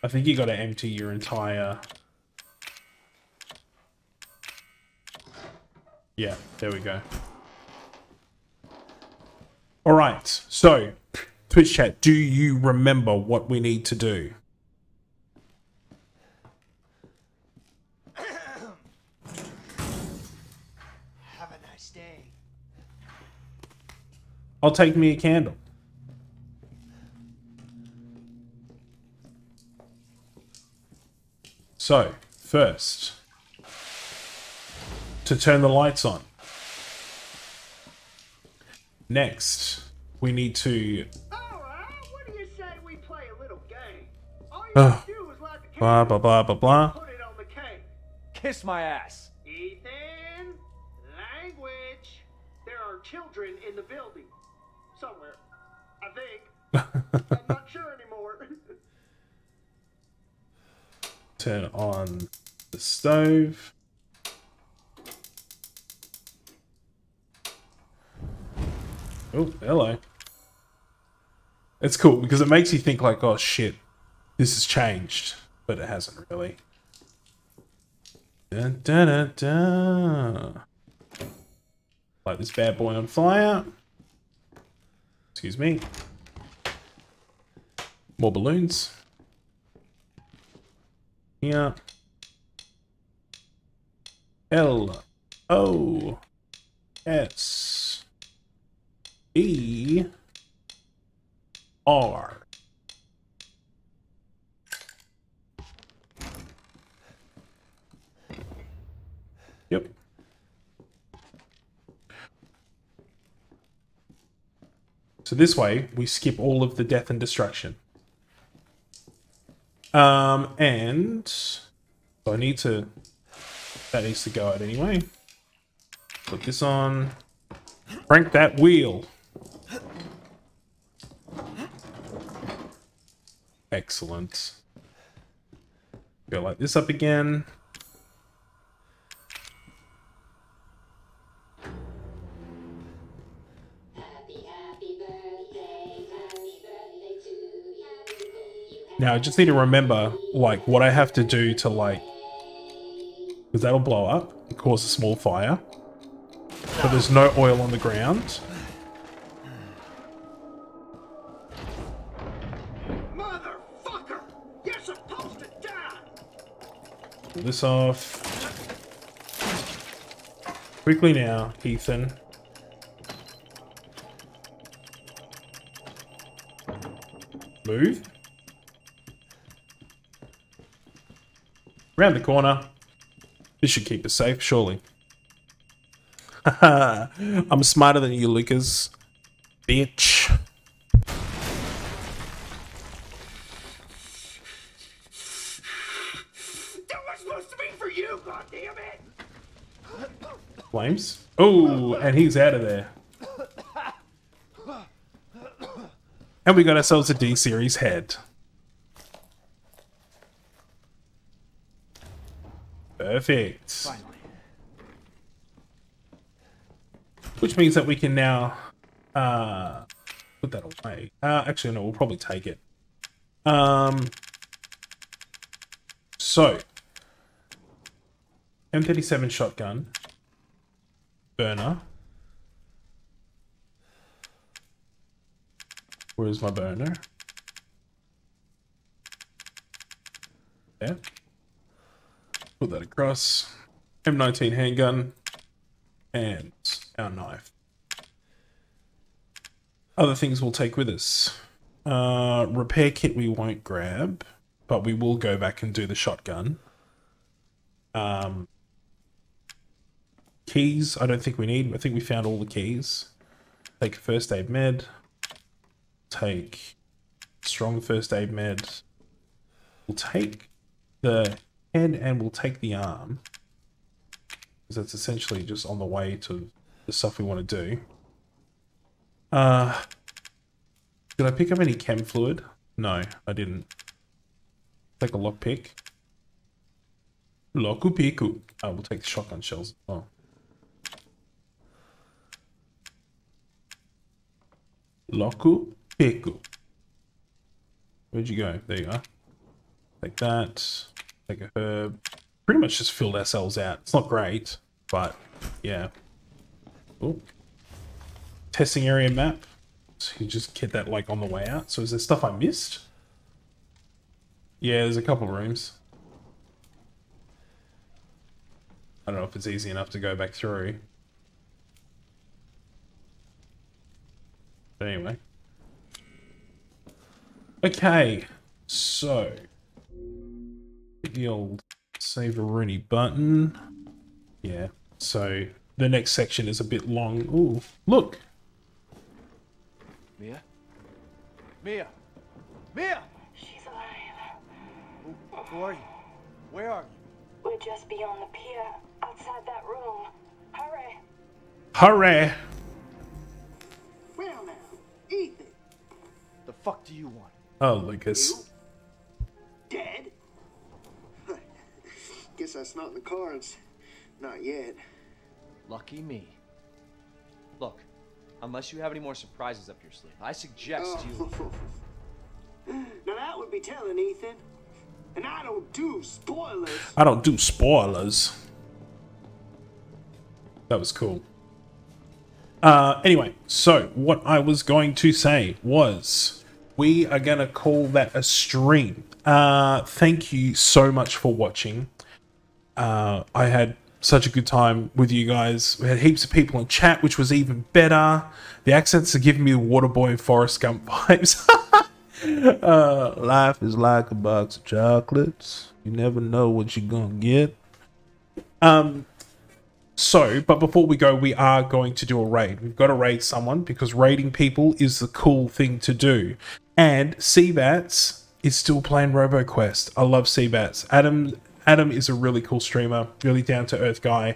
I think you got to empty your entire... Yeah, there we go. All right, so Twitch chat, do you remember what we need to do? Have a nice day. I'll take me a candle. So, first, to turn the lights on. Next, we need to. What do you say we play a little game? All you do is light the blah, blah, blah, blah, blah. put it on the cake. Kiss my ass. Ethan, language. There are children in the building. Somewhere. I think. I'm not sure anymore. Turn on the stove. Oh, hello. It's cool because it makes you think like, oh shit, this has changed, but it hasn't really. Dun, dun, dun. Light this bad boy on fire. Excuse me. More balloons. Yeah. L O S E R. Yep. So this way, we skip all of the death and destruction. Um, and so I need to, that needs to go out anyway. Put this on, crank that wheel. Excellent. Go light this up again. Now I just need to remember like what I have to do to like because that'll blow up and cause a small fire. But there's no oil on the ground. This off. Quickly now, Ethan. Move. Around the corner. This should keep us safe, surely. I'm smarter than you, Lucas. Bitch. That was supposed to be for you, goddammit! Flames. Oh, and he's out of there. And we got ourselves a D series head. Perfect. Which means that we can now uh, put that away. Uh, actually, no, we'll probably take it. Um, so, M37 shotgun, burner. Where's my burner? There. Put that across. M19 handgun. And our knife. Other things we'll take with us. Uh, repair kit we won't grab, but we will go back and do the shotgun. Um, keys, I don't think we need. I think we found all the keys. Take first aid med. Take strong first aid med. We'll take the head and we'll take the arm. Because that's essentially just on the way to the stuff we want to do. Uh, did I pick up any chem fluid? No, I didn't. Take a lockpick. Loku piku. Oh, we'll take the shotgun shells as Loku piku. Where'd you go? There you are. Take that. Take a herb. Pretty much just filled ourselves out. It's not great, but yeah. Ooh. Testing area map. So you just get that like on the way out. So is there stuff I missed? Yeah, there's a couple rooms. I don't know if it's easy enough to go back through. But anyway. Okay, so the old save a Rooney button. Yeah, so the next section is a bit long. Ooh, look, Mia? Mia! Mia! She's alive. Who, who are you? Where are you? We're just beyond the pier, outside that room. Hurry! hurry! Well now, Ethan, The fuck do you want? Oh, Lucas. dead? Guess that's not in the cards. Not yet. Lucky me. Look, unless you have any more surprises up your sleeve, I suggest oh. you. now that would be telling, Ethan. And I don't do spoilers. I don't do spoilers. That was cool. Uh, anyway, so what I was going to say was we are going to call that a stream. Uh, thank you so much for watching. Uh, I had such a good time with you guys. We had heaps of people in chat, which was even better. The accents are giving me Waterboy and Forrest Gump vibes. uh, life is like a box of chocolates. You never know what you're gonna get. Um, so, but before we go, we are going to do a raid. We've got to raid someone because raiding people is the cool thing to do. And Seabats is still playing RoboQuest. I love Seabats. Adam Adam is a really cool streamer, really down to earth guy.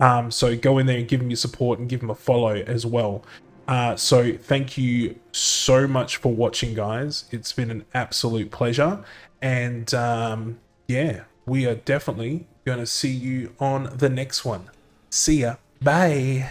Um, so go in there and give him your support and give him a follow as well. Uh, so thank you so much for watching, guys. It's been an absolute pleasure. And um, yeah, we are definitely going to see you on the next one. See ya. Bye.